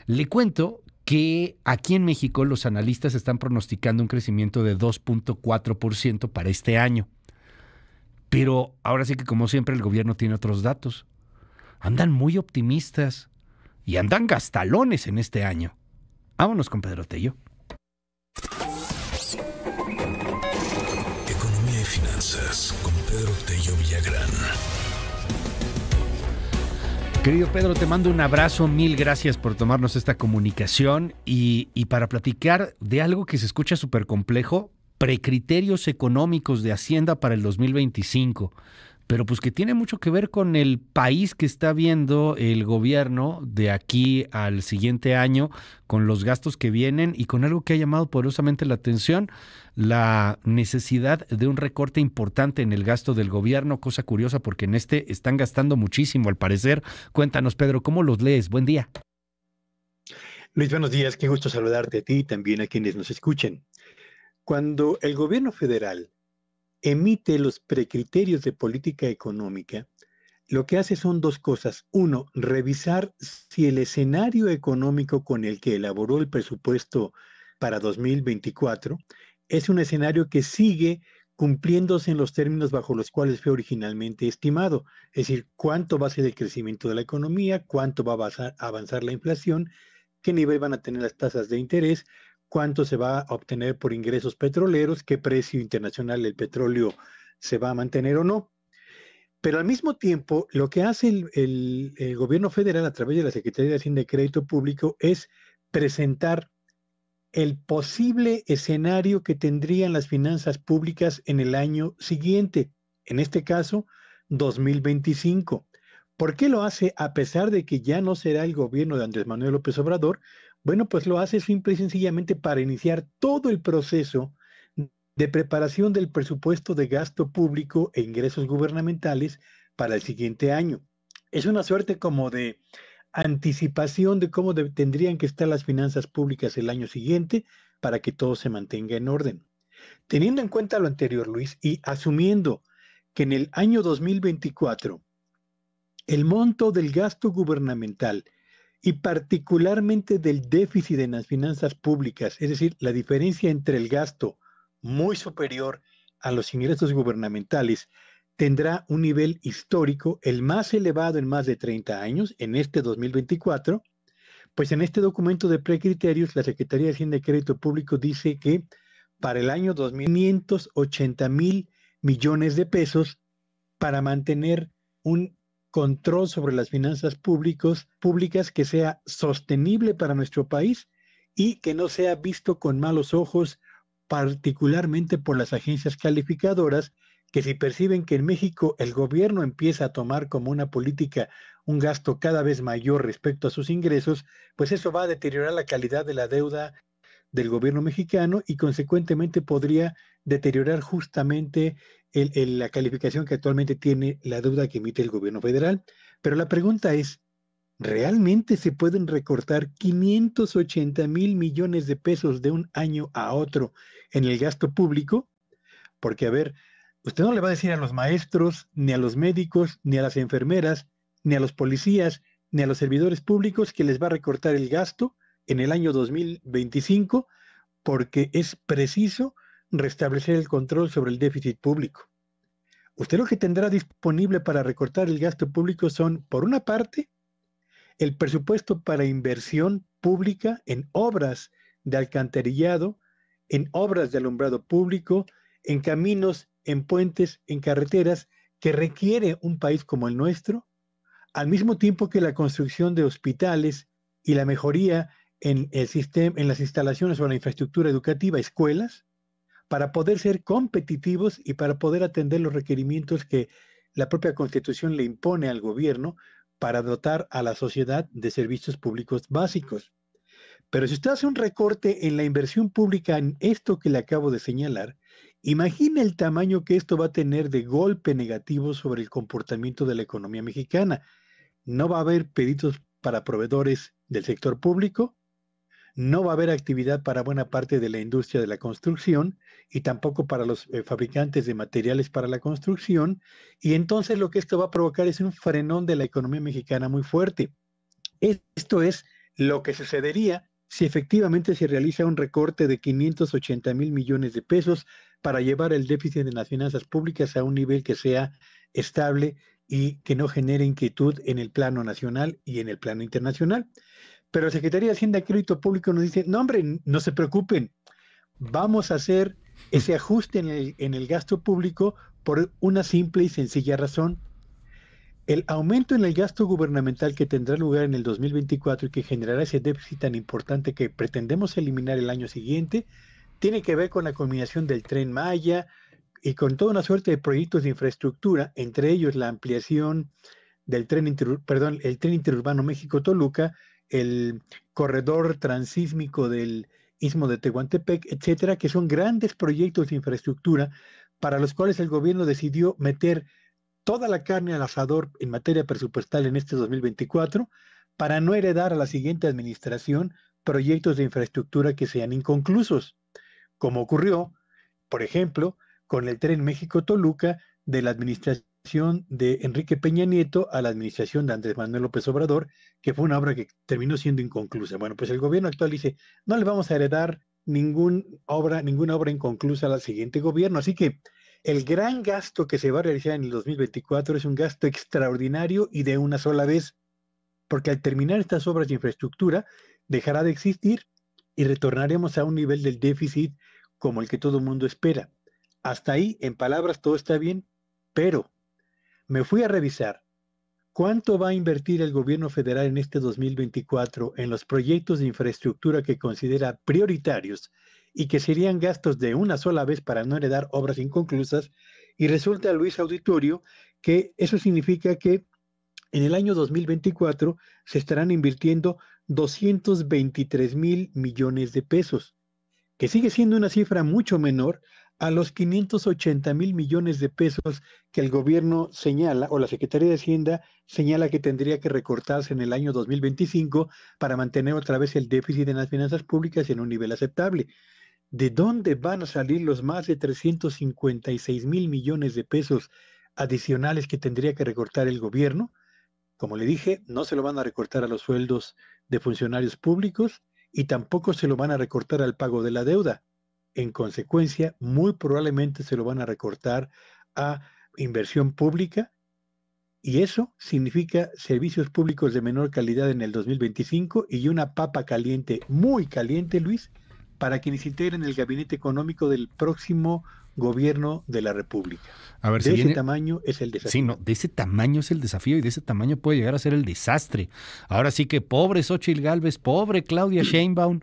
Le cuento que aquí en México los analistas están pronosticando un crecimiento de 2.4% para este año. Pero ahora sí que como siempre el gobierno tiene otros datos. Andan muy optimistas y andan gastalones en este año. Vámonos con Pedro Tello. Economía y finanzas con Pedro Tello Villagrán. Querido Pedro, te mando un abrazo, mil gracias por tomarnos esta comunicación y, y para platicar de algo que se escucha súper complejo, precriterios económicos de Hacienda para el 2025 pero pues que tiene mucho que ver con el país que está viendo el gobierno de aquí al siguiente año, con los gastos que vienen y con algo que ha llamado poderosamente la atención, la necesidad de un recorte importante en el gasto del gobierno, cosa curiosa porque en este están gastando muchísimo al parecer. Cuéntanos, Pedro, ¿cómo los lees? Buen día. Luis, buenos días, qué gusto saludarte a ti y también a quienes nos escuchen. Cuando el gobierno federal emite los precriterios de política económica, lo que hace son dos cosas. Uno, revisar si el escenario económico con el que elaboró el presupuesto para 2024 es un escenario que sigue cumpliéndose en los términos bajo los cuales fue originalmente estimado, es decir, cuánto va a ser el crecimiento de la economía, cuánto va a avanzar la inflación, qué nivel van a tener las tasas de interés, cuánto se va a obtener por ingresos petroleros, qué precio internacional del petróleo se va a mantener o no. Pero al mismo tiempo, lo que hace el, gobierno federal a través de la Secretaría de Hacienda y Crédito Público es presentar el posible escenario que tendrían las finanzas públicas en el año siguiente, en este caso 2025. ¿Por qué lo hace a pesar de que ya no será el gobierno de Andrés Manuel López Obrador? Bueno, pues lo hace simple y sencillamente para iniciar todo el proceso de preparación del presupuesto de gasto público e ingresos gubernamentales para el siguiente año. Es una suerte como de anticipación de cómo tendrían que estar las finanzas públicas el año siguiente para que todo se mantenga en orden. Teniendo en cuenta lo anterior, Luis, y asumiendo que en el año 2024 el monto del gasto gubernamental y particularmente del déficit en las finanzas públicas, es decir, la diferencia entre el gasto muy superior a los ingresos gubernamentales tendrá un nivel histórico, el más elevado en más de 30 años, en este 2024, pues en este documento de precriterios, la Secretaría de Hacienda y Crédito Público dice que para el año 2580 mil millones de pesos para mantener un control sobre las finanzas públicos, públicas que sea sostenible para nuestro país y que no sea visto con malos ojos, particularmente por las agencias calificadoras que si perciben que en México el gobierno empieza a tomar como una política un gasto cada vez mayor respecto a sus ingresos, pues eso va a deteriorar la calidad de la deuda del gobierno mexicano y consecuentemente podría deteriorar justamente la calificación que actualmente tiene la deuda que emite el gobierno federal. Pero la pregunta es, ¿realmente se pueden recortar 580 mil millones de pesos de un año a otro en el gasto público? Porque, a ver, Usted no le va a decir a los maestros, ni a los médicos, ni a las enfermeras, ni a los policías, ni a los servidores públicos que les va a recortar el gasto en el año 2025 porque es preciso restablecer el control sobre el déficit público. Usted lo que tendrá disponible para recortar el gasto público son, por una parte, el presupuesto para inversión pública en obras de alcantarillado, en obras de alumbrado público, en caminos en puentes, en carreteras que requiere un país como el nuestro, al mismo tiempo que la construcción de hospitales y la mejoría en el sistema, en las instalaciones o la infraestructura educativa, escuelas, para poder ser competitivos y para poder atender los requerimientos que la propia Constitución le impone al gobierno para dotar a la sociedad de servicios públicos básicos. Pero si usted hace un recorte en la inversión pública en esto que le acabo de señalar, Imagina el tamaño que esto va a tener de golpe negativo sobre el comportamiento de la economía mexicana. No va a haber pedidos para proveedores del sector público, no va a haber actividad para buena parte de la industria de la construcción y tampoco para los eh, fabricantes de materiales para la construcción. Y entonces lo que esto va a provocar es un frenón de la economía mexicana muy fuerte. Esto es lo que sucedería si efectivamente se realiza un recorte de 580 mil millones de pesos para llevar el déficit de las finanzas públicas a un nivel que sea estable y que no genere inquietud en el plano nacional y en el plano internacional. Pero la Secretaría de Hacienda y Crédito Público nos dice, no hombre, no se preocupen, vamos a hacer ese ajuste en el, en el gasto público por una simple y sencilla razón. El aumento en el gasto gubernamental que tendrá lugar en el 2024 y que generará ese déficit tan importante que pretendemos eliminar el año siguiente, tiene que ver con la culminación del tren Maya y con toda una suerte de proyectos de infraestructura, entre ellos la ampliación del tren, perdón, el tren interurbano México-Toluca, el corredor transísmico del Istmo de Tehuantepec, etcétera, que son grandes proyectos de infraestructura para los cuales el gobierno decidió meter toda la carne al asador en materia presupuestal en este 2024 para no heredar a la siguiente administración proyectos de infraestructura que sean inconclusos como ocurrió, por ejemplo, con el tren México-Toluca de la administración de Enrique Peña Nieto a la administración de Andrés Manuel López Obrador, que fue una obra que terminó siendo inconclusa. Bueno, pues el gobierno actual dice, no le vamos a heredar ningún obra, ninguna obra inconclusa al siguiente gobierno. Así que el gran gasto que se va a realizar en el 2024 es un gasto extraordinario y de una sola vez, porque al terminar estas obras de infraestructura dejará de existir y retornaremos a un nivel del déficit como el que todo el mundo espera. Hasta ahí, en palabras, todo está bien, pero me fui a revisar cuánto va a invertir el gobierno federal en este 2024 en los proyectos de infraestructura que considera prioritarios y que serían gastos de una sola vez para no heredar obras inconclusas. Y resulta, Luis Auditorio, que eso significa que en el año 2024 se estarán invirtiendo 223 mil millones de pesos, que sigue siendo una cifra mucho menor a los 580 mil millones de pesos que el gobierno señala, o la Secretaría de Hacienda señala que tendría que recortarse en el año 2025 para mantener otra vez el déficit en las finanzas públicas en un nivel aceptable. ¿De dónde van a salir los más de 356 mil millones de pesos adicionales que tendría que recortar el gobierno? Como le dije, no se lo van a recortar a los sueldos de funcionarios públicos y tampoco se lo van a recortar al pago de la deuda. En consecuencia, muy probablemente se lo van a recortar a inversión pública y eso significa servicios públicos de menor calidad en el 2025 y una papa caliente, muy caliente, Luis, para quienes integren el gabinete económico del próximo gobierno de la República. A ver, de ese tamaño es el desafío. Sí, no, de ese tamaño es el desafío y de ese tamaño puede llegar a ser el desastre. Ahora sí que pobre Xochitl Galvez, pobre Claudia Sheinbaum,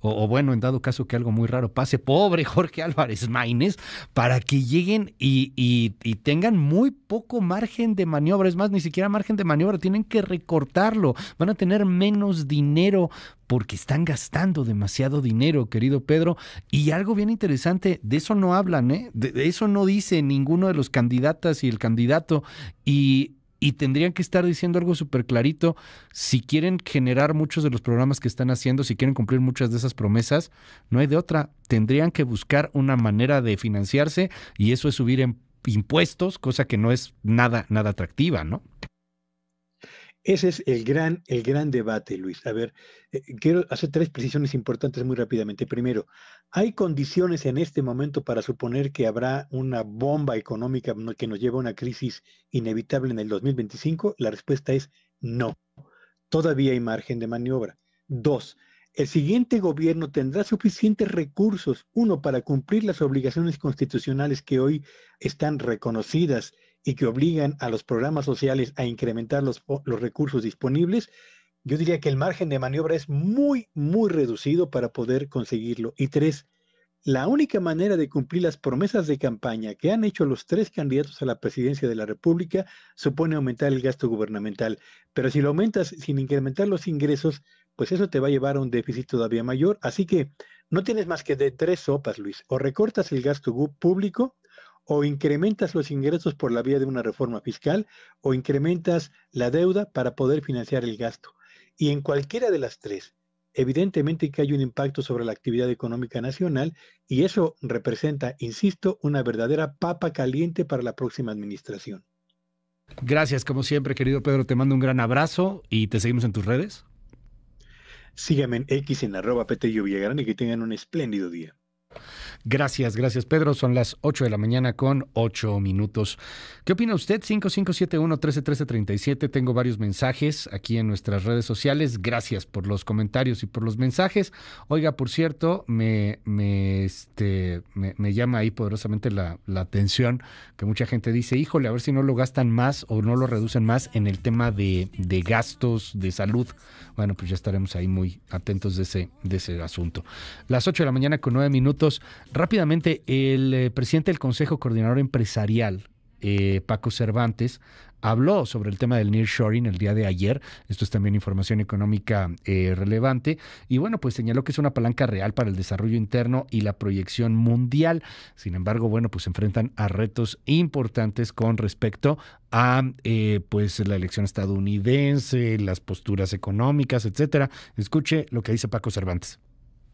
o, bueno, en dado caso que algo muy raro pase, pobre Jorge Álvarez Maínez, para que lleguen y, y, tengan muy poco margen de maniobra. Es más, ni siquiera margen de maniobra, tienen que recortarlo. Van a tener menos dinero porque están gastando demasiado dinero, querido Pedro. Y algo bien interesante, de eso no hablan, ¿eh? de, de eso no dice ninguno de los candidatas y el candidato. Y y tendrían que estar diciendo algo súper clarito. Si quieren generar muchos de los programas que están haciendo, si quieren cumplir muchas de esas promesas, no hay de otra. Tendrían que buscar una manera de financiarse y eso es subir en impuestos, cosa que no es nada, nada atractiva, ¿no? Ese es el gran, el gran debate, Luis. A ver, eh, quiero hacer tres precisiones importantes muy rápidamente. Primero, ¿hay condiciones en este momento para suponer que habrá una bomba económica que nos lleva a una crisis inevitable en el 2025? La respuesta es no. Todavía hay margen de maniobra. Dos, el siguiente gobierno tendrá suficientes recursos, uno, para cumplir las obligaciones constitucionales que hoy están reconocidas y que obligan a los programas sociales a incrementar los, los recursos disponibles, yo diría que el margen de maniobra es muy, muy reducido para poder conseguirlo. Y tres, la única manera de cumplir las promesas de campaña que han hecho los tres candidatos a la presidencia de la República supone aumentar el gasto gubernamental. Pero si lo aumentas sin incrementar los ingresos, pues eso te va a llevar a un déficit todavía mayor. Así que no tienes más que de tres sopas, Luis. O recortas el gasto público, o incrementas los ingresos por la vía de una reforma fiscal o incrementas la deuda para poder financiar el gasto. Y en cualquiera de las tres, evidentemente que hay un impacto sobre la actividad económica nacional y eso representa, insisto, una verdadera papa caliente para la próxima administración. Gracias, como siempre, querido Pedro. Te mando un gran abrazo y te seguimos en tus redes. Sígueme en X en arroba Petello Villagrán y que tengan un espléndido día. Gracias, gracias Pedro. Son las 8 de la mañana con 8 minutos. ¿Qué opina usted? 5571-131337. Tengo varios mensajes aquí en nuestras redes sociales. Gracias por los comentarios y por los mensajes. Oiga, por cierto, me, me, este, me, llama ahí poderosamente la, atención que mucha gente dice, híjole, a ver si no lo gastan más o no lo reducen más en el tema de, de gastos de salud. Bueno, pues ya estaremos ahí muy atentos de ese, de ese asunto. Las 8 de la mañana con 9 minutos. Rápidamente, el eh, presidente del Consejo Coordinador Empresarial, eh, Paco Cervantes, habló sobre el tema del nearshoring el día de ayer. Esto es también información económica eh, relevante. Y bueno, pues señaló que es una palanca real para el desarrollo interno y la proyección mundial. Sin embargo, bueno, pues se enfrentan a retos importantes con respecto a pues la elección estadounidense, las posturas económicas, etcétera. Escuche lo que dice Paco Cervantes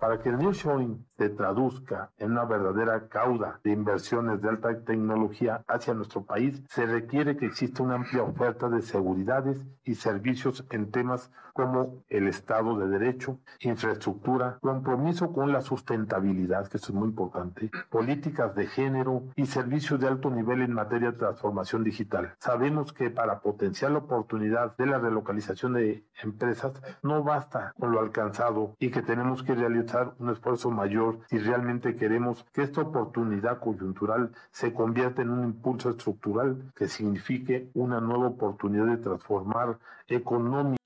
Para que el nearshoring se traduzca en una verdadera cauda de inversiones de alta tecnología hacia nuestro país, se requiere que exista una amplia oferta de seguridades y servicios en temas como el Estado de Derecho, infraestructura, compromiso con la sustentabilidad, que eso es muy importante, políticas de género y servicios de alto nivel en materia de transformación digital. Sabemos que para potenciar la oportunidad de la relocalización de empresas no basta con lo alcanzado y que tenemos que realizar un esfuerzo mayor si realmente queremos que esta oportunidad coyuntural se convierta en un impulso estructural que signifique una nueva oportunidad de transformar económicamente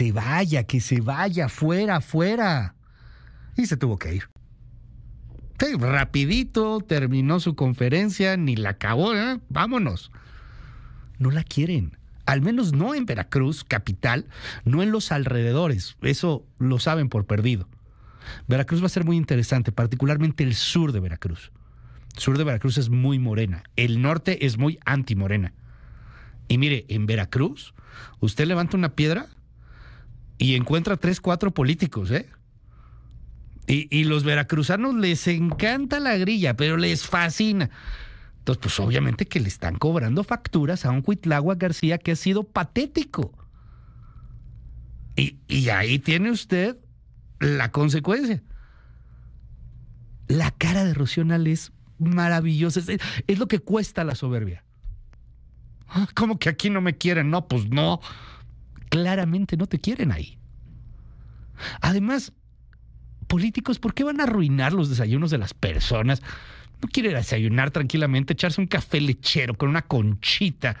se vaya, que se vaya, fuera, fuera. Y se tuvo que ir. rapidito terminó su conferencia, ni la acabó, ¿eh? vámonos. No la quieren. Al menos no en Veracruz, capital, no en los alrededores. Eso lo saben por perdido. Veracruz va a ser muy interesante, particularmente el sur de Veracruz. El sur de Veracruz es muy morena. El norte es muy anti-morena. Y mire, en Veracruz, usted levanta una piedra y encuentra tres, cuatro políticos, ¿eh? Y, y, los veracruzanos les encanta la grilla, pero les fascina. Entonces, pues obviamente que le están cobrando facturas a un Cuitlagua García que ha sido patético. Y, y ahí tiene usted la consecuencia. La cara de Rocional es maravillosa. Es, es lo que cuesta la soberbia. Ah, ¿Cómo que aquí no me quieren? No, pues no claramente no te quieren ahí. Además, políticos, ¿por qué van a arruinar los desayunos de las personas? No quiere desayunar tranquilamente, echarse un café lechero con una conchita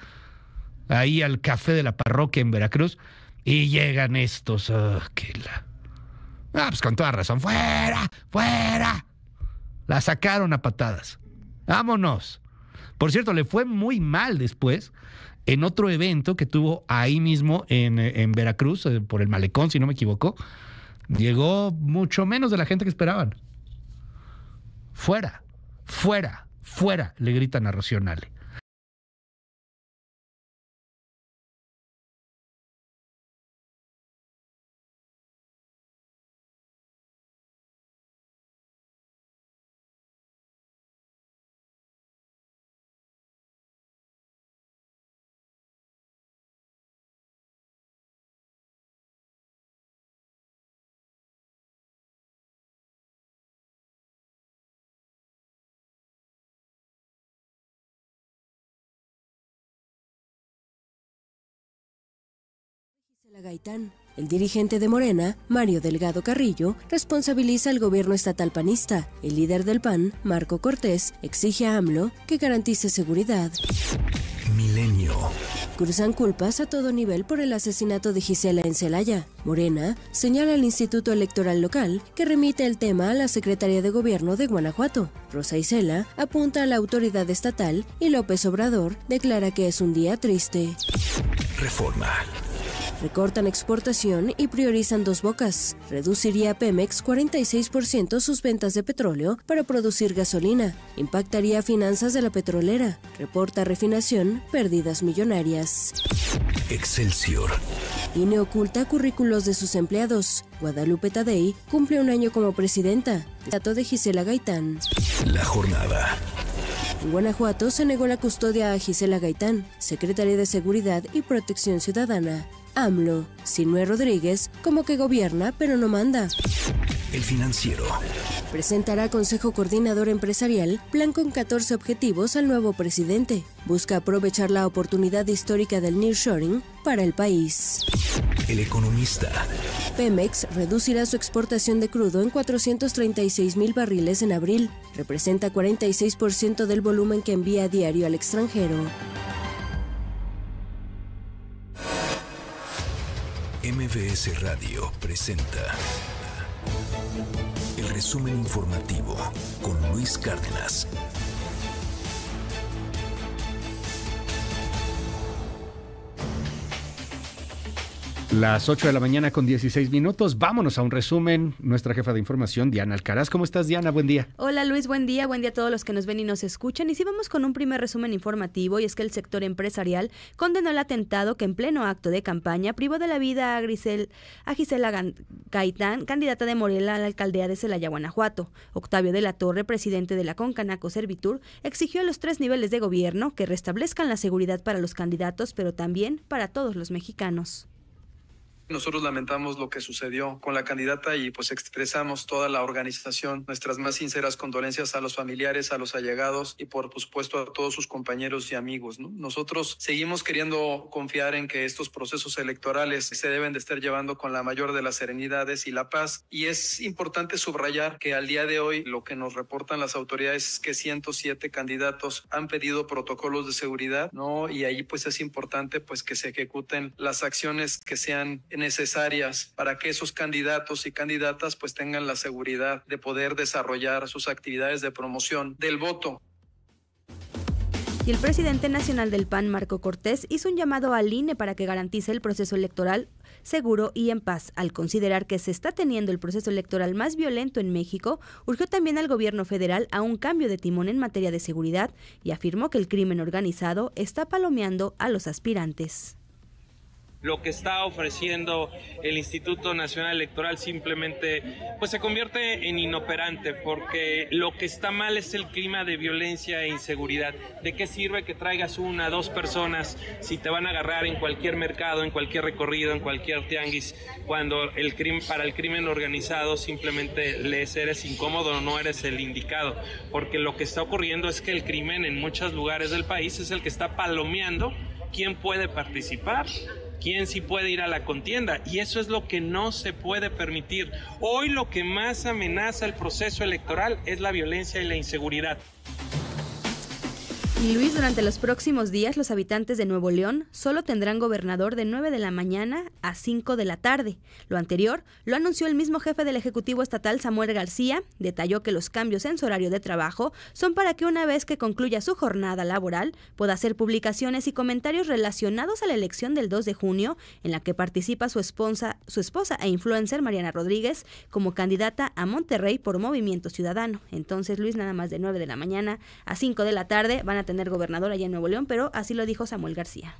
ahí al café de la parroquia en Veracruz y llegan estos. Ah, la... Ah, pues con toda razón, fuera, fuera. La sacaron a patadas. Vámonos. Por cierto, le fue muy mal después en otro evento que tuvo ahí mismo en, Veracruz, eh, por el malecón, si no me equivoco, llegó mucho menos de la gente que esperaban. Fuera, fuera, fuera, le gritan a Rocionale. Gaitán. El dirigente de Morena, Mario Delgado Carrillo, responsabiliza al gobierno estatal panista. El líder del PAN, Marco Cortés, exige a AMLO que garantice seguridad. Milenio. Cruzan culpas a todo nivel por el asesinato de Gisela en Celaya. Morena señala al Instituto Electoral Local que remite el tema a la Secretaría de Gobierno de Guanajuato. Rosa Isela apunta a la autoridad estatal y López Obrador declara que es un día triste. Reforma. Recortan exportación y priorizan dos bocas. Reduciría Pemex 46% sus ventas de petróleo para producir gasolina. Impactaría finanzas de la petrolera. Reporta refinación, pérdidas millonarias. Excelsior. INE oculta currículos de sus empleados. Guadalupe Tadei cumple un año como presidenta. Dato de Gisela Gaitán. La jornada. En Guanajuato se negó la custodia a Gisela Gaitán, secretaria de Seguridad y Protección Ciudadana. AMLO, Sinue Rodríguez, como que gobierna pero no manda. El financiero. Presentará Consejo Coordinador Empresarial plan con 14 objetivos al nuevo presidente. Busca aprovechar la oportunidad histórica del nearshoring para el país. El economista. Pemex reducirá su exportación de crudo en 436 mil barriles en abril. Representa 46% del volumen que envía a diario al extranjero. MBS Radio presenta el resumen informativo con Luis Cárdenas. Las 8 de la mañana con 16 minutos. Vámonos a un resumen. Nuestra jefa de información, Diana Alcaraz. ¿Cómo estás, Diana? Buen día. Hola, Luis. Buen día. Buen día a todos los que nos ven y nos escuchan. Y si vamos con un primer resumen informativo, y es que el sector empresarial condenó el atentado que en pleno acto de campaña privó de la vida a, Grisel, a Gisela Gaitán, candidata de Morela a la alcaldía de Celaya, Guanajuato. Octavio de la Torre, presidente de la Concanaco Servitur, exigió a los tres niveles de gobierno que restablezcan la seguridad para los candidatos, pero también para todos los mexicanos. Nosotros lamentamos lo que sucedió con la candidata y pues expresamos toda la organización nuestras más sinceras condolencias a los familiares, a los allegados y por supuesto a todos sus compañeros y amigos. Nosotros seguimos queriendo confiar en que estos procesos electorales se deben de estar llevando con la mayor de las serenidades y la paz y es importante subrayar que al día de hoy lo que nos reportan las autoridades es que 107 candidatos han pedido protocolos de seguridad, ¿no? Y ahí pues es importante pues que se ejecuten las acciones que sean necesarias para que esos candidatos y candidatas pues tengan la seguridad de poder desarrollar sus actividades de promoción del voto. Y el presidente nacional del PAN, Marco Cortés, hizo un llamado al INE para que garantice el proceso electoral seguro y en paz. Al considerar que se está teniendo el proceso electoral más violento en México, urgió también al gobierno federal a un cambio de timón en materia de seguridad y afirmó que el crimen organizado está palomeando a los aspirantes lo que está ofreciendo el Instituto Nacional Electoral simplemente pues se convierte en inoperante porque lo que está mal es el clima de violencia e inseguridad. ¿De qué sirve que traigas una, dos personas si te van a agarrar en cualquier mercado, en cualquier recorrido, en cualquier tianguis, cuando el crimen para el crimen organizado simplemente les eres incómodo, no eres el indicado? Porque lo que está ocurriendo es que el crimen en muchos lugares del país es el que está palomeando quién puede participar quién sí puede ir a la contienda. Y eso es lo que no se puede permitir. Hoy lo que más amenaza el proceso electoral es la violencia y la inseguridad. Luis, durante los próximos días los habitantes de Nuevo León solo tendrán gobernador de 9 de la mañana a 5 de la tarde. Lo anterior lo anunció el mismo jefe del Ejecutivo Estatal, Samuel García. Detalló que los cambios en su horario de trabajo son para que una vez que concluya su jornada laboral pueda hacer publicaciones y comentarios relacionados a la elección del 2 de junio en la que participa su esposa, su esposa e influencer Mariana Rodríguez como candidata a Monterrey por Movimiento Ciudadano. Entonces Luis, nada más de 9 de la mañana a 5 de la tarde van a tener gobernador allá en Nuevo León, pero así lo dijo Samuel García.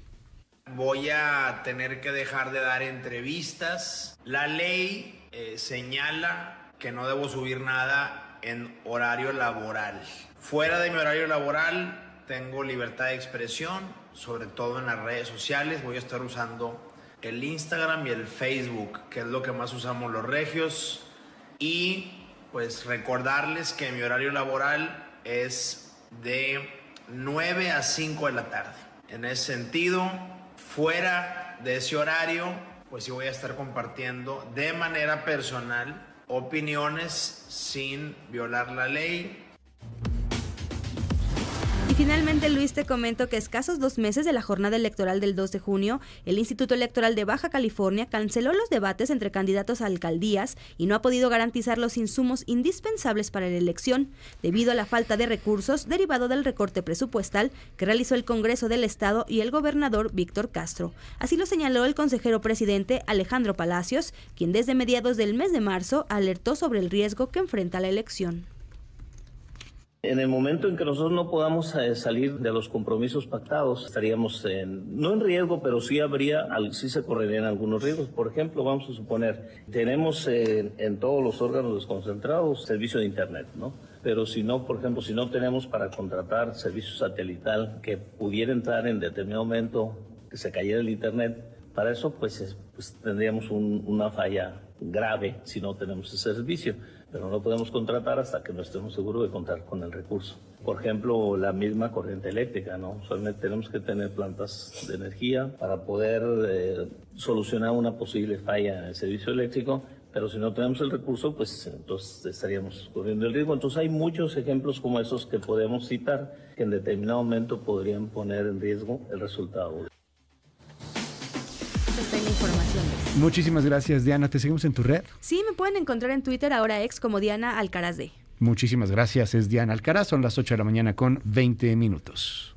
Voy a tener que dejar de dar entrevistas. La ley eh, señala que no debo subir nada en horario laboral. Fuera de mi horario laboral tengo libertad de expresión, sobre todo en las redes sociales. Voy a estar usando el Instagram y el Facebook, que es lo que más usamos los regios. Y pues recordarles que mi horario laboral es de 9 a 5 de la tarde. En ese sentido, fuera de ese horario, pues sí voy a estar compartiendo de manera personal opiniones sin violar la ley, finalmente, Luis, te comento que escasos dos meses de la jornada electoral del 2 de junio, el Instituto Electoral de Baja California canceló los debates entre candidatos a alcaldías y no ha podido garantizar los insumos indispensables para la elección, debido a la falta de recursos derivado del recorte presupuestal que realizó el Congreso del Estado y el gobernador Víctor Castro. Así lo señaló el consejero presidente Alejandro Palacios, quien desde mediados del mes de marzo alertó sobre el riesgo que enfrenta la elección. En el momento en que nosotros no podamos eh, salir de los compromisos pactados, estaríamos en, no en riesgo, pero sí habría, sí se correrían algunos riesgos. Por ejemplo, vamos a suponer, tenemos en, en todos los órganos desconcentrados servicio de Internet, ¿no? Pero si no, por ejemplo, si no tenemos para contratar servicio satelital que pudiera entrar en determinado momento que se cayera el Internet, para eso pues, pues tendríamos una falla grave si no tenemos ese servicio, pero no podemos contratar hasta que no estemos seguros de contar con el recurso. Por ejemplo, la misma corriente eléctrica, ¿no? Solamente tenemos que tener plantas de energía para poder eh, solucionar una posible falla en el servicio eléctrico, pero si no tenemos el recurso, pues entonces estaríamos corriendo el riesgo. Entonces hay muchos ejemplos como esos que podemos citar que en determinado momento podrían poner en riesgo el resultado. Muchísimas gracias, Diana. ¿Te seguimos en tu red? Sí, me pueden encontrar en Twitter ahora ex como Diana Alcaraz de. Muchísimas gracias, es Diana Alcaraz. Son las 8 de la mañana con 20 minutos.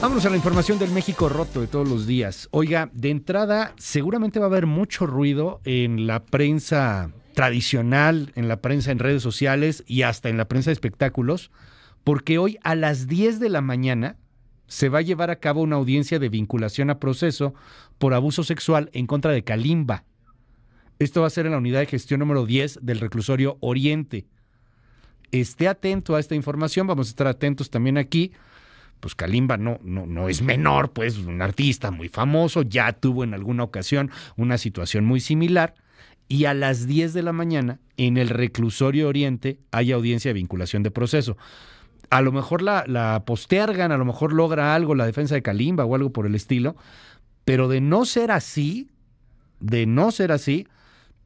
Vámonos a la información del México roto de todos los días. Oiga, de entrada, seguramente va a haber mucho ruido en la prensa tradicional, en la prensa en redes sociales y hasta en la prensa de espectáculos, porque hoy a las 10 de la mañana se va a llevar a cabo una audiencia de vinculación a proceso por abuso sexual en contra de Kalimba. Esto va a ser en la unidad de gestión número 10 del reclusorio Oriente. Esté atento a esta información, vamos a estar atentos también aquí. Pues Kalimba no, no, no es menor, pues un artista muy famoso, ya tuvo en alguna ocasión una situación muy similar. Y a las 10 de la mañana, en el reclusorio Oriente, hay audiencia de vinculación de proceso a lo mejor la, postergan, a lo mejor logra algo la defensa de Kalimba o algo por el estilo, pero de no ser así, de no ser así,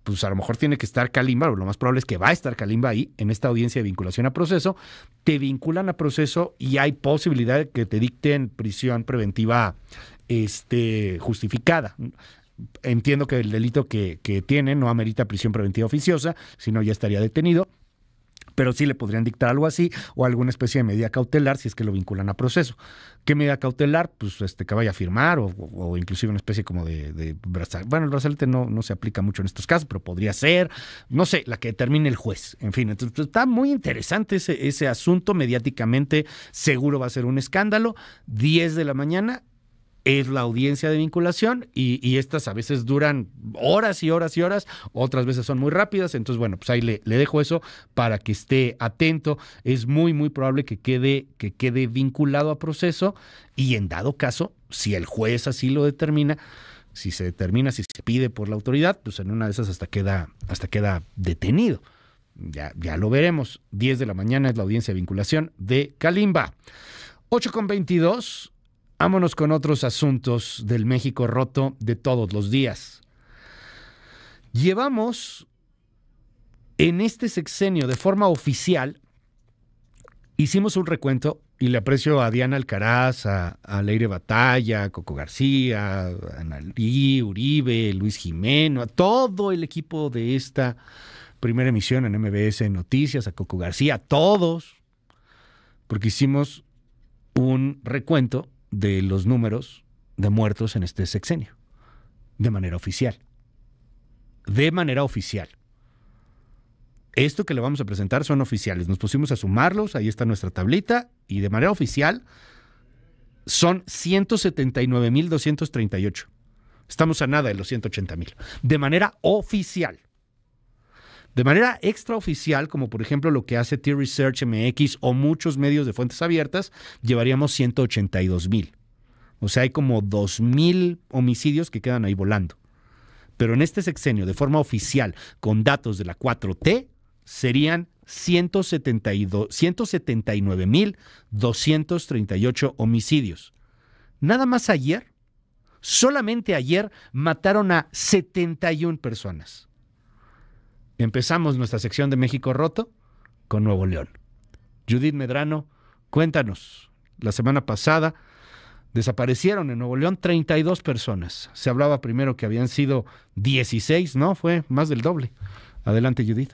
pues a lo mejor tiene que estar Kalimba, o lo más probable es que va a estar Kalimba ahí, en esta audiencia de vinculación a proceso, te vinculan a proceso y hay posibilidad de que te dicten prisión preventiva este, justificada. Entiendo que el delito que, que tiene no amerita prisión preventiva oficiosa, sino ya estaría detenido, pero sí le podrían dictar algo así o alguna especie de medida cautelar si es que lo vinculan a proceso. ¿Qué medida cautelar? Pues este, que vaya a firmar o, inclusive una especie como de, de brazalete. Bueno, el brazalete no, no se aplica mucho en estos casos, pero podría ser, no sé, la que determine el juez. En fin, entonces pues, está muy interesante ese, ese asunto. Mediáticamente seguro va a ser un escándalo. 10 de la mañana es la audiencia de vinculación y, estas a veces duran horas y horas y horas, otras veces son muy rápidas, entonces bueno, pues ahí le, le, dejo eso para que esté atento, es muy muy probable que quede, que quede vinculado a proceso y en dado caso, si el juez así lo determina, si se determina, si se pide por la autoridad, pues en una de esas hasta queda, hasta queda detenido. Ya, ya lo veremos. 10 de la mañana es la audiencia de vinculación de Kalimba. 8 con 22. Vámonos con otros asuntos del México roto de todos los días. Llevamos en este sexenio de forma oficial, hicimos un recuento y le aprecio a Diana Alcaraz, a, Leire Batalla, a Coco García, a Analí, Uribe, Luis Jimeno, a todo el equipo de esta primera emisión en MBS Noticias, a Coco García, a todos, porque hicimos un recuento de los números de muertos en este sexenio, de manera oficial. De manera oficial. Esto que le vamos a presentar son oficiales. Nos pusimos a sumarlos, ahí está nuestra tablita, y de manera oficial son 179.238. Estamos a nada de los 180.000. De manera oficial. De manera extraoficial, como por ejemplo lo que hace T-Research MX o muchos medios de fuentes abiertas, llevaríamos 182 mil. O sea, hay como 2 mil homicidios que quedan ahí volando. Pero en este sexenio, de forma oficial, con datos de la 4T, serían 179.238 homicidios. Nada más ayer, solamente ayer, mataron a 71 personas. Empezamos nuestra sección de México Roto con Nuevo León. Judith Medrano, cuéntanos, la semana pasada desaparecieron en Nuevo León 32 personas. Se hablaba primero que habían sido 16, ¿no? Fue más del doble. Adelante, Judith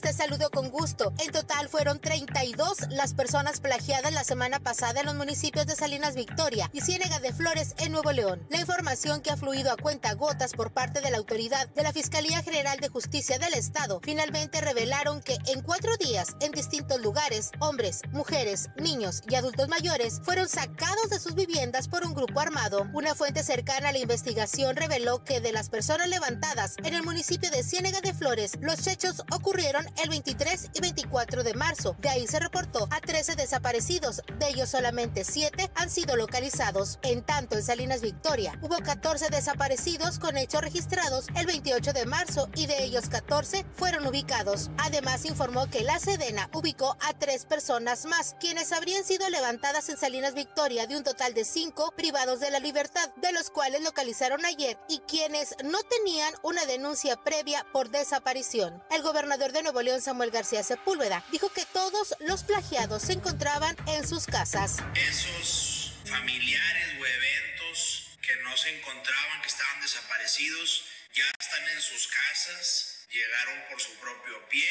te saludo con gusto. En total fueron 32 las personas plagiadas la semana pasada en los municipios de Salinas Victoria y Ciénega de Flores en Nuevo León. La información que ha fluido a cuenta gotas por parte de la autoridad de la Fiscalía General de Justicia del Estado finalmente revelaron que en cuatro días en distintos lugares, hombres, mujeres, niños y adultos mayores fueron sacados de sus viviendas por un grupo armado. Una fuente cercana a la investigación reveló que de las personas levantadas en el municipio de Ciénega de Flores, los hechos ocurrieron el 23 y 24 de marzo. De ahí se reportó a 13 desaparecidos, de ellos solamente 7 han sido localizados. En tanto, en Salinas Victoria hubo 14 desaparecidos con hechos registrados el 28 de marzo y de ellos 14 fueron ubicados. Además, informó que la Sedena ubicó a tres personas más, quienes habrían sido levantadas en Salinas Victoria de un total de cinco privados de la libertad, de los cuales localizaron ayer y quienes no tenían una denuncia previa por desaparición. El gobernador de Nuevo León, Samuel García Sepúlveda, dijo que todos los plagiados se encontraban en sus casas. Esos familiares o eventos que no se encontraban, que estaban desaparecidos, ya están en sus casas, llegaron por su propio pie.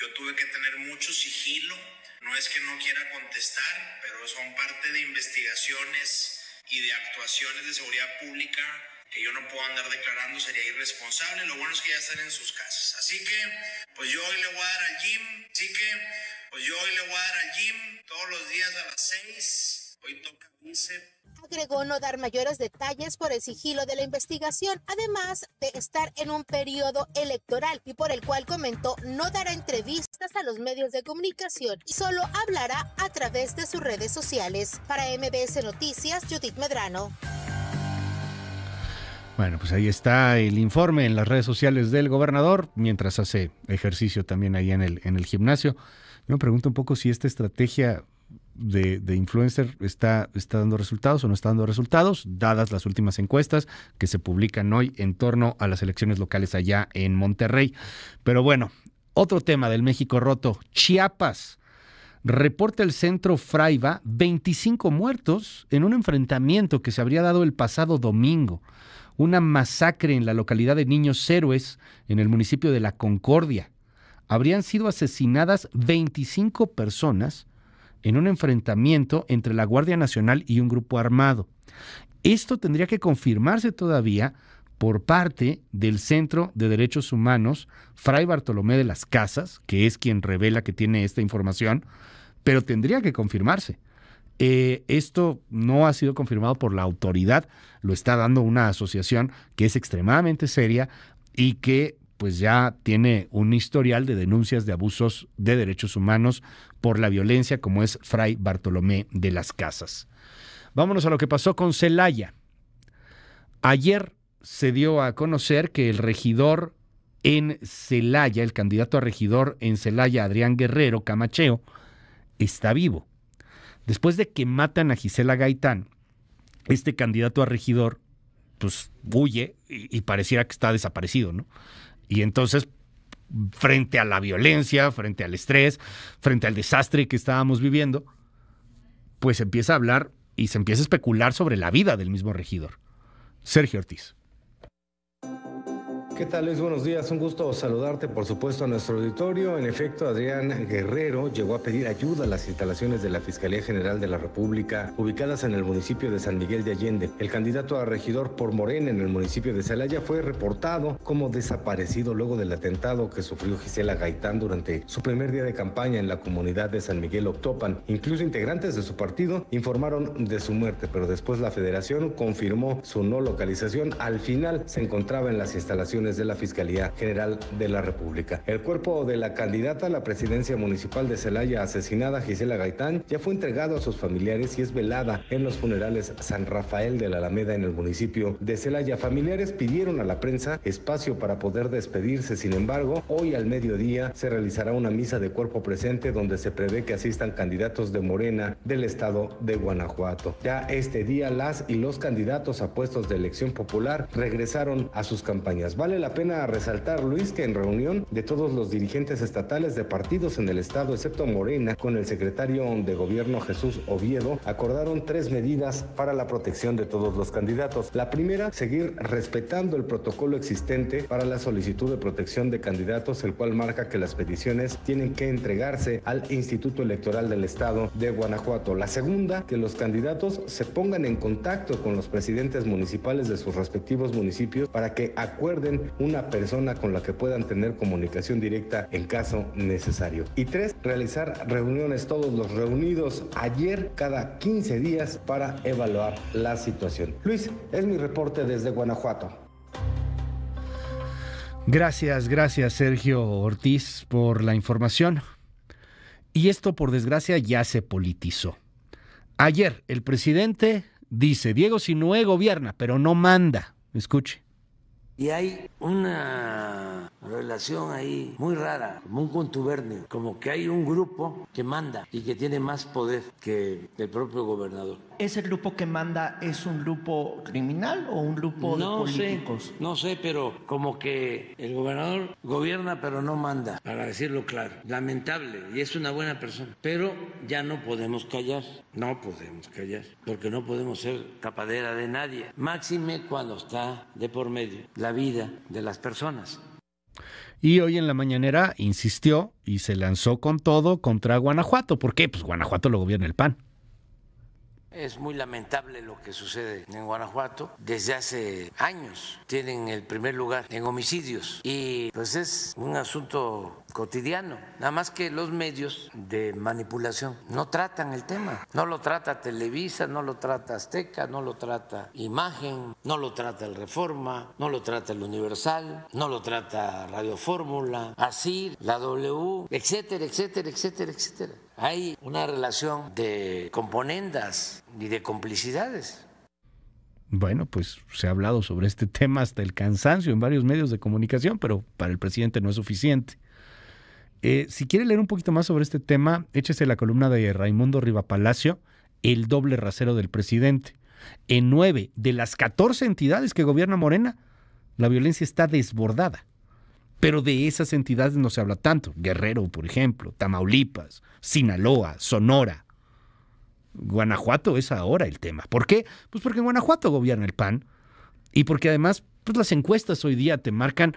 Yo tuve que tener mucho sigilo. No es que no quiera contestar, pero son parte de investigaciones y de actuaciones de seguridad pública que yo no puedo andar declarando, sería irresponsable. Lo bueno es que ya están en sus casas. Así que, pues yo hoy le voy a dar al gym. Así que, pues yo hoy le voy a dar al gym todos los días a las 6. Hoy toca bíceps agregó no dar mayores detalles por el sigilo de la investigación, además de estar en un periodo electoral y por el cual comentó no dará entrevistas a los medios de comunicación y solo hablará a través de sus redes sociales. Para MBS Noticias, Judith Medrano. Bueno, pues ahí está el informe en las redes sociales del gobernador, mientras hace ejercicio también ahí en el, en el gimnasio. Yo me pregunto un poco si esta estrategia de, influencer está, está dando resultados o no está dando resultados, dadas las últimas encuestas que se publican hoy en torno a las elecciones locales allá en Monterrey. Pero bueno, otro tema del México roto, Chiapas. Reporta el centro Fraiva 25 muertos en un enfrentamiento que se habría dado el pasado domingo. Una masacre en la localidad de Niños Héroes, en el municipio de La Concordia. Habrían sido asesinadas 25 personas en un enfrentamiento entre la Guardia Nacional y un grupo armado. Esto tendría que confirmarse todavía por parte del Centro de Derechos Humanos, Fray Bartolomé de las Casas, que es quien revela que tiene esta información, pero tendría que confirmarse. Eh, esto no ha sido confirmado por la autoridad, lo está dando una asociación que es extremadamente seria y que pues ya tiene un historial de denuncias de abusos de derechos humanos por la violencia, como es Fray Bartolomé de las Casas. Vámonos a lo que pasó con Celaya. Ayer se dio a conocer que el regidor en Celaya, el candidato a regidor en Celaya, Adrián Guerrero Camacheo, está vivo. Después de que matan a Gisela Gaitán, este candidato a regidor, pues huye y, y pareciera que está desaparecido, ¿no? Y entonces, frente a la violencia, frente al estrés, frente al desastre que estábamos viviendo, pues empieza a hablar y se empieza a especular sobre la vida del mismo regidor. Sergio Ortiz. ¿Qué tal Luis? Buenos días, un gusto saludarte por supuesto a nuestro auditorio. En efecto, Adrián Guerrero llegó a pedir ayuda a las instalaciones de la Fiscalía General de la República ubicadas en el municipio de San Miguel de Allende. El candidato a regidor por Morena en el municipio de Celaya fue reportado como desaparecido luego del atentado que sufrió Gisela Gaitán durante su primer día de campaña en la comunidad de San Miguel Octopan. Incluso integrantes de su partido informaron de su muerte, pero después la federación confirmó su no localización. Al final se encontraba en las instalaciones de la Fiscalía General de la República. El cuerpo de la candidata a la presidencia municipal de Celaya, asesinada Gisela Gaitán, ya fue entregado a sus familiares y es velada en los funerales San Rafael de la Alameda en el municipio de Celaya. Familiares pidieron a la prensa espacio para poder despedirse, sin embargo, hoy al mediodía se realizará una misa de cuerpo presente donde se prevé que asistan candidatos de Morena del estado de Guanajuato. Ya este día las y los candidatos a puestos de elección popular regresaron a sus campañas. Vale la pena resaltar, Luis, que en reunión de todos los dirigentes estatales de partidos en el estado, excepto Morena, con el secretario de gobierno Jesús Oviedo, acordaron tres medidas para la protección de todos los candidatos. La primera, seguir respetando el protocolo existente para la solicitud de protección de candidatos, el cual marca que las peticiones tienen que entregarse al Instituto Electoral del Estado de Guanajuato. La segunda, que los candidatos se pongan en contacto con los presidentes municipales de sus respectivos municipios para que acuerden una persona con la que puedan tener comunicación directa en caso necesario. Y tres, realizar reuniones todos los reunidos ayer cada 15 días para evaluar la situación. Luis, es mi reporte desde Guanajuato. Gracias, gracias Sergio Ortiz por la información. Y esto, por desgracia, ya se politizó. Ayer el presidente dice, Diego Sinué gobierna, pero no manda. Escuche. Y hay una relación ahí muy rara, como un contubernio, como que hay un grupo que manda y que tiene más poder que el propio gobernador. ¿Ese grupo que manda es un grupo criminal o un grupo de políticos? no sé, pero como que el gobernador gobierna pero no manda, para decirlo claro. Lamentable y es una buena persona, pero ya no podemos callar, no podemos callar, porque no podemos ser tapadera de nadie. Máxime cuando está de por medio la vida de las personas. Y hoy en la mañanera insistió y se lanzó con todo contra Guanajuato. ¿Por qué? Pues Guanajuato lo gobierna el PAN. Es muy lamentable lo que sucede en Guanajuato. Desde hace años tienen el primer lugar en homicidios y pues es un asunto cotidiano. Nada más que los medios de manipulación no tratan el tema. No lo trata Televisa, no lo trata Azteca, no lo trata Imagen, no lo trata el Reforma, no lo trata el Universal, no lo trata Radio Fórmula, así la W, etcétera, etcétera, etcétera, etcétera. Hay una relación de componendas y de complicidades. Bueno, pues se ha hablado sobre este tema hasta el cansancio en varios medios de comunicación, pero para el presidente no es suficiente. Eh, si quiere leer un poquito más sobre este tema, échese la columna de Raimundo Rivapalacio, El doble rasero del presidente. En nueve de las 14 entidades que gobierna Morena, la violencia está desbordada. Pero de esas entidades no se habla tanto. Guerrero, por ejemplo, Tamaulipas, Sinaloa, Sonora. Guanajuato es ahora el tema. ¿Por qué? Pues porque en Guanajuato gobierna el PAN y porque además pues las encuestas hoy día te marcan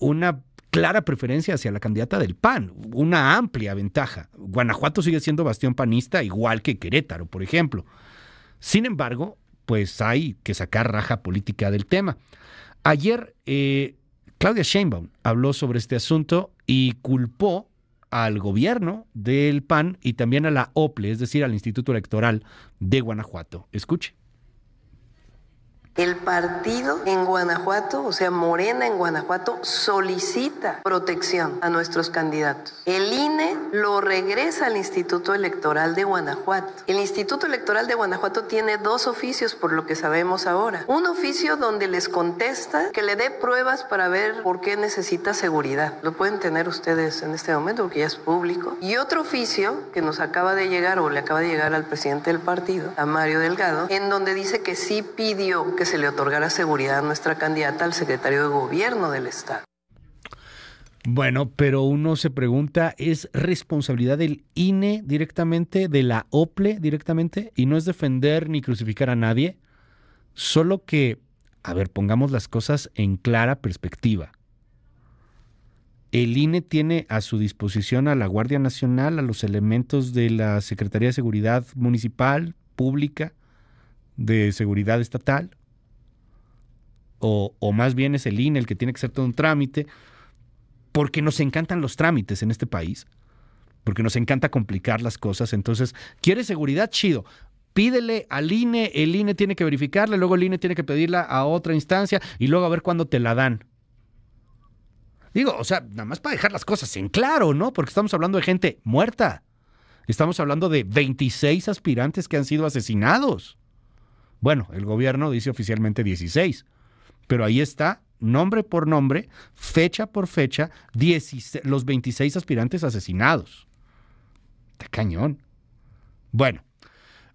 una clara preferencia hacia la candidata del PAN, una amplia ventaja. Guanajuato sigue siendo bastión panista igual que Querétaro, por ejemplo. Sin embargo, pues hay que sacar raja política del tema. Ayer eh, Claudia Sheinbaum habló sobre este asunto y culpó al gobierno del PAN y también a la OPLE, es decir, al Instituto Electoral de Guanajuato. Escuche. El partido en Guanajuato, o sea, Morena en Guanajuato, solicita protección a nuestros candidatos. El INE lo regresa al Instituto Electoral de Guanajuato. El Instituto Electoral de Guanajuato tiene dos oficios, por lo que sabemos ahora. Un oficio donde les contesta que le dé pruebas para ver por qué necesita seguridad. Lo pueden tener ustedes en este momento, porque ya es público. Y otro oficio que nos acaba de llegar, o le acaba de llegar al presidente del partido, a Mario Delgado, en donde dice que sí pidió que se le otorgara seguridad a nuestra candidata al secretario de gobierno del Estado. Bueno, pero uno se pregunta, ¿es responsabilidad del INE directamente, de la OPLE directamente? Y no es defender ni crucificar a nadie, solo que, a ver, pongamos las cosas en clara perspectiva. El INE tiene a su disposición a la Guardia Nacional, a los elementos de la Secretaría de Seguridad Municipal, Pública, de Seguridad Estatal, o, más bien es el INE el que tiene que hacer todo un trámite, porque nos encantan los trámites en este país, porque nos encanta complicar las cosas. Entonces, ¿quiere seguridad? Chido. Pídele al INE, el INE tiene que verificarla, luego el INE tiene que pedirla a otra instancia y luego a ver cuándo te la dan. Digo, o sea, nada más para dejar las cosas en claro, ¿no? Porque estamos hablando de gente muerta. Estamos hablando de 26 aspirantes que han sido asesinados. Bueno, el gobierno dice oficialmente 16 pero ahí está, nombre por nombre, fecha por fecha, los 26 aspirantes asesinados. Está cañón. Bueno,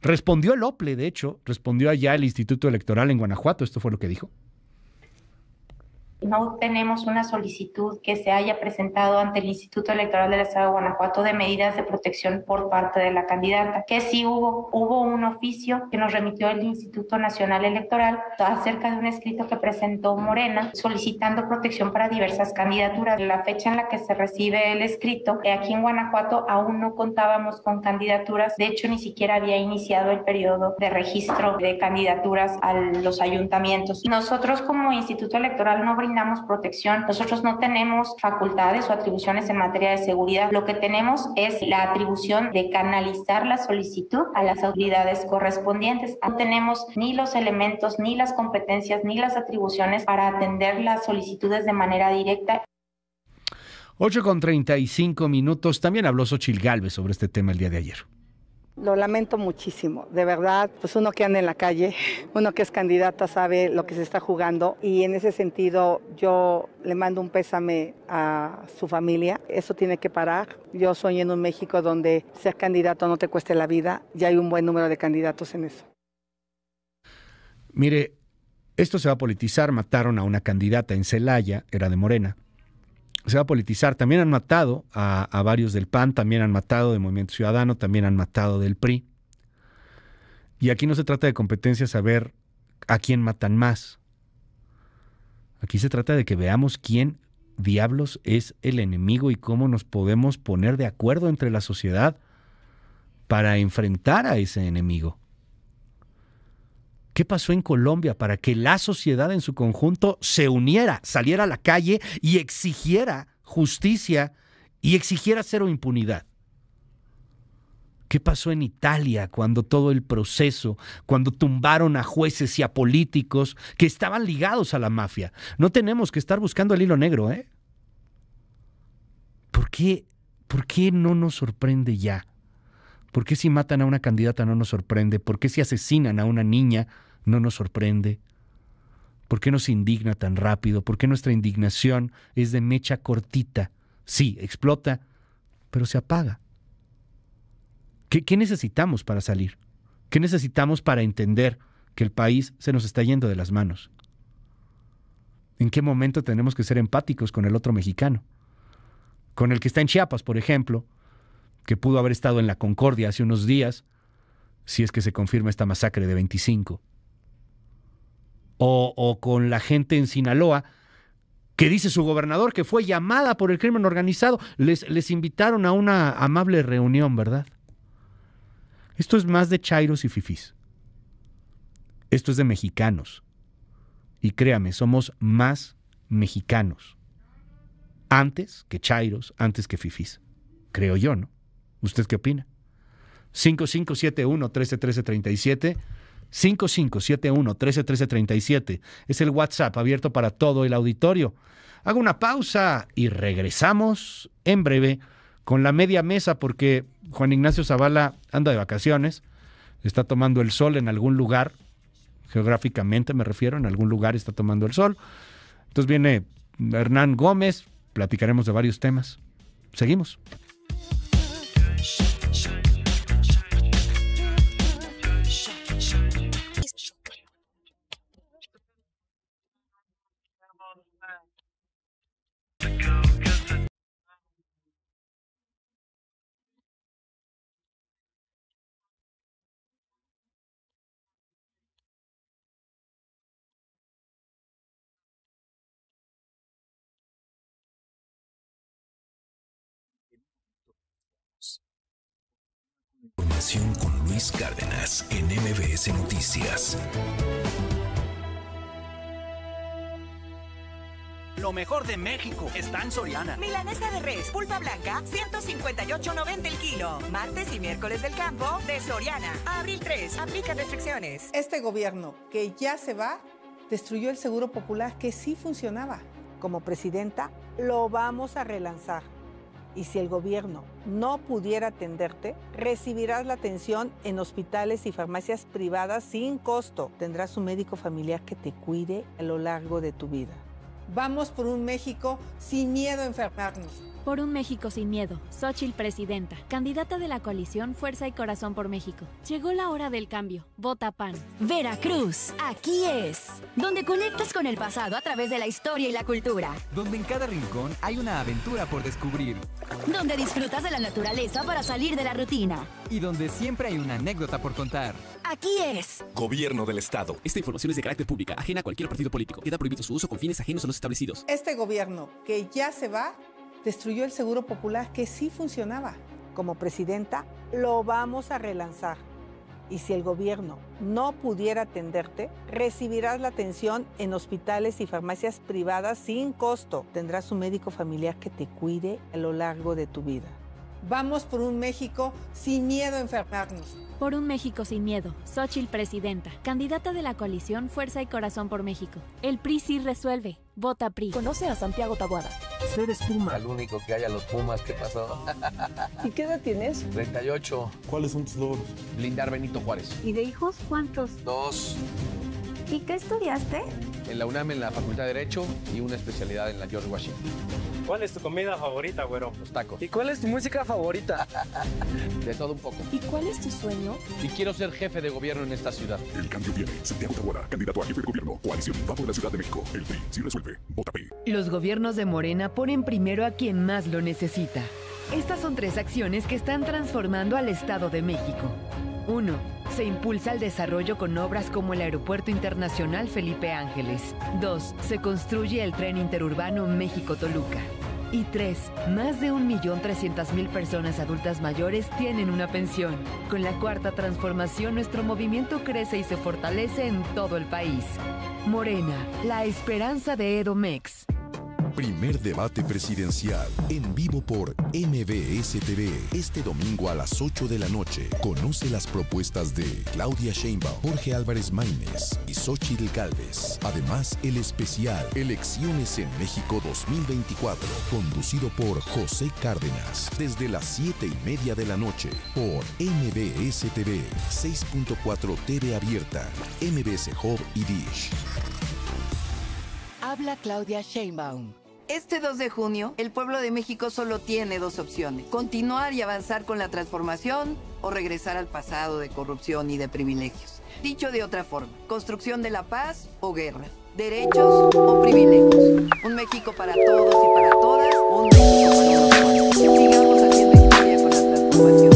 respondió el OPLE, de hecho, respondió allá el Instituto Electoral en Guanajuato, esto fue lo que dijo no tenemos una solicitud que se haya presentado ante el Instituto Electoral del Estado de Guanajuato de medidas de protección por parte de la candidata, que sí hubo, hubo un oficio que nos remitió el Instituto Nacional Electoral acerca de un escrito que presentó Morena solicitando protección para diversas candidaturas. La fecha en la que se recibe el escrito, eh, aquí en Guanajuato aún no contábamos con candidaturas, de hecho ni siquiera había iniciado el periodo de registro de candidaturas a los ayuntamientos. Nosotros como Instituto Electoral no brindamos brindamos protección, nosotros no tenemos facultades o atribuciones en materia de seguridad. Lo que tenemos es la atribución de canalizar la solicitud a las autoridades correspondientes. No tenemos ni los elementos, ni las competencias, ni las atribuciones para atender las solicitudes de manera directa 8 con 35 minutos. También habló Xochil Galvez sobre este tema el día de ayer. Lo lamento muchísimo, de verdad, pues uno que anda en la calle, uno que es candidata sabe lo que se está jugando y en ese sentido yo le mando un pésame a su familia, eso tiene que parar. Yo soy en un México donde ser candidato no te cueste la vida, ya hay un buen número de candidatos en eso. Mire, esto se va a politizar, mataron a una candidata en Celaya, era de Morena, se va a politizar. También han matado a, varios del PAN, también han matado del Movimiento Ciudadano, también han matado del PRI. Y aquí no se trata de competencia saber a quién matan más. Aquí se trata de que veamos quién diablos es el enemigo y cómo nos podemos poner de acuerdo entre la sociedad para enfrentar a ese enemigo. ¿Qué pasó en Colombia para que la sociedad en su conjunto se uniera, saliera a la calle y exigiera justicia y exigiera cero impunidad? ¿Qué pasó en Italia cuando todo el proceso, cuando tumbaron a jueces y a políticos que estaban ligados a la mafia? No tenemos que estar buscando el hilo negro, ¿eh? ¿Por qué, por qué no nos sorprende ya? ¿Por qué si matan a una candidata no nos sorprende? ¿Por qué si asesinan a una niña no nos sorprende? ¿Por qué nos indigna tan rápido? ¿Por qué nuestra indignación es de mecha cortita? Sí, explota, pero se apaga. ¿Qué, ¿Qué, necesitamos para salir? ¿Qué necesitamos para entender que el país se nos está yendo de las manos? ¿En qué momento tenemos que ser empáticos con el otro mexicano? Con el que está en Chiapas, por ejemplo, que pudo haber estado en la Concordia hace unos días, si es que se confirma esta masacre de 25. O, con la gente en Sinaloa, que dice su gobernador que fue llamada por el crimen organizado. Les, les invitaron a una amable reunión, ¿verdad? Esto es más de chairos y fifís. Esto es de mexicanos. Y créame, somos más mexicanos. Antes que chairos, antes que fifís. Creo yo, ¿no? ¿Usted qué opina? 5571-131337. 5571-131337 es el WhatsApp abierto para todo el auditorio. Hago una pausa y regresamos en breve con la media mesa porque Juan Ignacio Zavala anda de vacaciones, está tomando el sol en algún lugar, geográficamente me refiero, en algún lugar está tomando el sol. Entonces viene Hernán Gómez, platicaremos de varios temas. Seguimos. Información con Luis Cárdenas en MBS Noticias. Lo mejor de México está en Soriana. Milanesa de res, pulpa blanca, 158.90 el kilo. Martes y miércoles del campo de Soriana. Abril 3, aplica restricciones. Este gobierno que ya se va, destruyó el seguro popular que sí funcionaba. Como presidenta, lo vamos a relanzar y si el gobierno no pudiera atenderte, recibirás la atención en hospitales y farmacias privadas sin costo. Tendrás un médico familiar que te cuide a lo largo de tu vida. Vamos por un México sin miedo a enfermarnos. Por un México sin miedo, Xochitl Presidenta, candidata de la coalición Fuerza y Corazón por México. Llegó la hora del cambio. Vota PAN. Veracruz, aquí es. Donde conectas con el pasado a través de la historia y la cultura. Donde en cada rincón hay una aventura por descubrir. Donde disfrutas de la naturaleza para salir de la rutina. Y donde siempre hay una anécdota por contar. Aquí es. Gobierno del Estado. Esta información es de carácter pública, ajena a cualquier partido político. Queda prohibido su uso con fines ajenos a los establecidos. Este gobierno, que ya se va destruyó el seguro popular que sí funcionaba. Como presidenta, lo vamos a relanzar. Y si el gobierno no pudiera atenderte, recibirás la atención en hospitales y farmacias privadas sin costo. Tendrás un médico familiar que te cuide a lo largo de tu vida. Vamos por un México sin miedo a enfermarnos. Por un México sin miedo, Xochitl Presidenta, candidata de la coalición Fuerza y Corazón por México. El PRI sí resuelve. Vota PRI. Conoce a Santiago Tabuada. Usted es Puma. El único que haya los Pumas. ¿Qué pasó? ¿Y qué edad tienes? 38. ¿Cuáles son tus logros? Blindar Benito Juárez. ¿Y de hijos cuántos? Dos. ¿Y qué estudiaste? En la UNAM en la Facultad de Derecho y una especialidad en la George Washington. ¿Cuál es tu comida favorita, güero? Los tacos. ¿Y cuál es tu música favorita? de todo un poco. ¿Y cuál es tu sueño? Y quiero ser jefe de gobierno en esta ciudad. El cambio viene. Santiago Tabuada, candidato a jefe de gobierno. Coalición Va por la Ciudad de México. El PRI sí resuelve. Vota P. Los gobiernos de Morena ponen primero a quien más lo necesita. Estas son tres acciones que están transformando al Estado de México. 1. Se impulsa el desarrollo con obras como el Aeropuerto Internacional Felipe Ángeles. 2. Se construye el tren interurbano México-Toluca. Y 3. Más de 1.300.000 personas adultas mayores tienen una pensión. Con la cuarta transformación, nuestro movimiento crece y se fortalece en todo el país. Morena, la esperanza de Edomex. Primer debate presidencial en vivo por MBS TV este domingo a las 8 de la noche. Conoce las propuestas de Claudia Sheinbaum, Jorge Álvarez Maínez y Xochitl Galvez. Además, el especial Elecciones en México 2024, conducido por José Cárdenas, desde las 7 y media de la noche por MBS TV 6.4 TV abierta, MBS Hub y Dish. Habla Claudia Sheinbaum. Este 2 de junio, el pueblo de México solo tiene dos opciones. Continuar y avanzar con la transformación o regresar al pasado de corrupción y de privilegios. Dicho de otra forma, construcción de la paz o guerra. Derechos o privilegios. Un México para todos y para todas. Un México para todos. Sigamos haciendo historia con la transformación.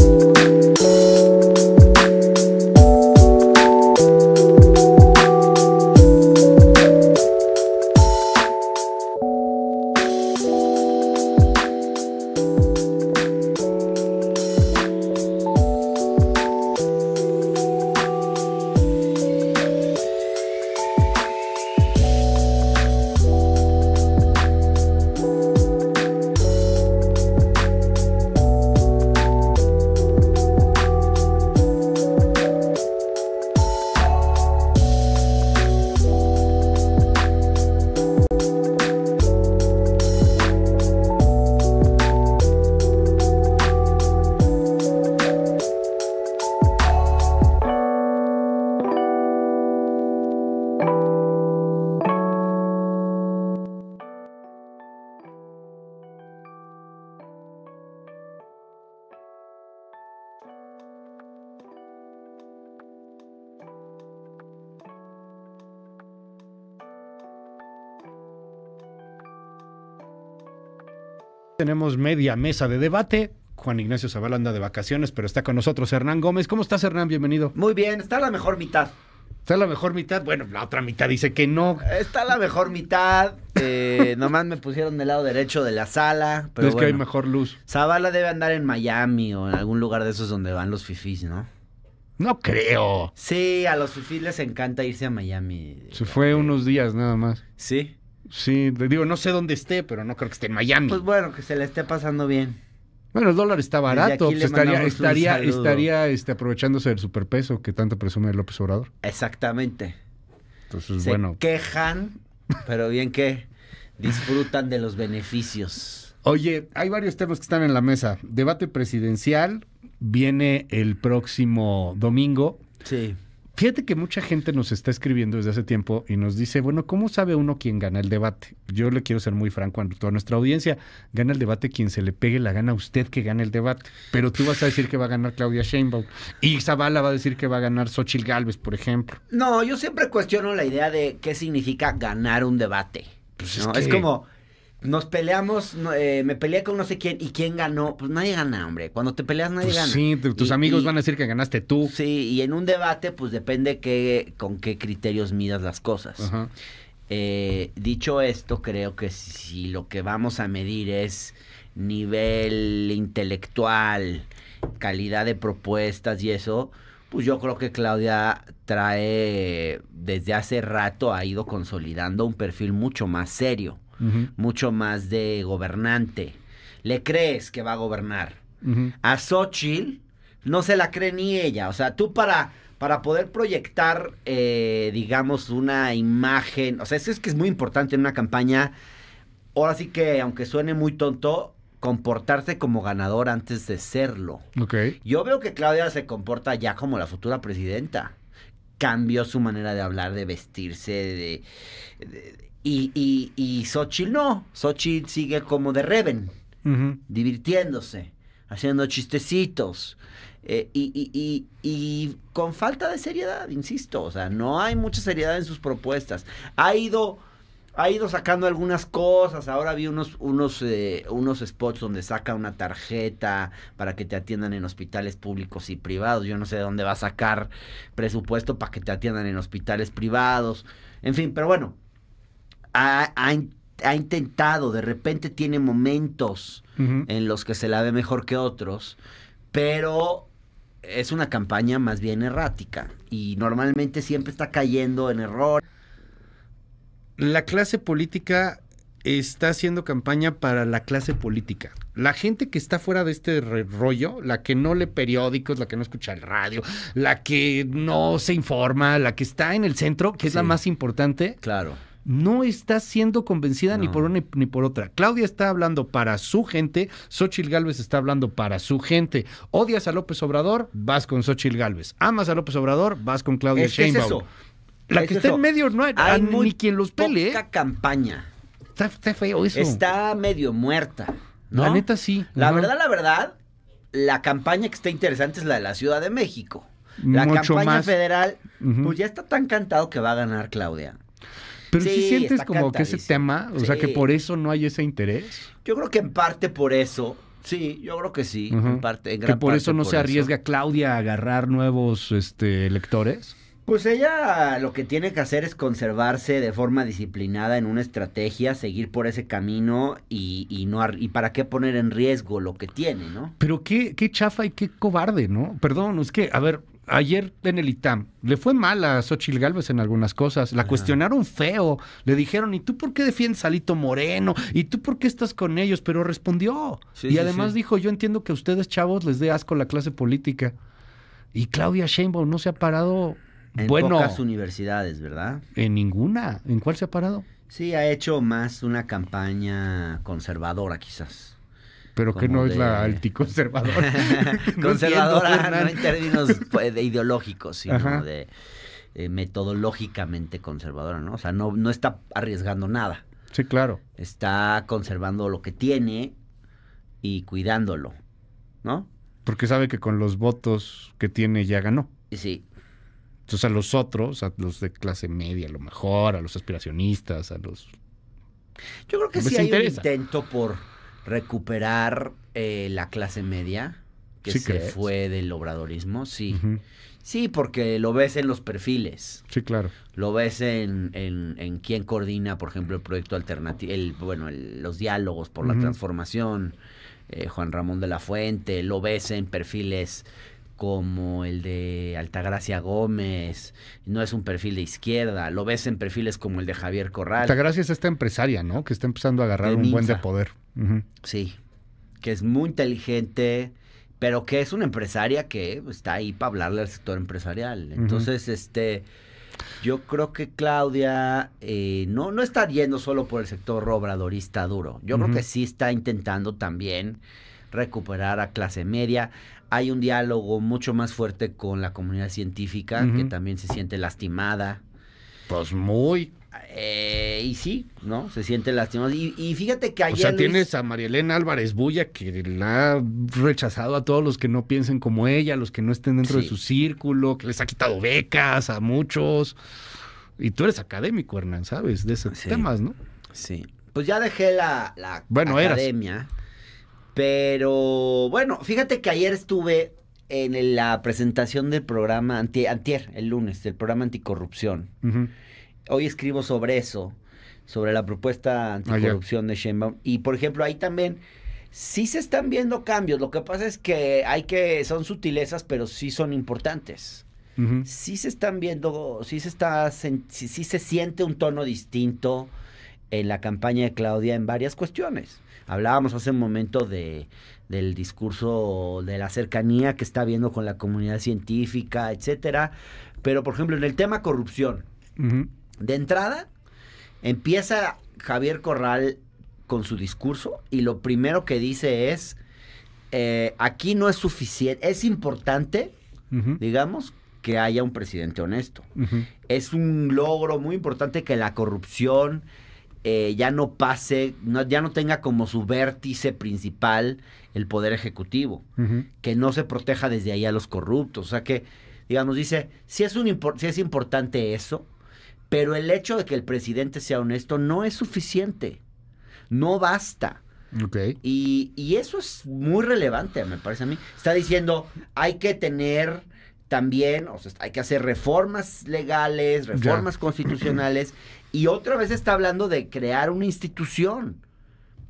Tenemos media mesa de debate. Juan Ignacio Zavala anda de vacaciones, pero está con nosotros Hernán Gómez. ¿Cómo estás, Hernán? Bienvenido. Muy bien, está la mejor mitad. ¿Está la mejor mitad? Bueno, la otra mitad dice que no. Está la mejor mitad. Eh, nomás me pusieron del lado derecho de la sala. Pero es que hay mejor luz. Zavala debe andar en Miami o en algún lugar de esos donde van los fifís, ¿no? No creo. Sí, a los fifís les encanta irse a Miami. Se fue unos días nada más. ¿Sí? Sí, te digo, no sé dónde esté, pero no creo que esté en Miami. Pues bueno, que se le esté pasando bien. Bueno, el dólar está barato. pues estaría estaría, estaría este, aprovechándose del superpeso que tanto presume López Obrador. Exactamente. Entonces, Se bueno. quejan, pero bien que disfrutan de los beneficios. Oye, hay varios temas que están en la mesa. Debate presidencial viene el próximo domingo. Sí. Fíjate que mucha gente nos está escribiendo desde hace tiempo y nos dice, bueno, ¿cómo sabe uno quién gana el debate? Yo le quiero ser muy franco a toda nuestra audiencia. Gana el debate quien se le pegue la gana a usted que gane el debate. Pero tú vas a decir que va a ganar Claudia Sheinbaum. Y Zavala va a decir que va a ganar Xochitl Galvez, por ejemplo. No, yo siempre cuestiono la idea de qué significa ganar un debate. Pues es ¿no? que- Es como, nos peleamos, no, eh, me peleé con no sé quién, ¿y quién ganó? Pues nadie gana, hombre. Cuando te peleas nadie Pues gana. sí, tus Y- amigos y- van a decir que ganaste tú. Sí, y en un debate, pues depende que, con qué criterios midas las cosas. Ajá. Eh, dicho esto, creo que si lo que vamos a medir es nivel intelectual, calidad de propuestas y eso, Pues yo creo que Claudia trae, desde hace rato ha ido consolidando un perfil mucho más serio, mucho más de gobernante. ¿Le crees que va a gobernar? A Xochitl no se la cree ni ella. O sea, tú para, para poder proyectar, eh, digamos, una imagen, o sea, eso es que es muy importante en una campaña. Ahora sí que, aunque suene muy tonto, comportarse como ganador antes de serlo. Ok. Yo veo que Claudia se comporta ya como la futura presidenta. Cambió su manera de hablar, de vestirse, de... de- y, y, y Xochitl no. Xochitl sigue como de Reven, divirtiéndose, haciendo chistecitos. eh, y, y- y- y con falta de seriedad, insisto. O sea, no hay mucha seriedad en sus propuestas. Ha ido ha ido sacando algunas cosas. Ahora vi unos, unos, eh, unos spots donde saca una tarjeta para que te atiendan en hospitales públicos y privados. Yo no sé de dónde va a sacar presupuesto para que te atiendan en hospitales privados. En fin, pero bueno, ha, ha ha intentado, de repente tiene momentos en los que se la ve mejor que otros, pero es una campaña más bien errática y normalmente siempre está cayendo en error. La clase política está haciendo campaña para la clase política. La gente que está fuera de este rollo, la que no lee periódicos, la que no escucha el radio, la que no se informa, la que está en el centro, que es la más importante, Claro. No está siendo convencida ni por una ni por otra. Claudia está hablando para su gente, Xochitl Gálvez está hablando para su gente. Odias a López Obrador, vas con Xochitl Gálvez. Amas a López Obrador, vas con Claudia Es que es Sheinbaum. eso. La Es que está eso. en medio no hay, Hay a- muy ni quien los pele. ¿eh? Poca campaña. Está, está feo eso. Está medio muerta. ¿no? La neta sí. La verdad, la verdad, la campaña que está interesante es la de la Ciudad de México. La Mucho campaña más. federal, pues ya está tan cantado que va a ganar Claudia. Pero sí, Sí, sientes como que ese tema, o sea, que por eso no hay ese interés. Yo creo que en parte por eso, sí, yo creo que sí, Ujú. en parte, en que gran por parte eso no se arriesga Claudia a agarrar nuevos este, electores. Pues ella lo que tiene que hacer es conservarse de forma disciplinada en una estrategia, seguir por ese camino y, y no y para qué poner en riesgo lo que tiene, ¿no? Pero qué, qué chafa y qué cobarde, ¿no? Perdón, es que, a ver, ayer en el ITAM le fue mal a Xochitl Galvez en algunas cosas. La cuestionaron feo. Le dijeron, ¿y tú por qué defiendes a Alito Moreno? ¿Y tú por qué estás con ellos? Pero respondió. Sí, y sí, además sí. dijo, yo entiendo que a ustedes, chavos, les dé asco la clase política. Y Claudia Sheinbaum no se ha parado, En bueno, pocas universidades, ¿verdad? en ninguna. ¿En cuál se ha parado? Sí, ha hecho más una campaña conservadora, quizás. Pero que no es la anticonservadora. No Conservadora, no en términos pues, de ideológicos, sino Ajá. de eh, metodológicamente conservadora, ¿no? O sea, no, no está arriesgando nada. Sí, claro. Está conservando lo que tiene y cuidándolo, ¿no? Porque sabe que con los votos que tiene ya ganó. Sí. Entonces a los otros, a los de clase media, a lo mejor, a los aspiracionistas, a los... Yo creo que sí hay interesa. un intento por recuperar eh, la clase media que ¿Sí se fue del obradorismo, sí. Sí, porque lo ves en los perfiles. Sí, claro. Lo ves en, en, en quién coordina, por ejemplo, el proyecto alternativo, el, bueno, el- los diálogos por la transformación, eh, Juan Ramón de la Fuente, lo ves en perfiles como el de Altagracia Gómez, no es un perfil de izquierda, lo ves en perfiles como el de Javier Corral. Gracias a esta empresaria, ¿no? Que está empezando a agarrar De un buen de poder. Sí, que es muy inteligente, pero que es una empresaria que está ahí para hablarle al sector empresarial. Entonces, este, yo creo que Claudia eh, no, no está yendo solo por el sector obradorista duro. Yo creo que sí está intentando también recuperar a clase media. Hay un diálogo mucho más fuerte con la comunidad científica, que también se siente lastimada. Pues muy. Eh, y sí, ¿no? Se siente lastimada. Y, y fíjate que O ayer... sea, Luis- tienes a María Elena Álvarez Bulla que la ha rechazado a todos los que no piensen como ella, los que no estén dentro de su círculo, que les ha quitado becas a muchos. Y tú eres académico, Hernán, ¿sabes? De esos Sí. temas, ¿no? Sí. Pues ya dejé la, la Bueno, eras. Pero bueno, fíjate que ayer estuve en la presentación del programa anti- antier, el lunes, del programa anticorrupción. Hoy escribo sobre eso, sobre la propuesta anticorrupción de Sheinbaum. Y por ejemplo, ahí también Sí se están viendo cambios. Lo que pasa es que hay que. son sutilezas, pero sí son importantes. Sí se están viendo. Sí se está. Sí, sí se siente un tono distinto en la campaña de Claudia en varias cuestiones. Hablábamos hace un momento de del discurso de la cercanía que está viendo con la comunidad científica, etcétera. Pero, por ejemplo, en el tema corrupción, de entrada, empieza Javier Corral con su discurso y lo primero que dice es, eh, aquí no es suficiente, es importante, digamos, que haya un presidente honesto. Es un logro muy importante que la corrupción eh, ya no pase, no- ya no tenga como su vértice principal el poder ejecutivo que no se proteja desde ahí a los corruptos. O sea que, digamos, dice, sí es, un impor- sí es importante eso, pero el hecho de que el presidente sea honesto no es suficiente. No basta. Y, y eso es muy relevante, me parece a mí. Está diciendo, hay que tener también, o sea, hay que hacer reformas legales, reformas constitucionales, y otra vez está hablando de crear una institución,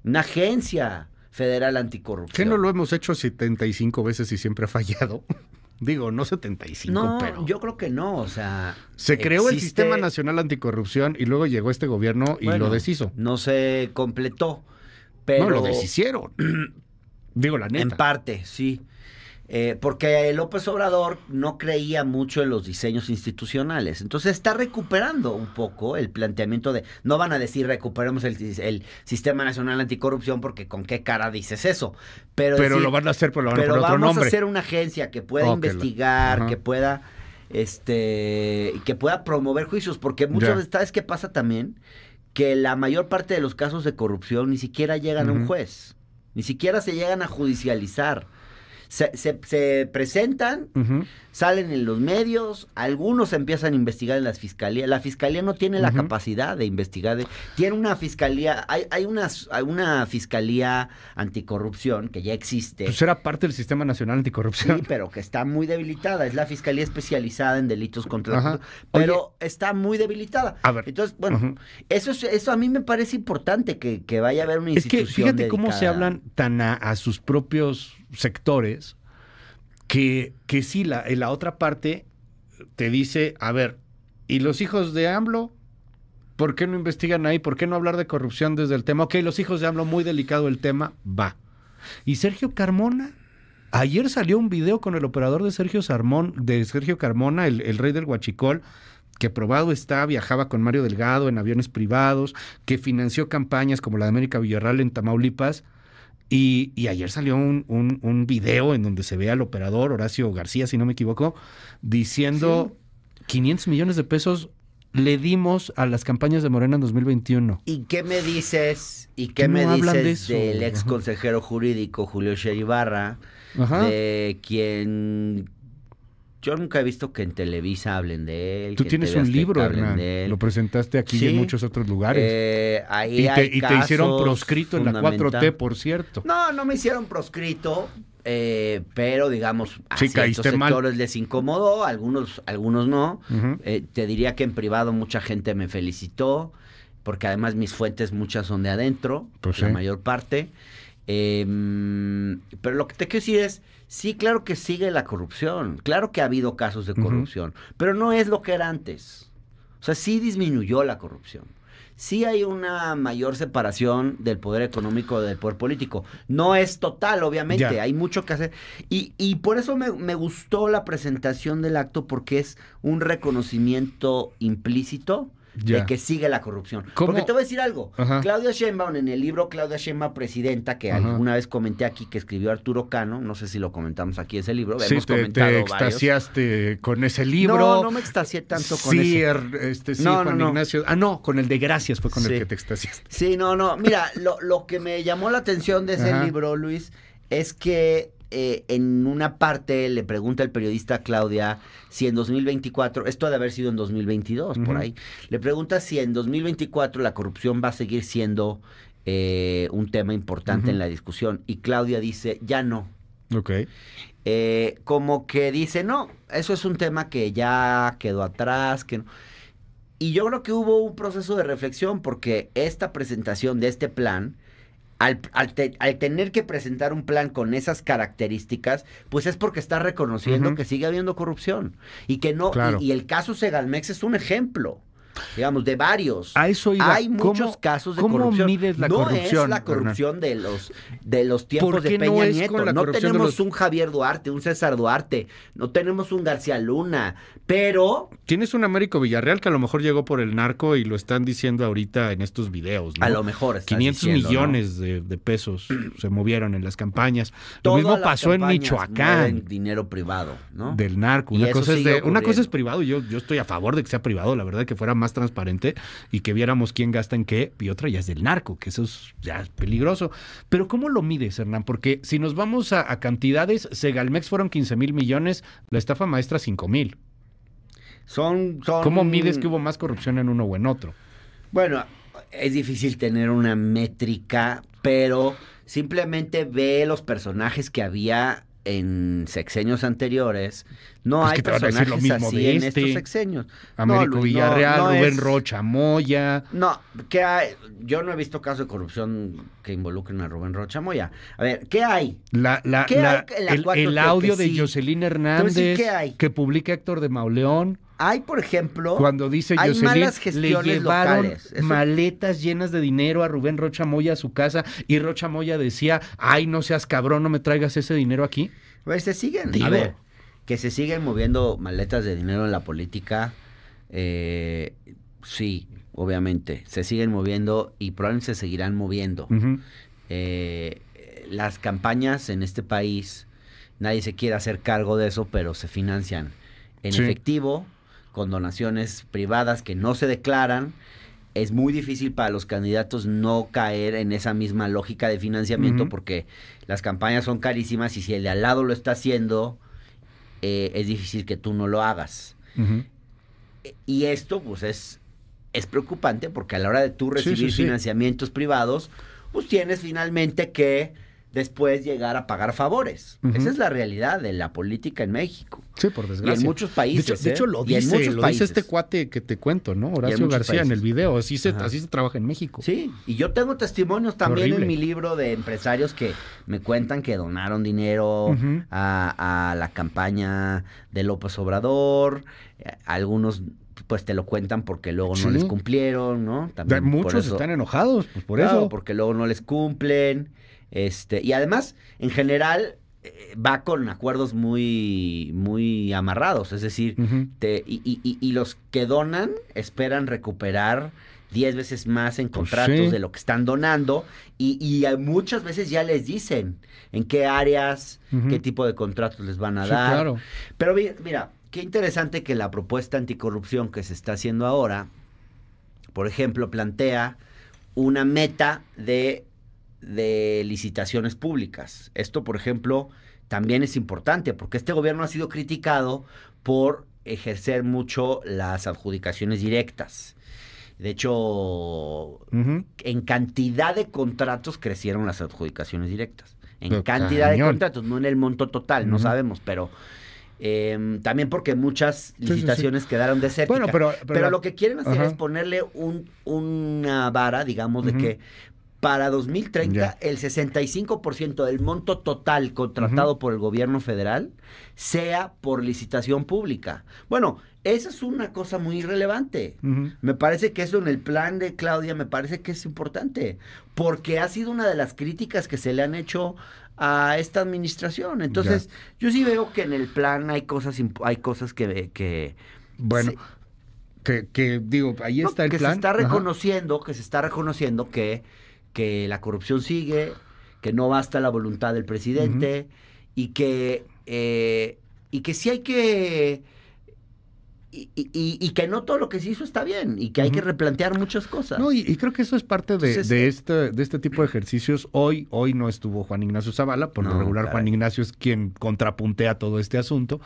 una agencia federal anticorrupción. ¿Qué no lo hemos hecho 75 veces y siempre ha fallado? Digo, no 75, No, pero... yo creo que no, o sea... Se creó el Sistema Nacional Anticorrupción y luego llegó este gobierno y Bueno, lo deshizo. No se completó, pero... No, lo deshicieron. Digo, la neta. En parte, sí. Eh, porque López Obrador no creía mucho en los diseños institucionales. Entonces está recuperando un poco el planteamiento de, no van a decir recuperemos el, el Sistema Nacional Anticorrupción porque con qué cara dices eso. Pero, Pero decir, lo van a hacer, pero lo van pero otro vamos nombre. a hacer una agencia que pueda investigar, que pueda este que pueda promover juicios, porque muchas veces, ¿sabes qué pasa también? Que la mayor parte de los casos de corrupción ni siquiera llegan a un juez, ni siquiera se llegan a judicializar. Se, se- se presentan, salen en los medios, algunos empiezan a investigar en las fiscalías. La fiscalía no tiene la capacidad de investigar. de- tiene una fiscalía, hay, hay, una, hay una fiscalía anticorrupción que ya existe. Pues era parte del Sistema Nacional Anticorrupción. Sí, pero que está muy debilitada. Es la fiscalía especializada en delitos contra la Ajá. Pero está muy debilitada. A ver. Entonces, bueno, eso, es- eso a mí me parece importante que, que vaya a haber una Es que institución. fíjate cómo se hablan tan a, a sus propios sectores que, que sí, la, en la otra parte te dice, a ver, ¿y los hijos de AMLO? ¿Por qué no investigan ahí? ¿Por qué no hablar de corrupción desde el tema? Ok, los hijos de AMLO, muy delicado el tema, va. ¿Y Sergio Carmona? Ayer salió un video con el operador de Sergio Sarmón, de Sergio Carmona, el, el rey del Huachicol, que probado está, viajaba con Mario Delgado en aviones privados, que financió campañas como la de América Villarreal en Tamaulipas. Y, y ayer salió un, un, un video en donde se ve al operador, Horacio García, si no me equivoco, diciendo 500 millones de pesos le dimos a las campañas de Morena en 2021. ¿Y qué me dices? ¿Y ¿Qué me no hablan de dices del ex Ajá. consejero jurídico Julio Sheribarra? De quien yo nunca he visto que en Televisa hablen de él. Tú que en tienes TV un Azteca libro, Hernán. Lo presentaste aquí y en muchos otros lugares. Eh, ahí y te, hay y te hicieron proscrito en la 4T, fundamental- por cierto. No, no me hicieron proscrito, eh, pero digamos, a Sí, ciertos mal. sectores les incomodó, algunos, algunos no. Eh, te diría que en privado mucha gente me felicitó, porque además mis fuentes muchas son de adentro, Pues la sí. mayor parte. Eh, pero lo que te quiero decir es, sí, claro que sigue la corrupción, claro que ha habido casos de corrupción, pero no es lo que era antes. O sea, sí disminuyó la corrupción. Sí hay una mayor separación del poder económico del poder político. No es total, obviamente, Ya. hay mucho que hacer. Y, y por eso me, me gustó la presentación del acto, porque es un reconocimiento implícito Ya. de que sigue la corrupción. ¿Cómo? Porque te voy a decir algo. Ajá. Claudia Sheinbaum, en el libro Claudia Sheinbaum Presidenta, que Ajá. alguna vez comenté aquí, que escribió Arturo Cano, no sé si lo comentamos aquí ese libro, Sí, hemos te, comentado te varios. extasiaste con ese libro. No, no me extasié tanto con sí, ese. er- este, sí, No, no, no. Ignacio. Ah, no, con el de Gracias fue con Sí. el que te extasiaste. Sí, no, no. Mira, lo, lo que me llamó la atención de ese Ajá. libro, Luis, es que eh, en una parte le pregunta el periodista a Claudia si en 2024, esto ha de haber sido en 2022, por ahí, le pregunta si en 2024 la corrupción va a seguir siendo eh, un tema importante en la discusión. Y Claudia dice, ya no. Ok. Eh, como que dice, no, eso es un tema que ya quedó atrás, que no. Y yo creo que hubo un proceso de reflexión porque esta presentación de este plan al, al te- al tener que presentar un plan con esas características, pues es porque está reconociendo que sigue habiendo corrupción y que no, Claro. y, y el caso Segalmex es un ejemplo. Digamos, de varios. A eso iba. Hay ¿Cómo- muchos casos de cómo corrupción. mides la no corrupción, es la corrupción de los, de los tiempos ¿Por de no Peña es Nieto. con la No tenemos los- un Javier Duarte, un César Duarte, no tenemos un García Luna, pero Tienes un Américo Villarreal que a lo mejor llegó por el narco y lo están diciendo ahorita en estos videos. ¿no? A lo mejor estás 500 diciendo, millones de, de pesos se movieron en las campañas. Lo mismo pasó en Michoacán. dinero privado, ¿no? Del narco. Una cosa, es sigue de, una cosa es ocurriendo. privado y yo, yo estoy a favor de que sea privado, la verdad, que fuera más transparente y que viéramos quién gasta en qué. Y otra ya es del narco, que eso es ya es peligroso. Pero ¿cómo lo mides, Hernán? Porque si nos vamos a, a cantidades, Segalmex fueron 15 mil millones, la estafa maestra 5 mil. Son, son... ¿Cómo mides que hubo más corrupción en uno o en otro? Bueno, es difícil tener una métrica, pero simplemente ve los personajes que había en sexenios anteriores. No Pues hay que personajes lo mismo así de en este. estos sexenios. No, Américo Luis, no, Villarreal, no Rubén es- Rocha, Moya. No, ¿qué hay? Yo no he visto casos de corrupción que involucren a Rubén Rocha Moya. A ver, ¿qué hay? La, la, ¿Qué la- hay el, 4T el audio que de sí? Jocelyn Hernández decir, ¿qué hay? que publica Héctor de Mauleón. Hay, por ejemplo, Cuando dice hay Jocelyn, malas le gestiones llevaron locales. Eso- maletas llenas de dinero a Rubén Rocha Moya a su casa y Rocha Moya decía, ay, no seas cabrón, no me traigas ese dinero aquí. A ver, se siguen. Digo. A ver, que se siguen moviendo maletas de dinero en la política. eh, sí, obviamente. Se siguen moviendo y probablemente se seguirán moviendo. Eh, las campañas en este país, nadie se quiere hacer cargo de eso, pero se financian en Sí. efectivo, con donaciones privadas que no se declaran. Es muy difícil para los candidatos no caer en esa misma lógica de financiamiento porque las campañas son carísimas y si el de al lado lo está haciendo, eh, es difícil que tú no lo hagas. Ujú. Y esto, pues, es, es preocupante porque a la hora de tú Sí, recibir sí, sí. financiamientos privados, pues tienes finalmente que después llegar a pagar favores. Esa es la realidad de la política en México. Sí, por desgracia. Y en muchos De países. hecho, de ¿eh? hecho, lo Y en dice, muchos lo dice países. este cuate que te cuento, ¿no? Horacio García en el video. Así se, Ajá. así se trabaja en México. Sí, y yo tengo testimonios también Horrible. en mi libro de empresarios que me cuentan que donaron dinero a, a la campaña de López Obrador. Eh, Algunos pues te lo cuentan porque luego Sí. no les cumplieron, ¿no? Por Muchos eso- están enojados, pues por Claro, eso. porque luego no les cumplen. Este, y además, en general, eh, va con acuerdos muy, muy amarrados. Es decir, te- y, y- y- y los que donan esperan recuperar 10 veces más en Pues contratos sí. de lo que están donando. Y, y muchas veces ya les dicen en qué áreas, qué tipo de contratos les van a Sí, dar. claro. Pero mira, qué interesante que la propuesta anticorrupción que se está haciendo ahora, por ejemplo, plantea una meta de, de licitaciones públicas. Esto, por ejemplo, también es importante porque este gobierno ha sido criticado por ejercer mucho las adjudicaciones directas. De hecho, en cantidad de contratos crecieron las adjudicaciones directas. En Pero cantidad de contratos, no en el monto total, no sabemos, pero eh, también porque muchas sí, sí. licitaciones quedaron desérticas. Bueno, pero- pero lo que quieren hacer es ponerle un, una vara, digamos, de que para 2030 Ya. el 65% del monto total contratado por el gobierno federal sea por licitación pública. Bueno, esa es una cosa muy relevante. Me parece que eso en el plan de Claudia me parece que es importante, porque ha sido una de las críticas que se le han hecho a esta administración. Entonces, yo sí veo que en el plan hay cosas hay cosas que, que Bueno, se- que, que digo, ahí no, está el que plan. se está Ajá. reconociendo, que se está reconociendo que, que la corrupción sigue, que no basta la voluntad del presidente y que eh, y que sí hay que y, y- y- y que no todo lo que se hizo está bien y que hay que replantear muchas cosas. No, y, y creo que eso es parte de, Entonces, de eh, este, de este tipo de ejercicios. Hoy, hoy no estuvo Juan Ignacio Zavala, por lo regular Juan. Ignacio es quien contrapuntea todo este asunto,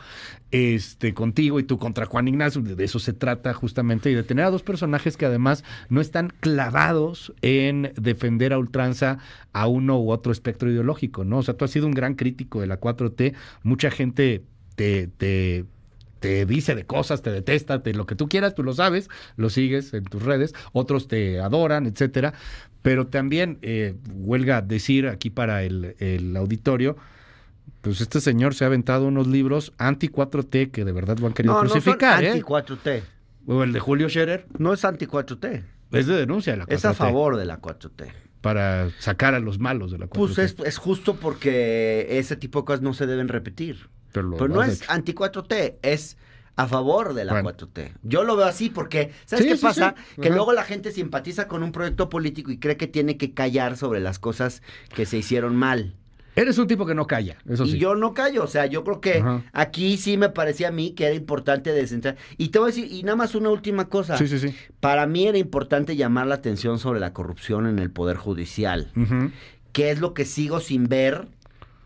este, contigo y tú contra Juan Ignacio, de de eso se trata justamente, y de tener a dos personajes que además no están clavados en defender a ultranza a uno u otro espectro ideológico, ¿no? O sea, tú has sido un gran crítico de la 4T, mucha gente te, te te dice de cosas, te detesta, te, lo que tú quieras, tú lo sabes, lo sigues en tus redes, otros te adoran, etcétera. Pero también eh, huelga decir aquí para el, el auditorio, pues este señor se ha aventado unos libros anti-4T que de verdad lo han querido No, no son crucificar, ¿eh? anti-4T. O el de Julio Scherer. No es anti-4T. Es de denuncia de la 4T. Es a favor de la 4T. Para sacar a los malos de la 4T. Pues es, es justo porque ese tipo de cosas no se deben repetir. Pero, no es hecho. anti-4T, es a favor de la Bueno. 4T. Yo lo veo así porque, ¿sabes Sí, qué sí, pasa? sí. Que Ajá. luego la gente simpatiza con un proyecto político y cree que tiene que callar sobre las cosas que se hicieron mal. Eres un tipo que no calla, eso y sí. yo no callo, o sea, yo creo que Ajá. aquí sí me parecía a mí que era importante descentrar. Y te voy a decir, y nada más una última cosa. Sí, sí, sí. Para mí era importante llamar la atención sobre la corrupción en el Poder Judicial, Ujú. que es lo que sigo sin ver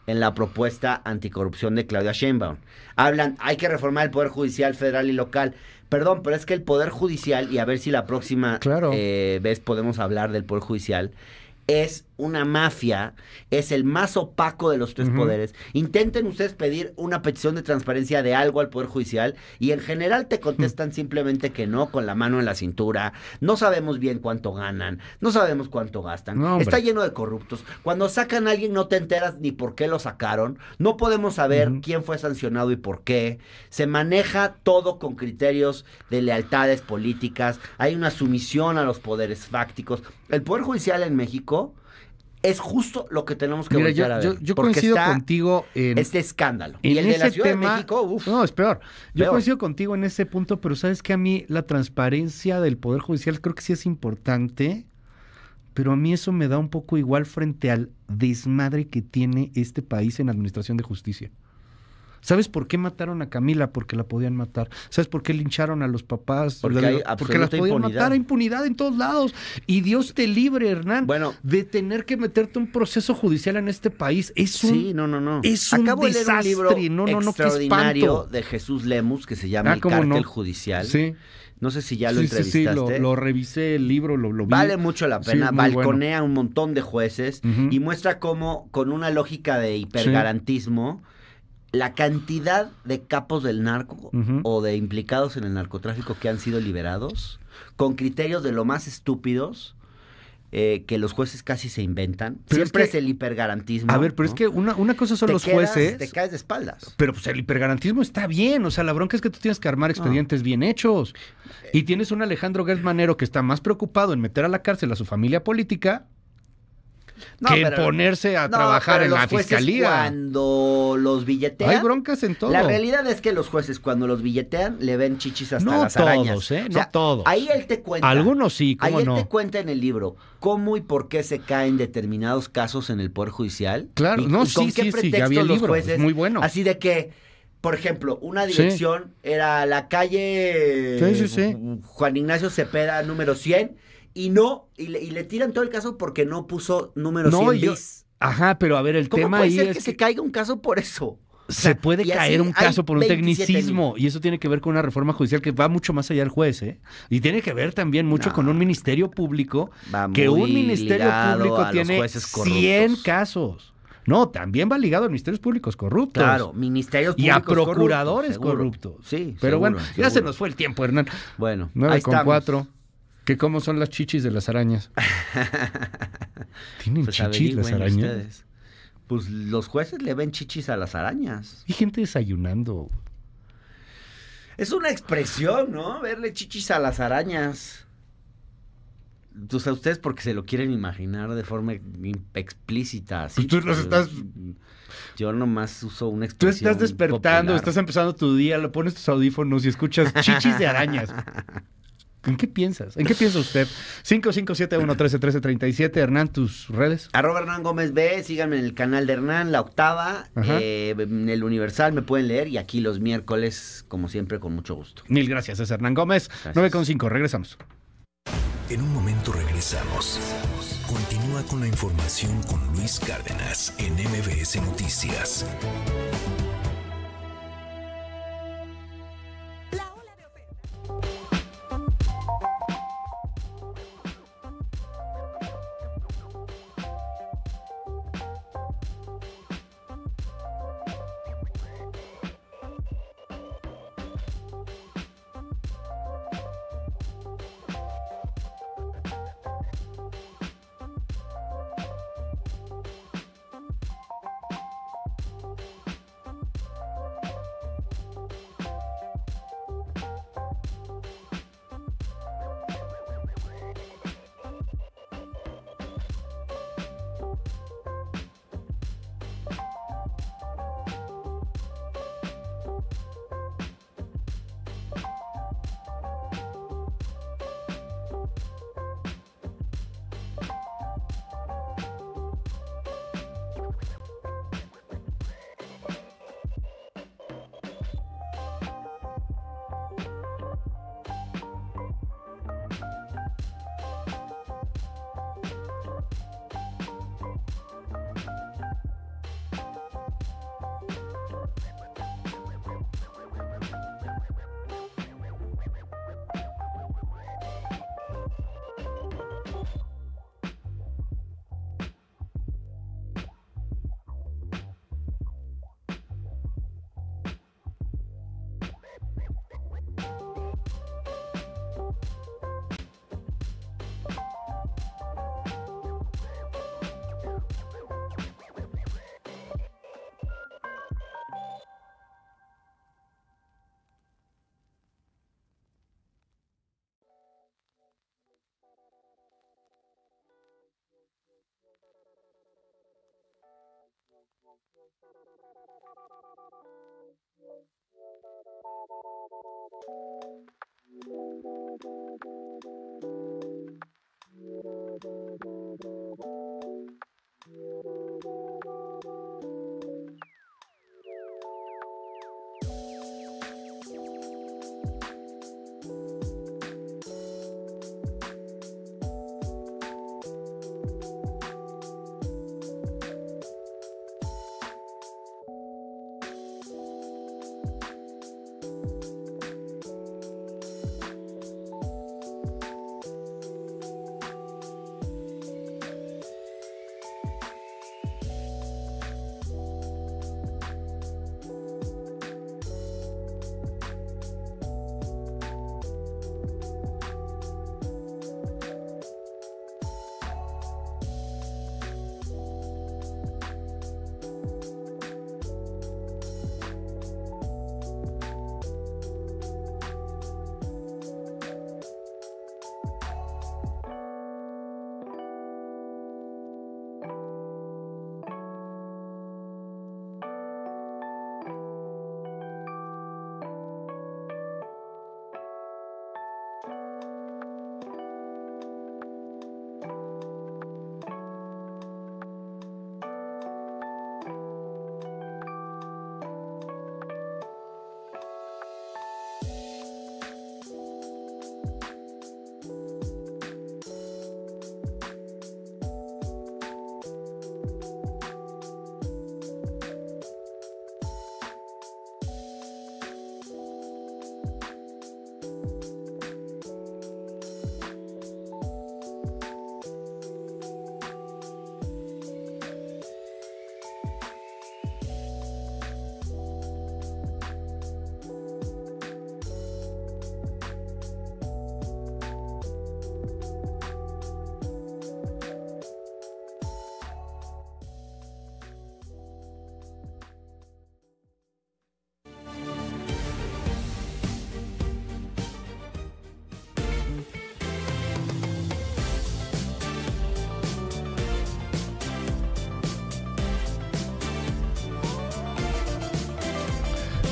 en la propuesta anticorrupción de Claudia Sheinbaum. Hablan, hay que reformar el Poder Judicial federal y local. Perdón, pero es que el Poder Judicial, y a ver si la próxima Claro. eh, vez podemos hablar del Poder Judicial, es una mafia, es el más opaco de los tres poderes. Intenten ustedes pedir una petición de transparencia de algo al Poder Judicial y en general te contestan simplemente que no, con la mano en la cintura. No sabemos bien cuánto ganan, no sabemos cuánto gastan. No. Está lleno de corruptos. Cuando sacan a alguien no te enteras ni por qué lo sacaron. No podemos saber quién fue sancionado y por qué. Se maneja todo con criterios de lealtades políticas. Hay una sumisión a los poderes fácticos. El Poder Judicial en México es justo lo que tenemos que Mira, yo, a yo, ver, yo porque coincido está contigo en este escándalo. En y el de la ese Ciudad tema- de México, uf, No, es peor. Yo Peor. coincido contigo en ese punto, pero sabes que a mí la transparencia del Poder Judicial creo que sí es importante, pero a mí eso me da un poco igual frente al desmadre que tiene este país en administración de justicia. ¿Sabes por qué mataron a Camila? Porque la podían matar. ¿Sabes por qué lincharon a los papás? Porque hay porque las podían impunidad. matar. Hay impunidad en todos lados. Y Dios te libre, Hernán, Bueno. de tener que meterte un proceso judicial en este país. Es un, Sí, no, no, no. es un Acabo de leer un libro desastre. No, no, no, extraordinario de Jesús Lemus que se llama Ah, El ¿cómo Cártel no? Judicial. Sí. No sé si ya lo sí, sí, sí, entrevistaste. lo, lo revisé el libro, lo, lo vi. Vale mucho la pena, muy bueno. balconea un montón de jueces y muestra cómo, con una lógica de hipergarantismo, la cantidad de capos del narco o de implicados en el narcotráfico que han sido liberados, con criterios de lo más estúpidos, eh, que los jueces casi se inventan. Pero es Siempre que- es, el hipergarantismo. A ver, pero es que una, una cosa son Te los quedas- jueces. Te caes de espaldas. Pero pues el hipergarantismo está bien, o sea, la bronca es que tú tienes que armar expedientes bien hechos. Y tienes un Alejandro Gertz Manero que está más preocupado en meter a la cárcel a su familia política No, que pero- ponerse a No, trabajar en la fiscalía. Cuando los billetean. Hay broncas en todo. La realidad es que los jueces, cuando los billetean, le ven chichis hasta No las arañas. todos, ¿eh? O No sea, todos. Ahí él te cuenta. Algunos sí, ¿cómo Ahí él no? te cuenta en el libro cómo y por qué se caen determinados casos en el Poder Judicial. Claro, y, no, y con sí, qué sí, sí, pretexto ya vi el los libro, es jueces. muy bueno. Así de que, por ejemplo, una Sí. dirección era la calle Sí, sí, sí. Juan Ignacio Cepeda número 100 y no, y le, y le tiran todo el caso porque no puso número No, 100 yo- bis. Ajá, pero a ver, el ¿Cómo tema puede ahí ser es que, que se caiga un caso por eso? O se sea, puede caer un caso por un 27 tecnicismo y eso tiene que ver con una reforma judicial que va mucho más allá del juez, ¿eh? Y tiene que ver también mucho con un ministerio público, que un ministerio público tiene jueces 100 corruptos. casos. No, también va ligado a ministerios públicos corruptos. Claro, ministerios y a públicos procuradores corruptos, corruptos. Sí, Pero seguro, bueno, ya se nos fue el tiempo, Hernán. Bueno, 9 ahí con estamos. 4. Que cómo son las chichis de las arañas. Tienen Pues chichis las arañas. ustedes. Pues los jueces le ven chichis a las arañas. Y gente desayunando. Es una expresión, ¿no? Verle chichis a las arañas. O sea, ustedes porque se lo quieren imaginar de forma explícita. así, Pues tú los estás- Yo nomás uso una Tú expresión estás despertando, popular. estás empezando tu día, lo pones tus audífonos y escuchas chichis de arañas. ¿En qué piensas? ¿En qué piensa usted? 5571-131337, Hernán, tus redes. Arroba Hernán Gómez B, síganme en el canal de Hernán, la octava, eh, en el Universal me pueden leer y aquí los miércoles, como siempre, con mucho gusto. Mil gracias, es Hernán Gómez. 9 con 5, regresamos. En un momento regresamos. Continúa con la información con Luis Cárdenas en MBS Noticias. Thank you.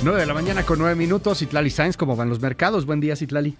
9 de la mañana con 9 minutos. Citlali Sainz, ¿cómo van los mercados? Buen día, Citlali.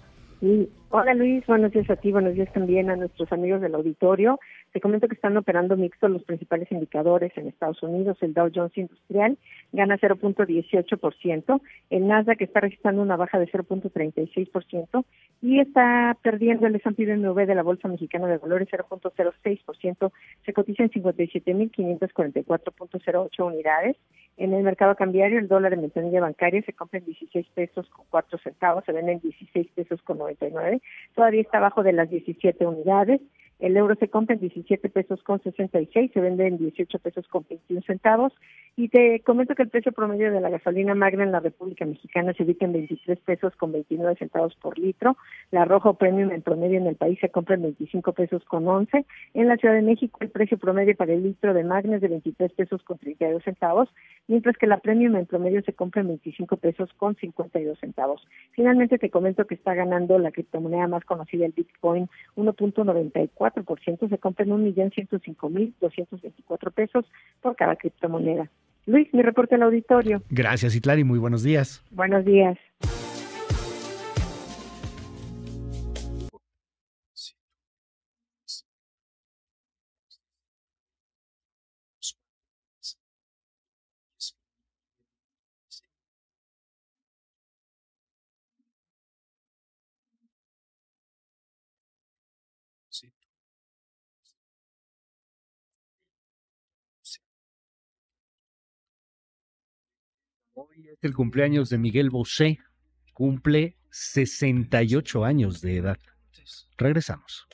Hola Luis, buenos días a ti, buenos días también a nuestros amigos del auditorio. Te comento que están operando mixtos los principales indicadores en Estados Unidos. El Dow Jones Industrial gana 0.18%, el Nasdaq está registrando una baja de 0.36% y está perdiendo el S&P BMW de la Bolsa Mexicana de Valores 0.06%, se cotiza en 57.544.08 unidades. En el mercado cambiario, el dólar en ventanilla bancaria se compra en 16 pesos con 4 centavos, se vende en 16 pesos con 99, todavía está abajo de las 17 unidades. El euro se compra en 17 pesos con 66, se vende en 18 pesos con 21 centavos. Y te comento que el precio promedio de la gasolina magna en la República Mexicana se ubica en 23 pesos con 29 centavos por litro. La rojo premium en promedio en el país se compra en 25 pesos con 11. En la Ciudad de México el precio promedio para el litro de magna es de 23 pesos con 32 centavos, mientras que la premium en promedio se compra en 25 pesos con 52 centavos. Finalmente te comento que está ganando la criptomoneda más conocida, el Bitcoin, 1.94%, se compra en 1.105.224 pesos por cada criptomoneda. Luis, mi reporte al auditorio. Gracias, Itlari. Muy buenos días. Buenos días. Hoy es el cumpleaños de Miguel Bosé. Cumple 68 años de edad. Regresamos.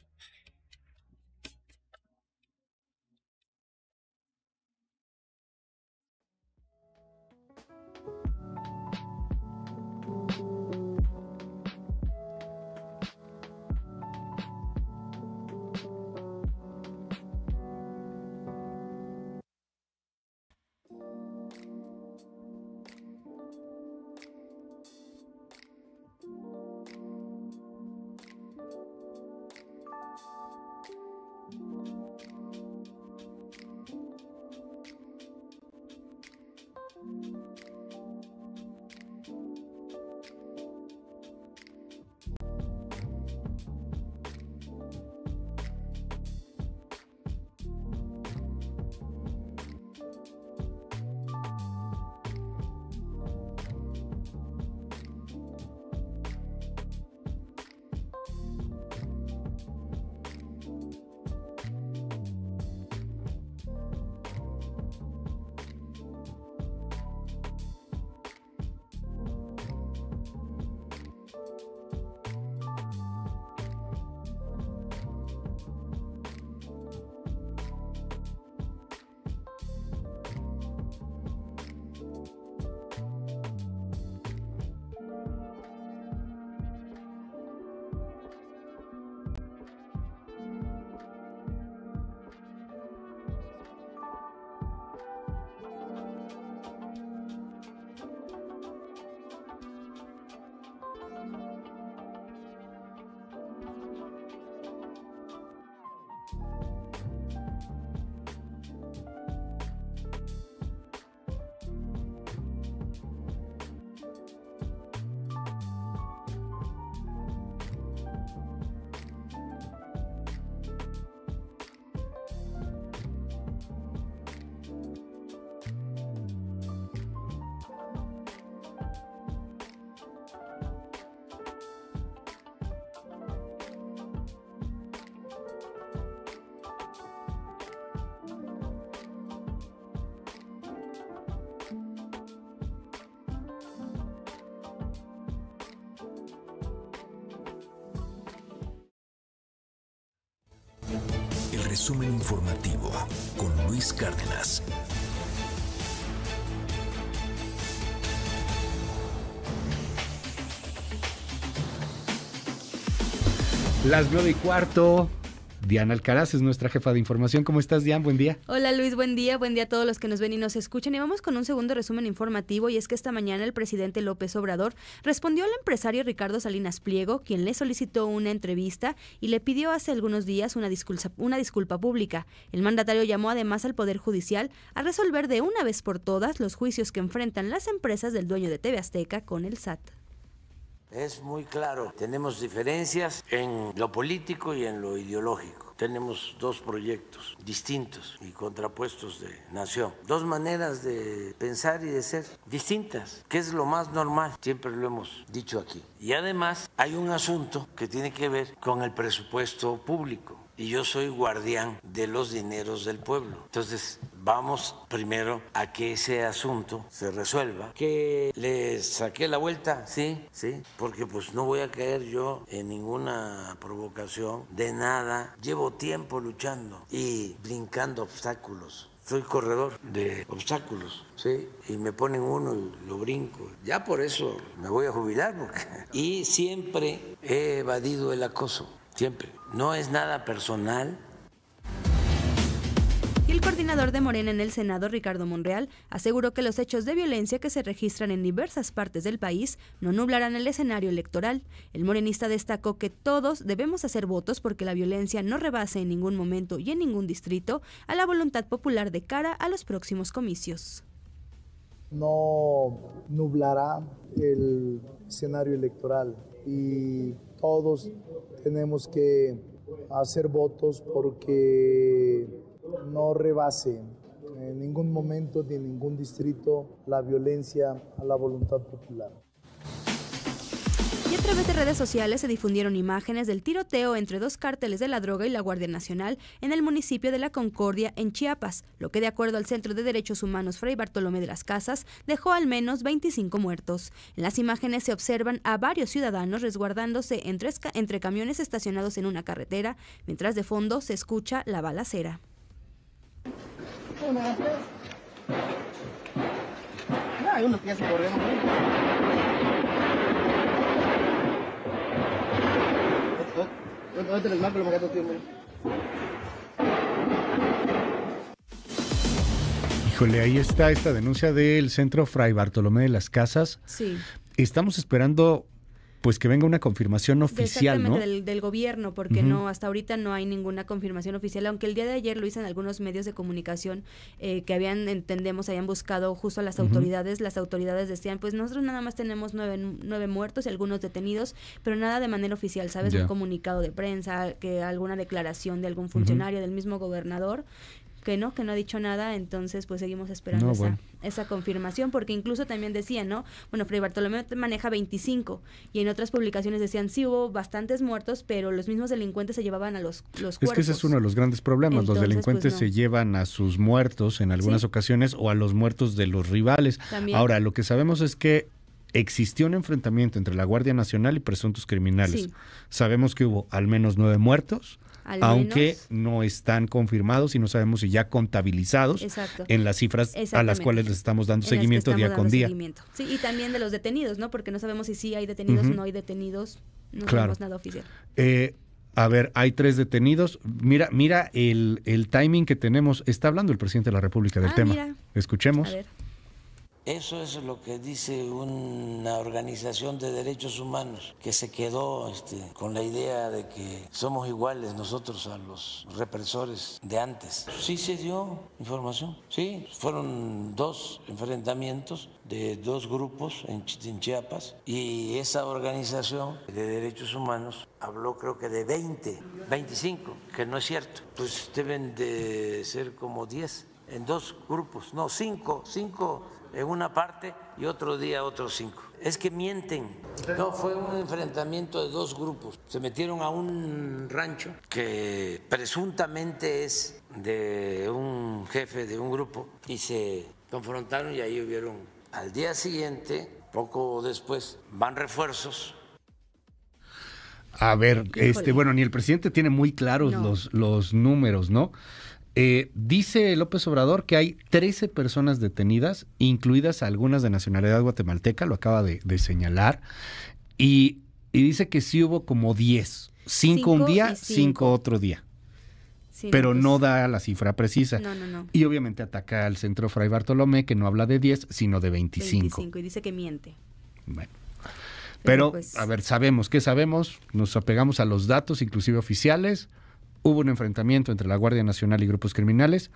Cárdenas. Las nueve y cuarto. Diana Alcaraz es nuestra jefa de información. ¿Cómo estás, Diana? Buen día. Hola Luis, buen día. Buen día a todos los que nos ven y nos escuchan. Y vamos con un segundo resumen informativo. Y es que esta mañana el presidente López Obrador respondió al empresario Ricardo Salinas Pliego, quien le solicitó una entrevista y le pidió hace algunos días una disculpa, una disculpa pública. El mandatario llamó además al Poder Judicial a resolver de una vez por todas los juicios que enfrentan las empresas del dueño de TV Azteca con el SAT. Es muy claro, tenemos diferencias en lo político y en lo ideológico. Tenemos dos proyectos distintos y contrapuestos de nación, dos maneras de pensar y de ser distintas, que es lo más normal, siempre lo hemos dicho aquí. Y además hay un asunto que tiene que ver con el presupuesto público y yo soy guardián de los dineros del pueblo. Entonces, vamos primero a que ese asunto se resuelva. Que le saqué la vuelta, sí, sí, porque pues no voy a caer yo en ninguna provocación de nada. Llevo tiempo luchando y brincando obstáculos. Soy corredor de obstáculos, ¿sí? Y me ponen uno y lo brinco. Ya por eso me voy a jubilar. Porque... Y siempre he evadido el acoso, siempre. No es nada personal. Y el coordinador de Morena en el Senado, Ricardo Monreal, aseguró que los hechos de violencia que se registran en diversas partes del país no nublarán el escenario electoral. El morenista destacó que todos debemos hacer votos porque la violencia no rebase en ningún momento y en ningún distrito a la voluntad popular de cara a los próximos comicios. No nublará el escenario electoral y todos tenemos que hacer votos porque no rebase en ningún momento ni en ningún distrito la violencia a la voluntad popular. Y a través de redes sociales se difundieron imágenes del tiroteo entre dos cárteles de la droga y la Guardia Nacional en el municipio de La Concordia, en Chiapas, lo que de acuerdo al Centro de Derechos Humanos Fray Bartolomé de las Casas dejó al menos 25 muertos. En las imágenes se observan a varios ciudadanos resguardándose entre, camiones estacionados en una carretera, mientras de fondo se escucha la balacera. Hay unos que ya se. Lo que tío, Híjole, ahí está esta denuncia del Centro Fray Bartolomé de las Casas. Sí. Estamos esperando pues que venga una confirmación oficial, ¿no? Del, del gobierno, porque no, hasta ahorita no hay ninguna confirmación oficial, aunque el día de ayer lo en algunos medios de comunicación eh, que habían, entendemos, habían buscado justo a las autoridades, las autoridades decían, pues nosotros nada más tenemos nueve, nueve muertos y algunos detenidos, pero nada de manera oficial, ¿sabes? Un comunicado de prensa, que alguna declaración de algún funcionario, del mismo gobernador, que no, que no ha dicho nada, entonces pues seguimos esperando esa, esa confirmación, porque incluso también decían, ¿no? Bueno, Fray Bartolomé maneja 25 y en otras publicaciones decían, sí hubo bastantes muertos, pero los mismos delincuentes se llevaban a los, los cuerpos. Es que ese es uno de los grandes problemas, los delincuentes se llevan a sus muertos en algunas ocasiones o a los muertos de los rivales. Ahora, lo que sabemos es que existió un enfrentamiento entre la Guardia Nacional y presuntos criminales. Sabemos que hubo al menos nueve muertos, aunque no están confirmados y no sabemos si ya contabilizados en las cifras a las cuales les estamos dando seguimiento día con día. Sí, y también de los detenidos, ¿no? Porque no sabemos si sí hay detenidos o no hay detenidos, no tenemos nada oficial. Eh, a ver, hay tres detenidos. Mira, mira el, el, timing que tenemos. Está hablando el presidente de la República del ah, tema. Escuchemos. A ver. Eso es lo que dice una organización de derechos humanos que se quedó este, con la idea de que somos iguales nosotros a los represores de antes. Sí se dio información, sí, fueron dos enfrentamientos de dos grupos en, Chiapas y esa organización de derechos humanos habló creo que de 20, 25, que no es cierto, pues deben de ser como 10 en dos grupos, no, cinco, cinco en una parte y otro día otros cinco. Es que mienten. No, fue un enfrentamiento de dos grupos. Se metieron a un rancho que presuntamente es de un jefe de un grupo y se confrontaron y ahí hubieron al día siguiente, poco después, van refuerzos A ver, este, bueno, ni el presidente tiene muy claros No. los, los números, ¿no? Eh, dice López Obrador que hay 13 personas detenidas, incluidas algunas de nacionalidad guatemalteca, lo acaba de, de señalar, y, y dice que sí hubo como 10, 5 un día, y 5 cinco. otro día, Sí, pero pues, no da la cifra precisa. No, no, no. Y obviamente ataca al centro Fray Bartolomé, que no habla de 10, sino de 25. 25 y dice que miente. Bueno. Pero, Pero, pues- a ver, sabemos, ¿qué sabemos? Nos apegamos a los datos, inclusive oficiales. Hubo un enfrentamiento entre la Guardia Nacional y grupos criminales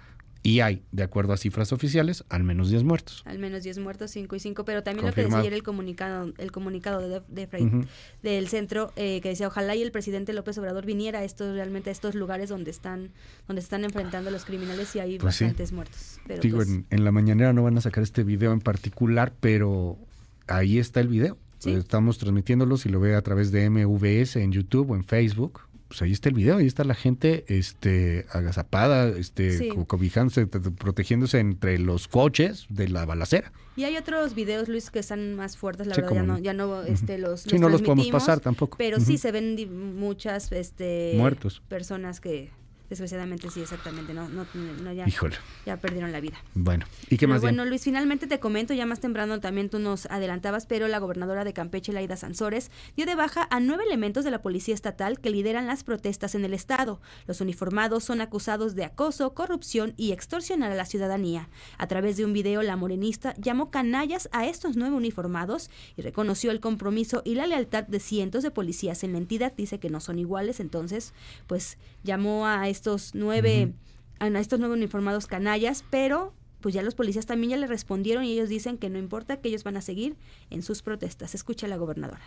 y hay, de acuerdo a cifras oficiales, al menos 10 muertos. Al menos 10 muertos, 5 y 5, pero también lo que Confirmado. decía ayer el comunicado, el comunicado de, de Ujú. del centro, eh, que decía ojalá y el presidente López Obrador viniera a estos realmente a estos lugares donde están, donde se están enfrentando los criminales y hay Pues sí. bastantes muertos. Pero Digo, pues, en, en la mañanera no van a sacar este video en particular, pero ahí está el video. Sí. Estamos transmitiéndolo, si lo ve a través de MVS en YouTube o en Facebook. Pues ahí está el video, ahí está la gente este, agazapada, este, Sí. co- cobijándose, protegiéndose entre los coches de la balacera. Y hay otros videos, Luis, que están más fuertes, la Sí, verdad, ya no, ya no este, los, Sí, no los podemos pasar tampoco. Pero sí se ven muchas este, Muertos. personas que, desgraciadamente, sí, exactamente, no, no, no, ya, Híjole. ya perdieron la vida. Bueno, ¿y qué Pero más? Dian? bueno, Luis, finalmente te comento, ya más temprano también tú nos adelantabas, pero la gobernadora de Campeche, Laida Sansores, dio de baja a nueve elementos de la Policía Estatal que lideran las protestas en el Estado. Los uniformados son acusados de acoso, corrupción y extorsionar a la ciudadanía. A través de un video, la morenista llamó canallas a estos nueve uniformados y reconoció el compromiso y la lealtad de cientos de policías en la entidad. Dice que no son iguales, entonces, pues llamó a estos nueve a estos nueve uniformados canallas, pero pues ya los policías también ya le respondieron y ellos dicen que no importa, que ellos van a seguir en sus protestas. Escucha a la gobernadora.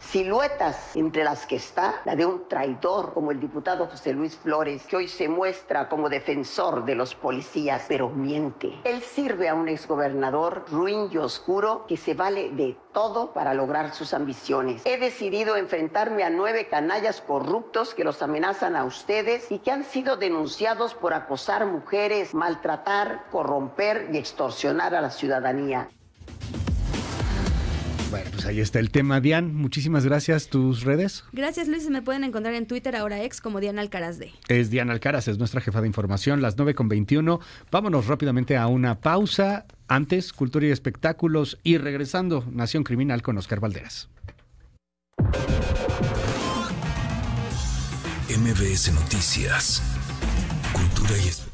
Siluetas entre las que está la de un traidor como el diputado José Luis Flores, que hoy se muestra como defensor de los policías, pero miente. Él sirve a un exgobernador ruin y oscuro que se vale de todo para lograr sus ambiciones. He decidido enfrentarme a nueve canallas corruptos que los amenazan a ustedes y que han sido denunciados por acosar mujeres, maltratar, corromper y extorsionar a la ciudadanía. Bueno, pues ahí está el tema, Dian. Muchísimas gracias. ¿Tus redes? Gracias Luis, me pueden encontrar en Twitter ahora ex como Diana Alcaraz de. Es Diana Alcaraz, es nuestra jefa de información, las 9 con 21. Vámonos rápidamente a una pausa. Antes, cultura y espectáculos. Y regresando, Nación Criminal con Oscar Valderas. MBS Noticias. Cultura y espectáculos.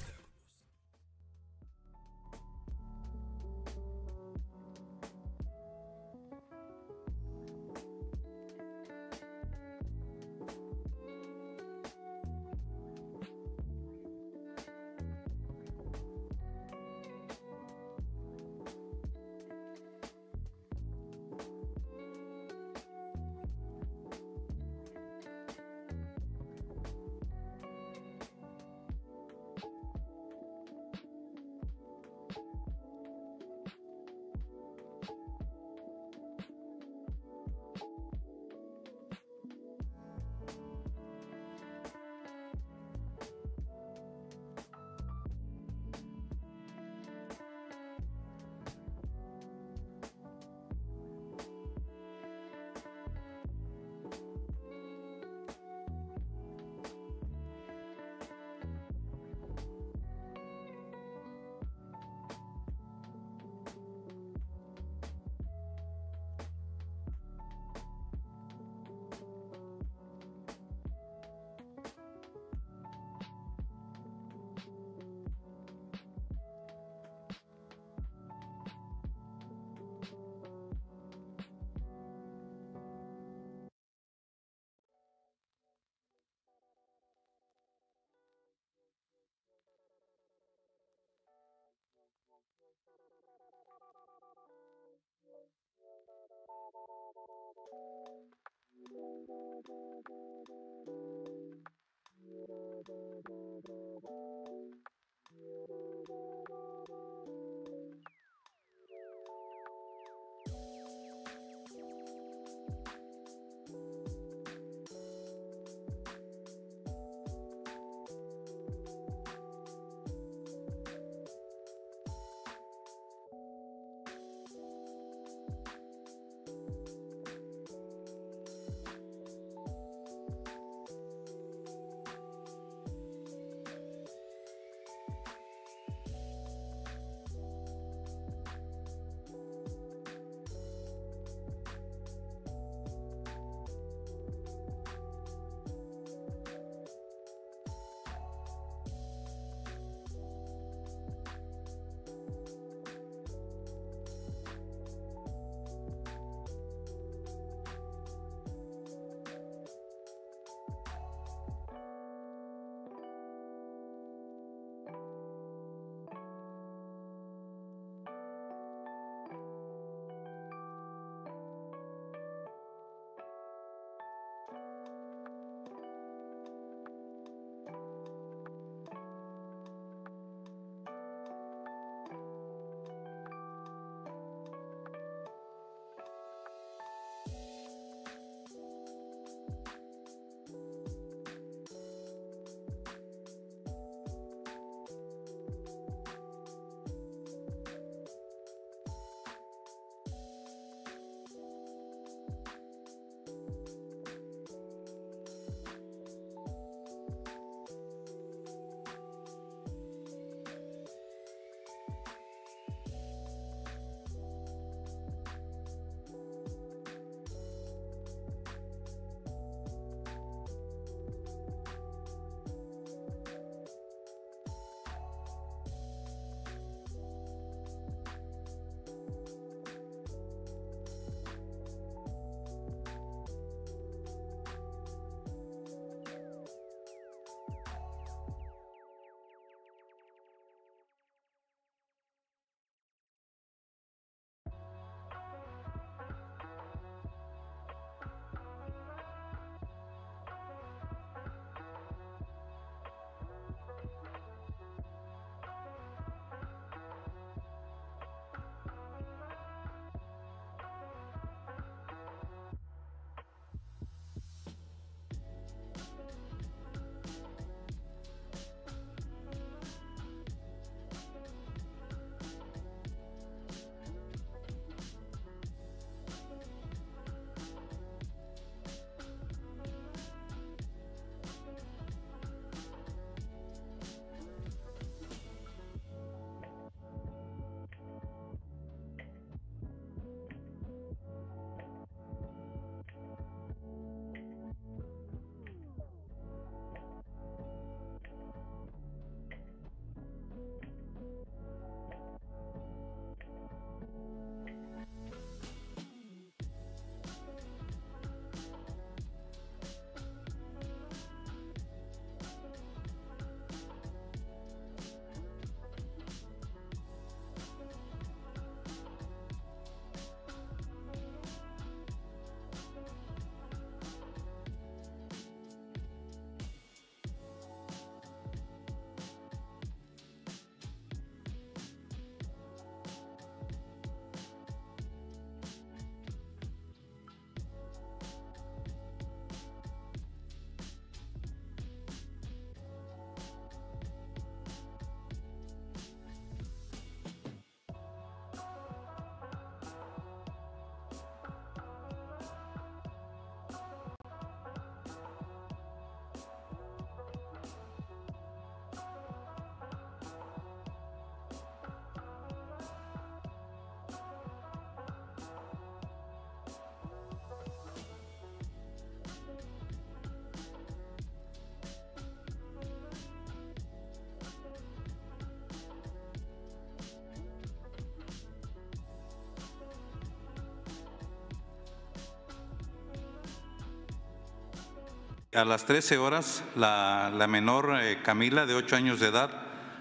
A las 13 horas, la, menor eh, Camila, de 8 años de edad,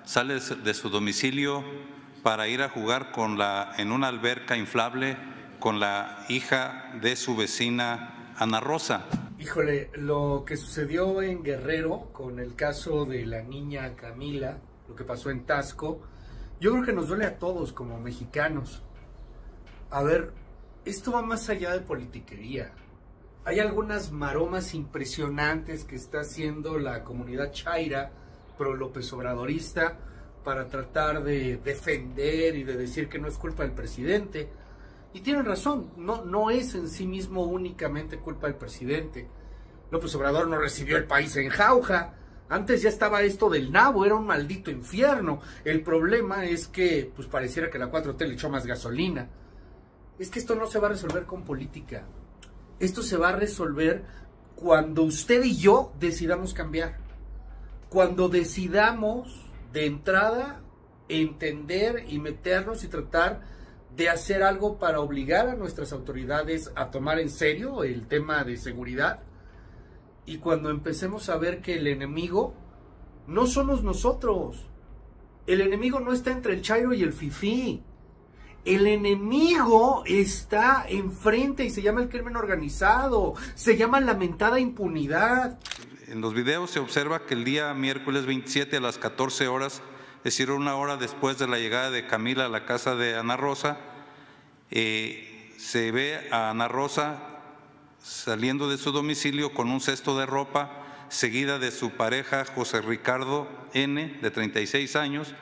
sale de su domicilio para ir a jugar con la, en una alberca inflable con la hija de su vecina Ana Rosa. Híjole, lo que sucedió en Guerrero con el caso de la niña Camila, lo que pasó en Tasco, yo creo que nos duele a todos como mexicanos. A ver, esto va más allá de politiquería. Hay algunas maromas impresionantes que está haciendo la comunidad chaira pro López Obradorista para tratar de defender y de decir que no es culpa del presidente. Y tienen razón, no, no es en sí mismo únicamente culpa del presidente. López Obrador no recibió el país en jauja. Antes ya estaba esto del nabo, era un maldito infierno. El problema es que, pues pareciera que la 4T le echó más gasolina. Es que esto no se va a resolver con política. Esto se va a resolver cuando usted y yo decidamos cambiar. Cuando decidamos de entrada entender y meternos y tratar de hacer algo para obligar a nuestras autoridades a tomar en serio el tema de seguridad. Y cuando empecemos a ver que el enemigo no somos nosotros. El enemigo no está entre el Chairo y el Fifi. El enemigo está enfrente y se llama el crimen organizado, se llama lamentada impunidad. En los videos se observa que el día miércoles 27 a las 14 horas, es decir, una hora después de la llegada de Camila a la casa de Ana Rosa, eh, se ve a Ana Rosa saliendo de su domicilio con un cesto de ropa, seguida de su pareja José Ricardo N, de 36 años,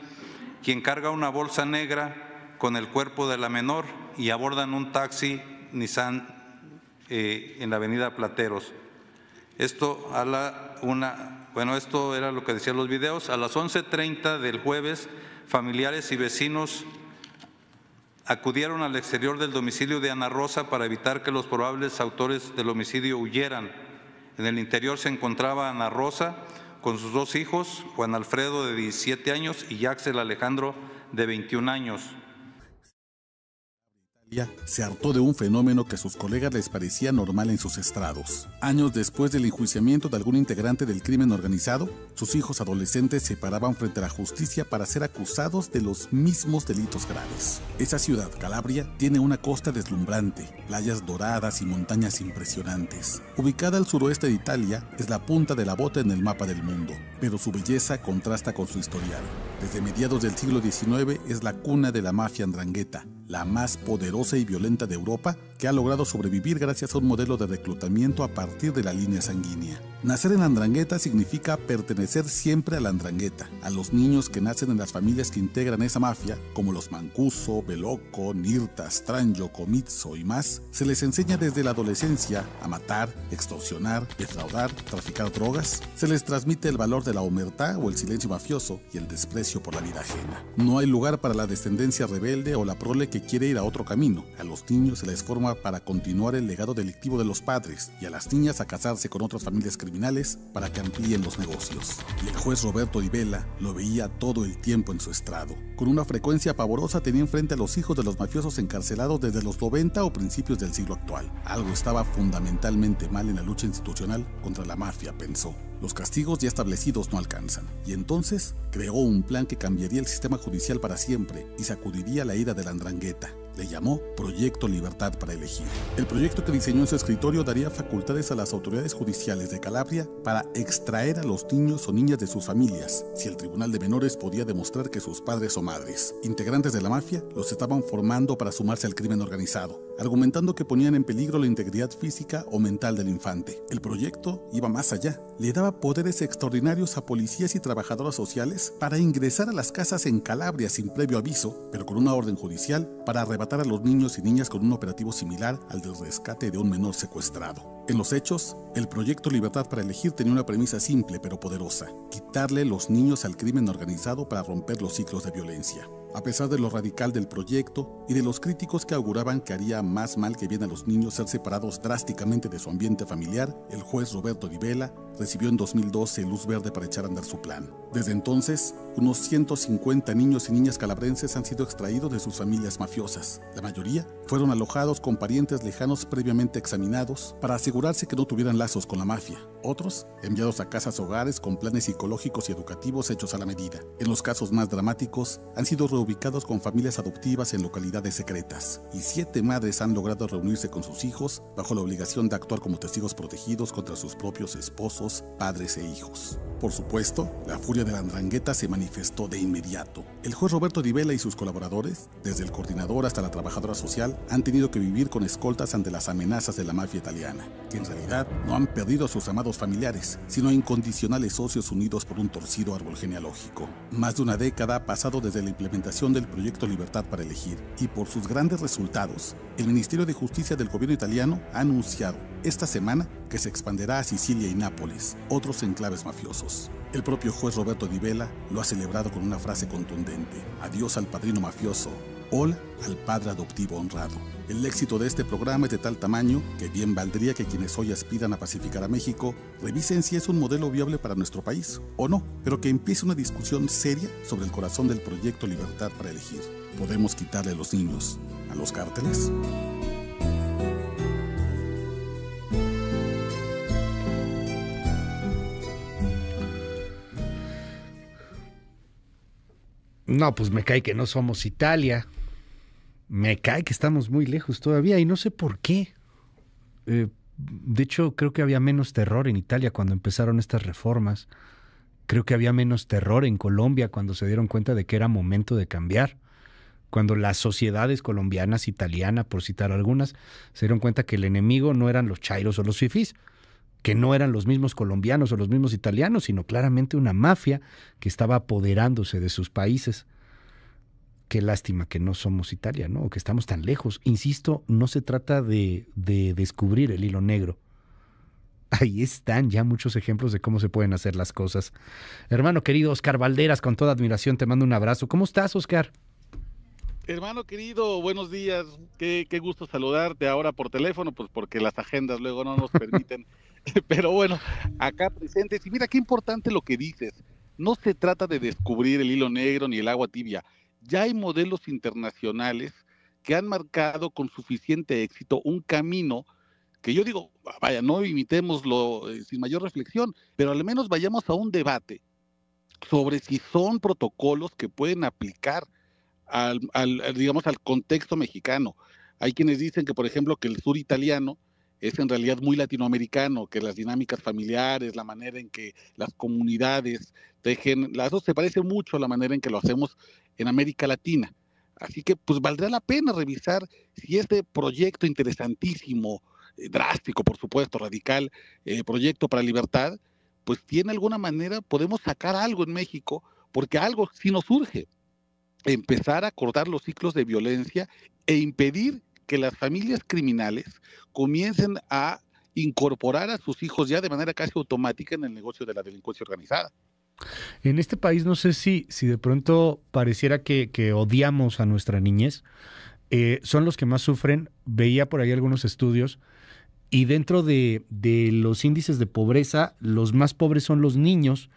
quien carga una bolsa negra con el cuerpo de la menor y abordan un taxi Nissan eh, en la avenida Plateros. Esto a la una, bueno, esto era lo que decían los videos. A las 11.30 del jueves, familiares y vecinos acudieron al exterior del domicilio de Ana Rosa para evitar que los probables autores del homicidio huyeran. En el interior se encontraba Ana Rosa con sus dos hijos, Juan Alfredo de 17 años y Axel Alejandro de 21 años se hartó de un fenómeno que a sus colegas les parecía normal en sus estrados. Años después del enjuiciamiento de algún integrante del crimen organizado, sus hijos adolescentes se paraban frente a la justicia para ser acusados de los mismos delitos graves. Esa ciudad, Calabria, tiene una costa deslumbrante, playas doradas y montañas impresionantes. Ubicada al suroeste de Italia, es la punta de la bota en el mapa del mundo, pero su belleza contrasta con su historial. Desde mediados del siglo XIX es la cuna de la mafia andrangueta, la más poderosa y violenta de Europa, que ha logrado sobrevivir gracias a un modelo de reclutamiento a partir de la línea sanguínea. Nacer en Andrangueta significa pertenecer siempre a la Andrangueta, a los niños que nacen en las familias que integran esa mafia, como los Mancuso, Beloco, Nirta, Stranjo, Comitzo y más, se les enseña desde la adolescencia a matar, extorsionar, defraudar, traficar drogas, se les transmite el valor de la omertá o el silencio mafioso y el desprecio por la vida ajena. No hay lugar para la descendencia rebelde o la prole que quiere ir a otro camino. A los niños se les forma para continuar el legado delictivo de los padres y a las niñas a casarse con otras familias criminales para que amplíen los negocios. Y el juez Roberto Di Vela lo veía todo el tiempo en su estrado. Con una frecuencia pavorosa tenía enfrente a los hijos de los mafiosos encarcelados desde los 90 o principios del siglo actual. Algo estaba fundamentalmente mal en la lucha institucional contra la mafia, pensó. Los castigos ya establecidos no alcanzan. Y entonces creó un plan que cambiaría el sistema judicial para siempre y sacudiría la ira de la andrangueta. Le llamó Proyecto Libertad para Elegir. El proyecto que diseñó en su escritorio daría facultades a las autoridades judiciales de Calabria para extraer a los niños o niñas de sus familias, si el Tribunal de Menores podía demostrar que sus padres o madres, integrantes de la mafia, los estaban formando para sumarse al crimen organizado, argumentando que ponían en peligro la integridad física o mental del infante. El proyecto iba más allá, le daba poderes extraordinarios a policías y trabajadoras sociales para ingresar a las casas en Calabria sin previo aviso, pero con una orden judicial para arrebatar a los niños y niñas con un operativo similar al del rescate de un menor secuestrado. En los hechos, el proyecto Libertad para Elegir tenía una premisa simple pero poderosa, quitarle los niños al crimen organizado para romper los ciclos de violencia. A pesar de lo radical del proyecto y de los críticos que auguraban que haría más mal que bien a los niños ser separados drásticamente de su ambiente familiar, el juez Roberto Di Vela recibió en 2012 luz verde para echar a andar su plan. Desde entonces, unos 150 niños y niñas calabrenses han sido extraídos de sus familias mafiosas. La mayoría fueron alojados con parientes lejanos previamente examinados para asegurarse que no tuvieran lazos con la mafia. otros enviados a casas hogares con planes psicológicos y educativos hechos a la medida. En los casos más dramáticos, han sido reubicados con familias adoptivas en localidades secretas, y siete madres han logrado reunirse con sus hijos bajo la obligación de actuar como testigos protegidos contra sus propios esposos, padres e hijos. Por supuesto, la furia de la andrangueta se manifestó de inmediato. El juez Roberto Di Vela y sus colaboradores, desde el coordinador hasta la trabajadora social, han tenido que vivir con escoltas ante las amenazas de la mafia italiana, que en realidad no han perdido a sus amados familiares, sino a incondicionales socios unidos por un torcido árbol genealógico. Más de una década ha pasado desde la implementación del proyecto Libertad para Elegir, y por sus grandes resultados, el Ministerio de Justicia del gobierno italiano ha anunciado esta semana que se expanderá a Sicilia y Nápoles, otros enclaves mafiosos. El propio juez Roberto Di Vela lo ha celebrado con una frase contundente: Adiós al padrino mafioso, hola al padre adoptivo honrado. El éxito de este programa es de tal tamaño que bien valdría que quienes hoy aspiran a pacificar a México revisen si es un modelo viable para nuestro país o no, pero que empiece una discusión seria sobre el corazón del proyecto Libertad para elegir. ¿Podemos quitarle a los niños a los cárteles? No, pues me cae que no somos Italia. Me cae que estamos muy lejos todavía y no sé por qué. Eh, de hecho, creo que había menos terror en Italia cuando empezaron estas reformas. Creo que había menos terror en Colombia cuando se dieron cuenta de que era momento de cambiar. Cuando las sociedades colombianas, italiana, por citar algunas, se dieron cuenta que el enemigo no eran los chairos o los fifís, que no eran los mismos colombianos o los mismos italianos, sino claramente una mafia que estaba apoderándose de sus países. Qué lástima que no somos Italia, ¿no? O que estamos tan lejos. Insisto, no se trata de, de descubrir el hilo negro. Ahí están ya muchos ejemplos de cómo se pueden hacer las cosas. Hermano querido Oscar Valderas, con toda admiración te mando un abrazo. ¿Cómo estás, Oscar? Hermano querido, buenos días. Qué, qué, gusto saludarte ahora por teléfono, pues porque las agendas luego no nos permiten. Pero bueno, acá presentes. Y mira qué importante lo que dices. No se trata de descubrir el hilo negro ni el agua tibia. Ya hay modelos internacionales que han marcado con suficiente éxito un camino que yo digo, vaya, no imitémoslo eh, sin mayor reflexión, pero al menos vayamos a un debate sobre si son protocolos que pueden aplicar al, al, digamos, al contexto mexicano. Hay quienes dicen que, por ejemplo, que el sur italiano es en realidad muy latinoamericano, que las dinámicas familiares, la manera en que las comunidades tejen lazos, se parece mucho a la manera en que lo hacemos en América Latina. Así que, pues, valdrá la pena revisar si este proyecto interesantísimo, eh, drástico, por supuesto, radical, eh, proyecto para libertad, pues tiene alguna manera, podemos sacar algo en México, porque algo sí nos surge empezar a cortar los ciclos de violencia e impedir que las familias criminales comiencen a incorporar a sus hijos ya de manera casi automática en el negocio de la delincuencia organizada. En este país no sé si, si de pronto pareciera que, que odiamos a nuestra niñez. Eh, son los que más sufren. Veía por ahí algunos estudios y dentro de, de los índices de pobreza, los más pobres son los niños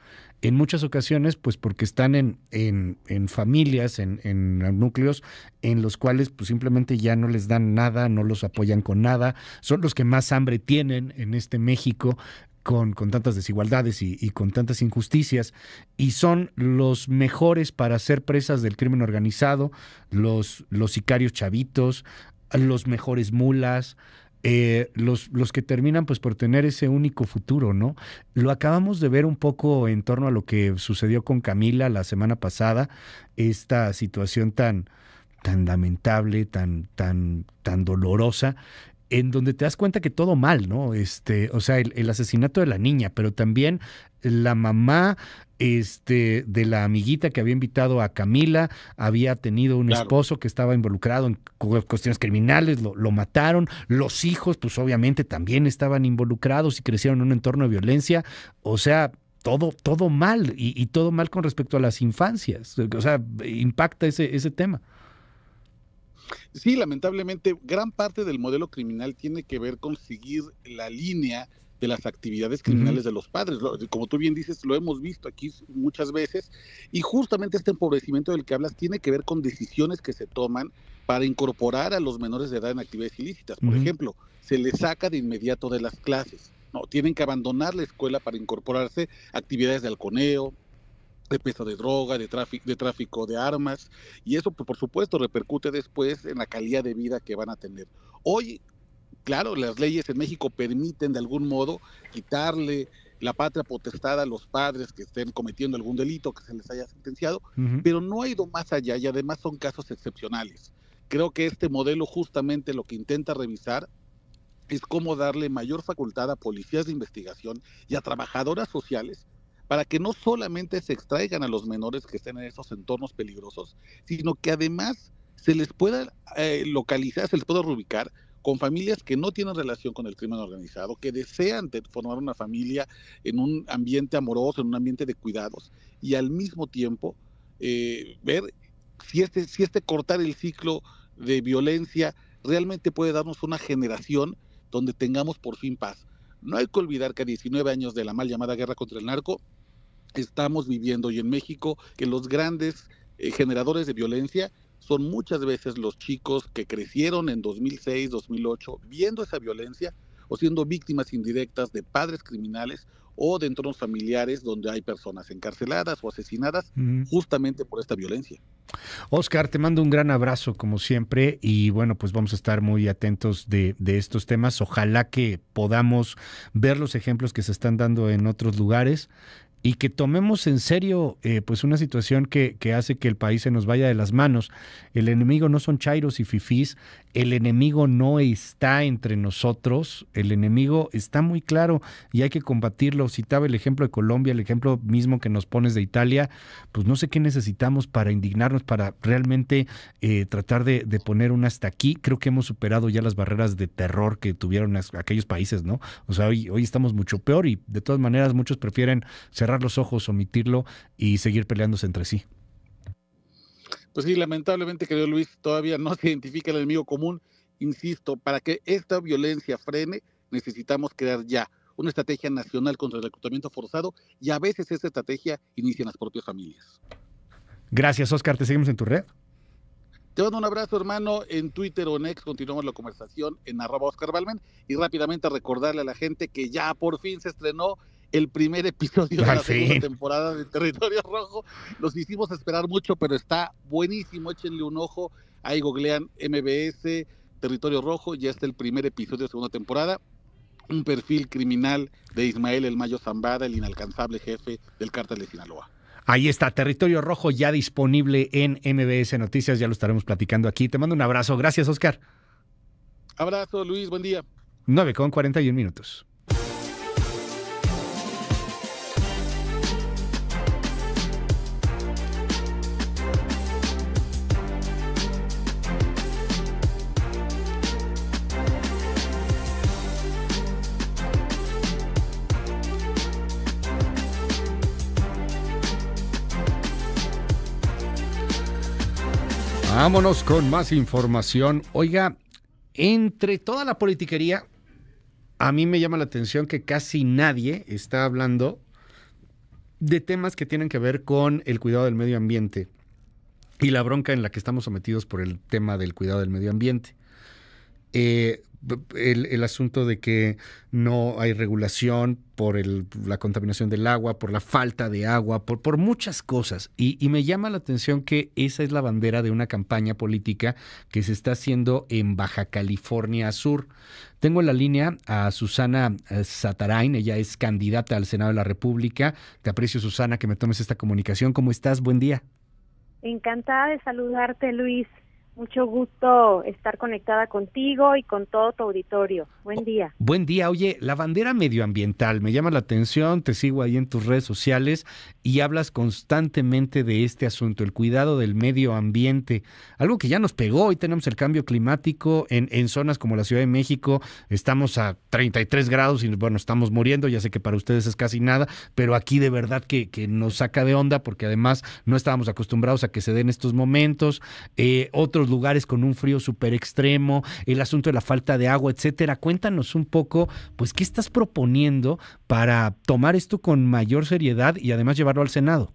en muchas ocasiones, pues porque están en, en, en familias, en, en, núcleos en los cuales pues simplemente ya no les dan nada, no los apoyan con nada, son los que más hambre tienen en este México. Con, con tantas desigualdades y, con tantas injusticias, y son los mejores para ser presas del crimen organizado, los, los sicarios chavitos, los mejores mulas, eh, los, los que terminan pues por tener ese único futuro, ¿no? Lo acabamos de ver un poco en torno a lo que sucedió con Camila la semana pasada, esta situación tan, tan lamentable, tan, tan, tan dolorosa, en donde te das cuenta que todo mal, ¿no? Este, o sea, el, el, asesinato de la niña, pero también la mamá este, de la amiguita que había invitado a Camila, había tenido un claro. esposo que estaba involucrado en cuestiones criminales, lo, lo, mataron, los hijos, pues obviamente también estaban involucrados y crecieron en un entorno de violencia, o sea, todo, todo mal, y, y todo mal con respecto a las infancias, o sea, impacta ese, ese tema. Sí, lamentablemente, gran parte del modelo criminal tiene que ver con seguir la línea de las actividades criminales de los padres. Como tú bien dices, lo hemos visto aquí muchas veces y justamente este empobrecimiento del que hablas tiene que ver con decisiones que se toman para incorporar a los menores de edad en actividades ilícitas. Por uh -huh. ejemplo, se les saca de inmediato de las clases. No, tienen que abandonar la escuela para incorporarse a actividades de halconeo, de peso de droga, de tráfico, de tráfico de armas, y eso pues, por supuesto repercute después en la calidad de vida que van a tener. Hoy, claro, las leyes en México permiten de algún modo quitarle la patria potestad a los padres que estén cometiendo algún delito que se les haya sentenciado, pero no ha ido más allá y además son casos excepcionales. Creo que este modelo justamente lo que intenta revisar es cómo darle mayor facultad a policías de investigación y a trabajadoras sociales para que no solamente se extraigan a los menores que estén en esos entornos peligrosos, sino que además se les pueda eh, localizar, se les pueda reubicar con familias que no tienen relación con el crimen organizado, que desean formar una familia en un ambiente amoroso, en un ambiente de cuidados, y al mismo tiempo eh, ver si este, si este cortar el ciclo de violencia realmente puede darnos una generación donde tengamos por fin paz. No hay que olvidar que a 19 años de la mal llamada guerra contra el narco, estamos viviendo hoy en México que los grandes eh, generadores de violencia son muchas veces los chicos que crecieron en 2006, 2008 viendo esa violencia o siendo víctimas indirectas de padres criminales o de entornos familiares donde hay personas encarceladas o asesinadas justamente por esta violencia. Oscar, te mando un gran abrazo como siempre y bueno, pues vamos a estar muy atentos de, de, estos temas. Ojalá que podamos ver los ejemplos que se están dando en otros lugares y que tomemos en serio eh, pues una situación que, que, hace que el país se nos vaya de las manos. El enemigo no son chairos y fifís, el enemigo no está entre nosotros, el enemigo está muy claro y hay que combatirlo. Citaba el ejemplo de Colombia, el ejemplo mismo que nos pones de Italia, pues no sé qué necesitamos para indignarnos, para realmente eh, tratar de, de, poner un hasta aquí. Creo que hemos superado ya las barreras de terror que tuvieron aquellos países, ¿no? O sea, hoy, hoy estamos mucho peor y de todas maneras muchos prefieren cerrar los ojos, omitirlo y seguir peleándose entre sí. Pues sí, lamentablemente, querido Luis, todavía no se identifica el enemigo común. Insisto, para que esta violencia frene, necesitamos crear ya una estrategia nacional contra el reclutamiento forzado y a veces esa estrategia inicia en las propias familias. Gracias, Oscar. Te seguimos en tu red. Te mando un abrazo, hermano. En Twitter o en X continuamos la conversación en arroba Oscar Balmen. Y rápidamente recordarle a la gente que ya por fin se estrenó el primer episodio de la segunda temporada de Territorio Rojo. Los hicimos esperar mucho, pero está buenísimo. Échenle un ojo. Ahí googlean MBS, Territorio Rojo. Ya está el primer episodio de segunda temporada. Un perfil criminal de Ismael El Mayo Zambada, el inalcanzable jefe del cártel de Sinaloa. Ahí está, Territorio Rojo ya disponible en MBS Noticias, ya lo estaremos platicando aquí. Te mando un abrazo. Gracias, Oscar. Abrazo, Luis, buen día. 9 con 41 minutos. Vámonos con más información. Oiga, entre toda la politiquería, a mí me llama la atención que casi nadie está hablando de temas que tienen que ver con el cuidado del medio ambiente y la bronca en la que estamos sometidos por el tema del cuidado del medio ambiente. Eh, el, asunto de que no hay regulación por el, la contaminación del agua, por la falta de agua, por, muchas cosas. Y, y, me llama la atención que esa es la bandera de una campaña política que se está haciendo en Baja California Sur. Tengo en la línea a Susana Satarain, ella es candidata al Senado de la República. Te aprecio, Susana, que me tomes esta comunicación. ¿Cómo estás? Buen día. Encantada de saludarte, Luis. Mucho gusto estar conectada contigo y con todo tu auditorio. Buen día. Buen día. Oye, la bandera medioambiental me llama la atención, te sigo ahí en tus redes sociales y hablas constantemente de este asunto, el cuidado del medio ambiente, algo que ya nos pegó. Hoy tenemos el cambio climático en, en zonas como la Ciudad de México, estamos a 33 grados y bueno, estamos muriendo, ya sé que para ustedes es casi nada, pero aquí de verdad que, que nos saca de onda porque además no estábamos acostumbrados a que se den estos momentos. Eh, otros lugares con un frío súper extremo, el asunto de la falta de agua, etcétera. Cuéntanos un poco, pues, ¿qué estás proponiendo para tomar esto con mayor seriedad y además llevarlo al Senado?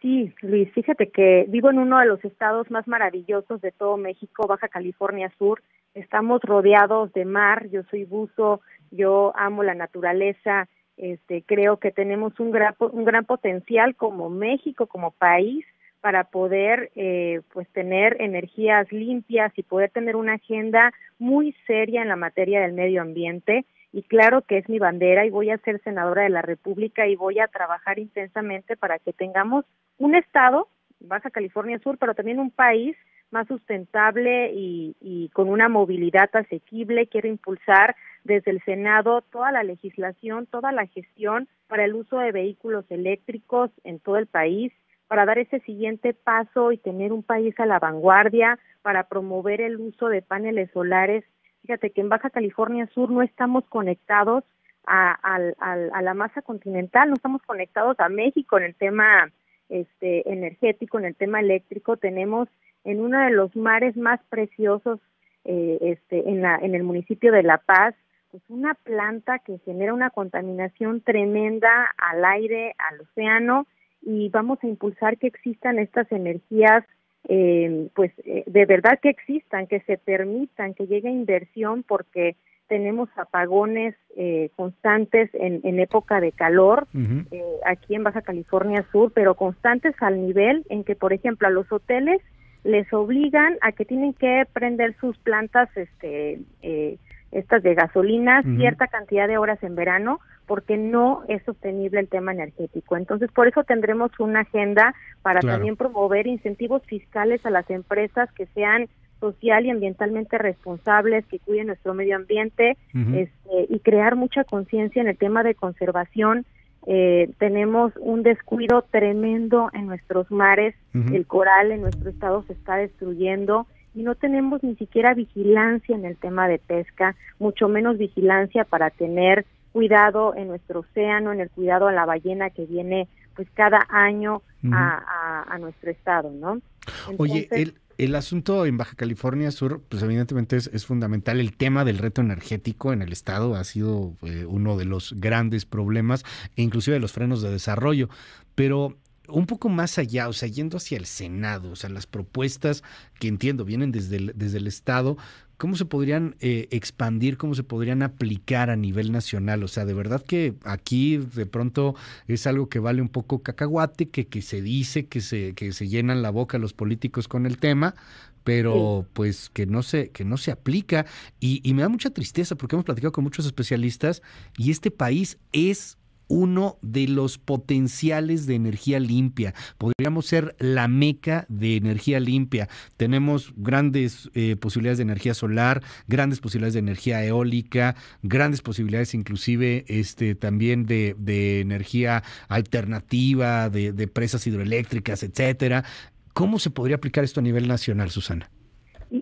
Sí, Luis, fíjate que vivo en uno de los estados más maravillosos de todo México, Baja California Sur. Estamos rodeados de mar, yo soy buzo yo amo la naturaleza, este, creo que tenemos un gran, un gran potencial como México, como país, para poder eh, pues tener energías limpias y poder tener una agenda muy seria en la materia del medio ambiente y claro que es mi bandera y voy a ser senadora de la República y voy a trabajar intensamente para que tengamos un estado, Baja California Sur, pero también un país más sustentable y, y con una movilidad asequible. Quiero impulsar desde el Senado toda la legislación, toda la gestión para el uso de vehículos eléctricos en todo el país para dar ese siguiente paso y tener un país a la vanguardia, para promover el uso de paneles solares. Fíjate que en Baja California Sur no estamos conectados a, a, la masa continental, no estamos conectados a México en el tema este, energético, en el tema eléctrico. Tenemos en uno de los mares más preciosos eh, este, en, la, en el municipio de La Paz, pues una planta que genera una contaminación tremenda al aire, al océano, y vamos a impulsar que existan estas energías, eh, pues eh, de verdad que existan, que se permitan, que llegue inversión porque tenemos apagones eh, constantes en, en, época de calor aquí en Baja California Sur, pero constantes al nivel en que, por ejemplo, a los hoteles les obligan a que tienen que prender sus plantas, este, estas de gasolina, cierta cantidad de horas en verano porque no es sostenible el tema energético. Entonces, por eso tendremos una agenda para también promover incentivos fiscales a las empresas que sean social y ambientalmente responsables, que cuiden nuestro medio ambiente este, y crear mucha conciencia en el tema de conservación. Eh, tenemos un descuido tremendo en nuestros mares, el coral en nuestro estado se está destruyendo y no tenemos ni siquiera vigilancia en el tema de pesca, mucho menos vigilancia para tener cuidado en nuestro océano, en el cuidado a la ballena que viene pues cada año a, nuestro estado, ¿no? Oye, el, el asunto en Baja California Sur, pues evidentemente es, fundamental. El tema del reto energético en el estado ha sido eh, uno de los grandes problemas, e inclusive de los frenos de desarrollo. Pero un poco más allá, o sea, yendo hacia el Senado, o sea, las propuestas que entiendo vienen desde el, desde el Estado, ¿cómo se podrían eh, expandir, cómo se podrían aplicar a nivel nacional? O sea, de verdad que aquí de pronto es algo que vale un poco cacahuate, que, que se dice, que se, que se llenan la boca los políticos con el tema, pero pues que no se que no se aplica y, y me da mucha tristeza porque hemos platicado con muchos especialistas y este país es uno de los potenciales de energía limpia. Podríamos ser la meca de energía limpia. Tenemos grandes eh, posibilidades de energía solar, grandes posibilidades de energía eólica, grandes posibilidades inclusive este, también de, energía alternativa, de, de presas hidroeléctricas, etcétera. ¿Cómo se podría aplicar esto a nivel nacional, Susana?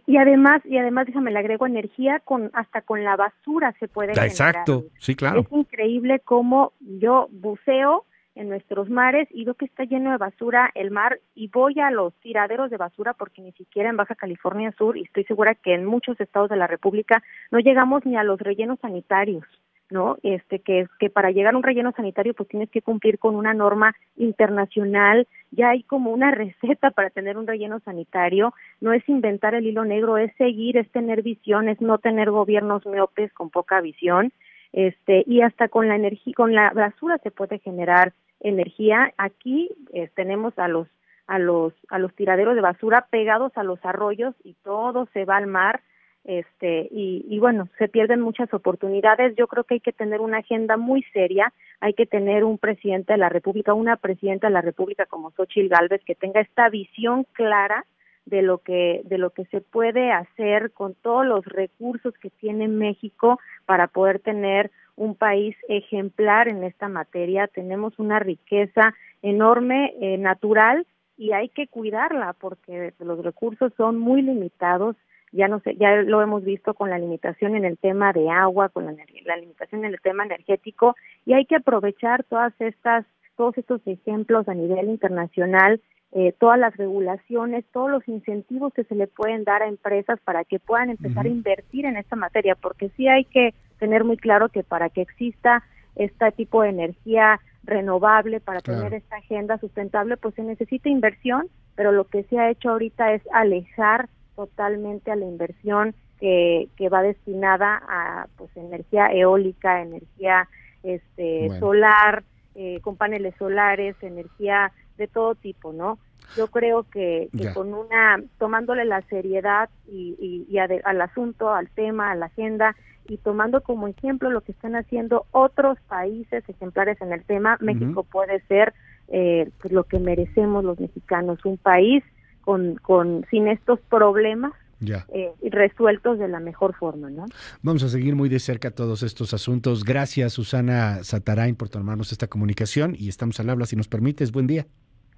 Y, además, y además, déjame, le agrego energía con hasta con la basura se puede generar. Exacto, sí, claro. Es increíble cómo yo buceo en nuestros mares y veo que está lleno de basura el mar y voy a los tiraderos de basura porque ni siquiera en Baja California Sur y estoy segura que en muchos estados de la República no llegamos ni a los rellenos sanitarios. ¿No? Este que que para llegar a un relleno sanitario pues tienes que cumplir con una norma internacional, ya hay como una receta para tener un relleno sanitario, no es inventar el hilo negro, es seguir, es tener visión, es no tener gobiernos miopes con poca visión, este y hasta con la energía con la basura se puede generar energía. Aquí eh, tenemos a los a los a los tiraderos de basura pegados a los arroyos y todo se va al mar este y, bueno se pierden muchas oportunidades. Yo creo que hay que tener una agenda muy seria hay que tener un presidente de la república una presidenta de la república como Xochitl Gálvez que tenga esta visión clara de lo que de lo que se puede hacer con todos los recursos que tiene México para poder tener un país ejemplar en esta materia. Tenemos una riqueza enorme eh, natural y hay que cuidarla porque los recursos son muy limitados ya no sé, ya lo hemos visto con la limitación en el tema de agua, con la, la limitación en el tema energético y hay que aprovechar todas estas todos estos ejemplos a nivel internacional, eh, todas las regulaciones, todos los incentivos que se le pueden dar a empresas para que puedan empezar a invertir en esta materia, porque sí hay que tener muy claro que para que exista este tipo de energía renovable, para tener esta agenda sustentable, pues se necesita inversión, pero lo que se ha hecho ahorita es alejar totalmente a la inversión que, que va destinada a pues energía eólica, energía este Bueno. solar, eh, con paneles solares, energía de todo tipo, ¿no? Yo creo que, que con una, tomándole la seriedad y, y- y ade- al asunto, al tema, a la agenda, y tomando como ejemplo lo que están haciendo otros países ejemplares en el tema, México puede ser eh, pues, lo que merecemos los mexicanos, un país con, con sin estos problemas Ya. eh, resueltos de la mejor forma, ¿no? Vamos a seguir muy de cerca todos estos asuntos. Gracias, Susana Satarain, por tomarnos esta comunicación y estamos al habla, si nos permites. Buen día.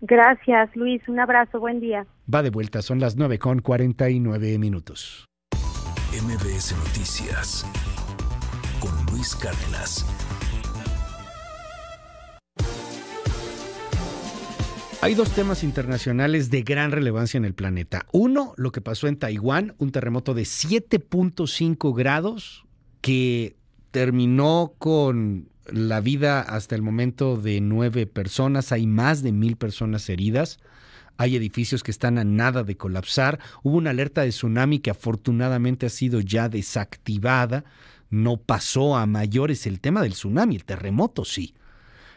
Gracias, Luis. Un abrazo. Buen día. Va de vuelta, son las 9 con 49 minutos. MBS Noticias con Luis Cárdenas. Hay dos temas internacionales de gran relevancia en el planeta. Uno, lo que pasó en Taiwán, un terremoto de 7.5 grados que terminó con la vida hasta el momento de nueve personas. Hay más de mil personas heridas. Hay edificios que están a nada de colapsar. Hubo una alerta de tsunami que afortunadamente ha sido ya desactivada. No pasó a mayores el tema del tsunami, el terremoto sí.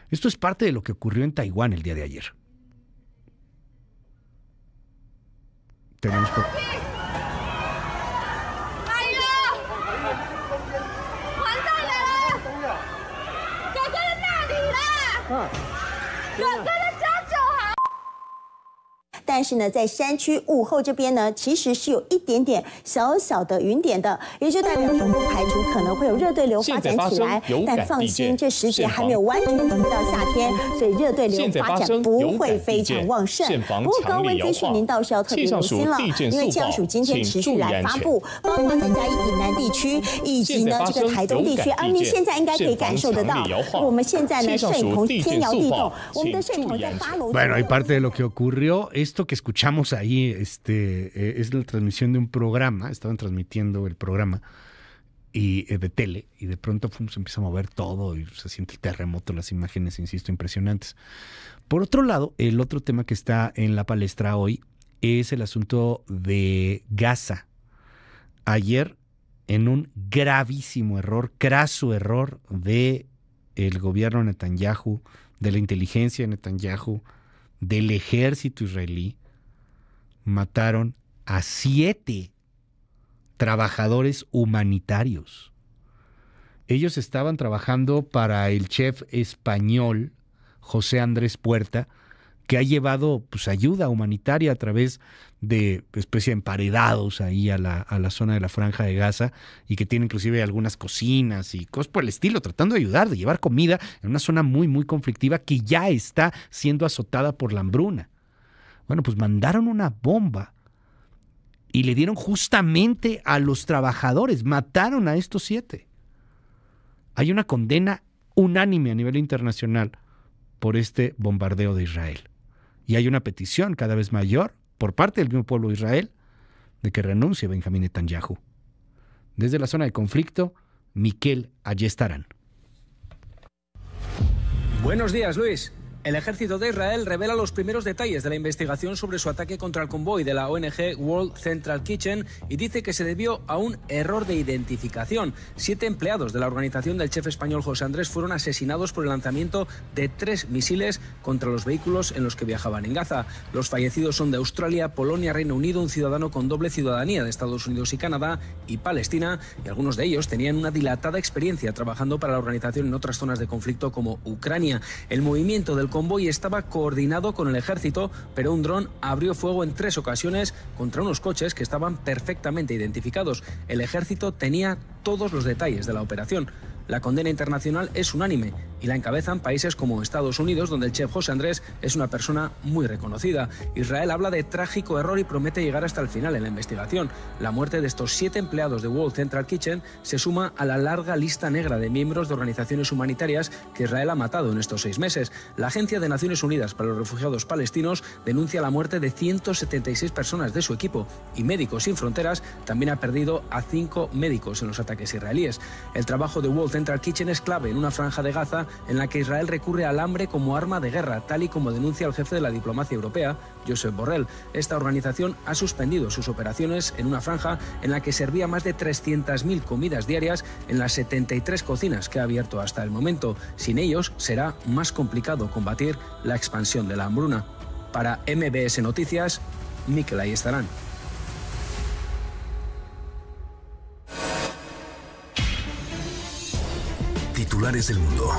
Esto es parte de lo que ocurrió en Taiwán el día de ayer. 赶紧去！哎呀，还债来了，要跟那里了，要跟。但是呢，在山区午后这边呢，其实是有一点点小小的云点的，也就代表说不排除可能会有热对流发展起来。但放心，这时节还没有完全进入到夏天，所以热对流发展不会非常旺盛。不过高温资讯您倒是要特别留心了，因为气象署今天持续来发布，包括在嘉义以南地区以及呢这个台东地区，而您现在应该可以感受得到，我们现在呢摄影棚天摇地动，我们的摄影棚在八楼。Bueno, hay parte de lo que ocurrió. Esto que escuchamos ahí este, eh, es la transmisión de un programa. Estaban transmitiendo el programa y, eh, de tele y de pronto se empieza a mover todo y se siente el terremoto, las imágenes, insisto, impresionantes. Por otro lado, el otro tema que está en la palestra hoy es el asunto de Gaza. Ayer, en un gravísimo error, craso error de gobierno Netanyahu, de la inteligencia Netanyahu, del ejército israelí, mataron a siete trabajadores humanitarios. Ellos estaban trabajando para el chef español José Andrés Puerta, que ha llevado pues, ayuda humanitaria a través de especie de emparedados ahí a la, a la zona de la franja de Gaza y que tiene inclusive algunas cocinas y cosas por el estilo, tratando de ayudar, de llevar comida en una zona muy, muy conflictiva que ya está siendo azotada por la hambruna. Bueno, pues mandaron una bomba y le dieron justamente a los trabajadores, mataron a estos siete. Hay una condena unánime a nivel internacional por este bombardeo de Israel. Y hay una petición cada vez mayor por parte del mismo pueblo de Israel de que renuncie Benjamín Netanyahu. Desde la zona de conflicto, Miquel Ayestarán. Buenos días, Luis. El ejército de Israel revela los primeros detalles de la investigación sobre su ataque contra el convoy de la ONG World Central Kitchen y dice que se debió a un error de identificación. Siete empleados de la organización del chef español José Andrés fueron asesinados por el lanzamiento de tres misiles contra los vehículos en los que viajaban en Gaza. Los fallecidos son de Australia, Polonia, Reino Unido, un ciudadano con doble ciudadanía de Estados Unidos y Canadá y Palestina, y algunos de ellos tenían una dilatada experiencia trabajando para la organización en otras zonas de conflicto como Ucrania. El movimiento del convoy estaba coordinado con el ejército, pero un dron abrió fuego en tres ocasiones contra unos coches que estaban perfectamente identificados. El ejército tenía todos los detalles de la operación. La condena internacional es unánime y la encabezan países como Estados Unidos, donde el chef José Andrés es una persona muy reconocida. Israel habla de trágico error y promete llegar hasta el final en la investigación. La muerte de estos siete empleados de World Central Kitchen se suma a la larga lista negra de miembros de organizaciones humanitarias que Israel ha matado en estos seis meses. La Agencia de Naciones Unidas para los Refugiados Palestinos denuncia la muerte de 176 personas de su equipo y Médicos Sin Fronteras también ha perdido a cinco médicos en los ataques israelíes. El trabajo de World Central Kitchen es clave en una franja de Gaza en la que Israel recurre al hambre como arma de guerra, tal y como denuncia el jefe de la diplomacia europea, Josep Borrell. Esta organización ha suspendido sus operaciones en una franja en la que servía más de 300.000 comidas diarias en las 73 cocinas que ha abierto hasta el momento. Sin ellos será más complicado combatir la expansión de la hambruna. Para MBS Noticias, Mikel ahí estarán. Titulares del mundo.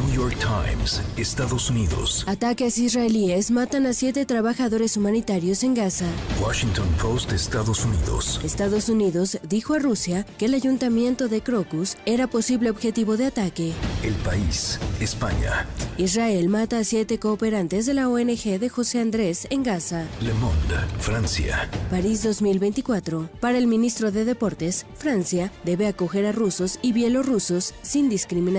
New York Times, Estados Unidos. Ataques israelíes matan a siete trabajadores humanitarios en Gaza. Washington Post, Estados Unidos. Estados Unidos dijo a Rusia que el ayuntamiento de Crocus era posible objetivo de ataque. El país, España. Israel mata a siete cooperantes de la ONG de José Andrés en Gaza. Le Monde, Francia. París 2024. Para el ministro de Deportes, Francia debe acoger a rusos y bielorrusos sin discriminación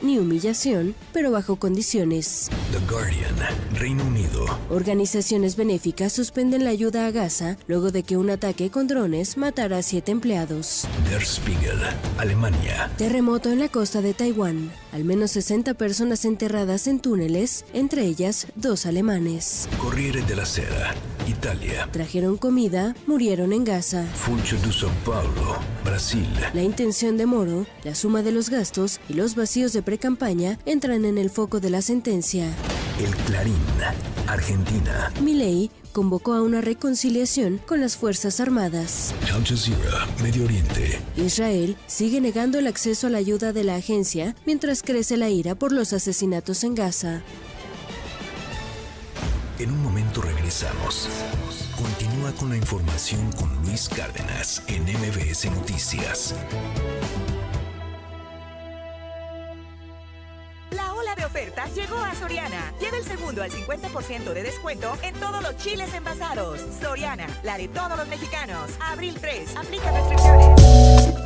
ni humillación, pero bajo condiciones. The Guardian, Reino Unido. Organizaciones benéficas suspenden la ayuda a Gaza luego de que un ataque con drones matara a siete empleados. Der Spiegel, Alemania. Terremoto en la costa de Taiwán. Al menos 60 personas enterradas en túneles, entre ellas dos alemanes. Corriere della Sera, Italia. Trajeron comida, murieron en Gaza. Funcho de São Paulo, Brasil. La intención de Moro, la suma de los gastos y los vacíos de precampaña entran en el foco de la sentencia. El Clarín, Argentina. Milei convocó a una reconciliación con las Fuerzas Armadas. Al Jazeera, Medio Oriente. Israel sigue negando el acceso a la ayuda de la agencia mientras crece la ira por los asesinatos en Gaza. En un momento regresamos. Continúa con la información con Luis Cárdenas en MBS Noticias. La ola de ofertas llegó a Soriana. Lleva el segundo al 50% de descuento en todos los chiles envasados. Soriana, la de todos los mexicanos. Abril 3, aplica restricciones.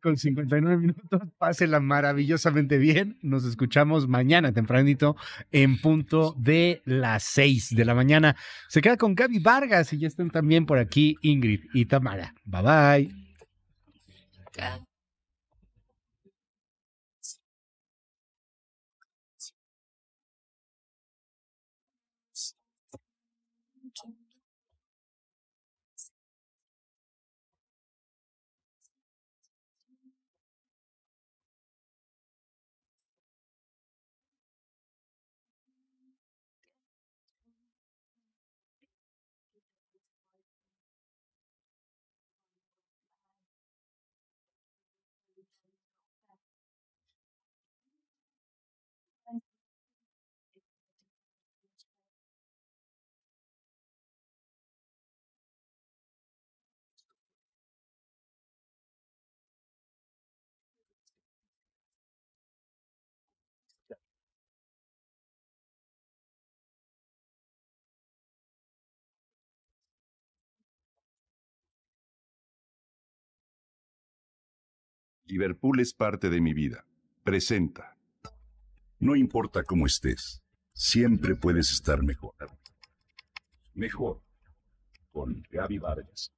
Con 59 minutos. Pásela maravillosamente bien. Nos escuchamos mañana tempranito en punto de las 6 de la mañana. Se queda con Gaby Vargas y ya están también por aquí Ingrid y Tamara. Bye bye. Liverpool es parte de mi vida. Presenta. No importa cómo estés, siempre puedes estar mejor. Mejor. Con Gaby Vargas.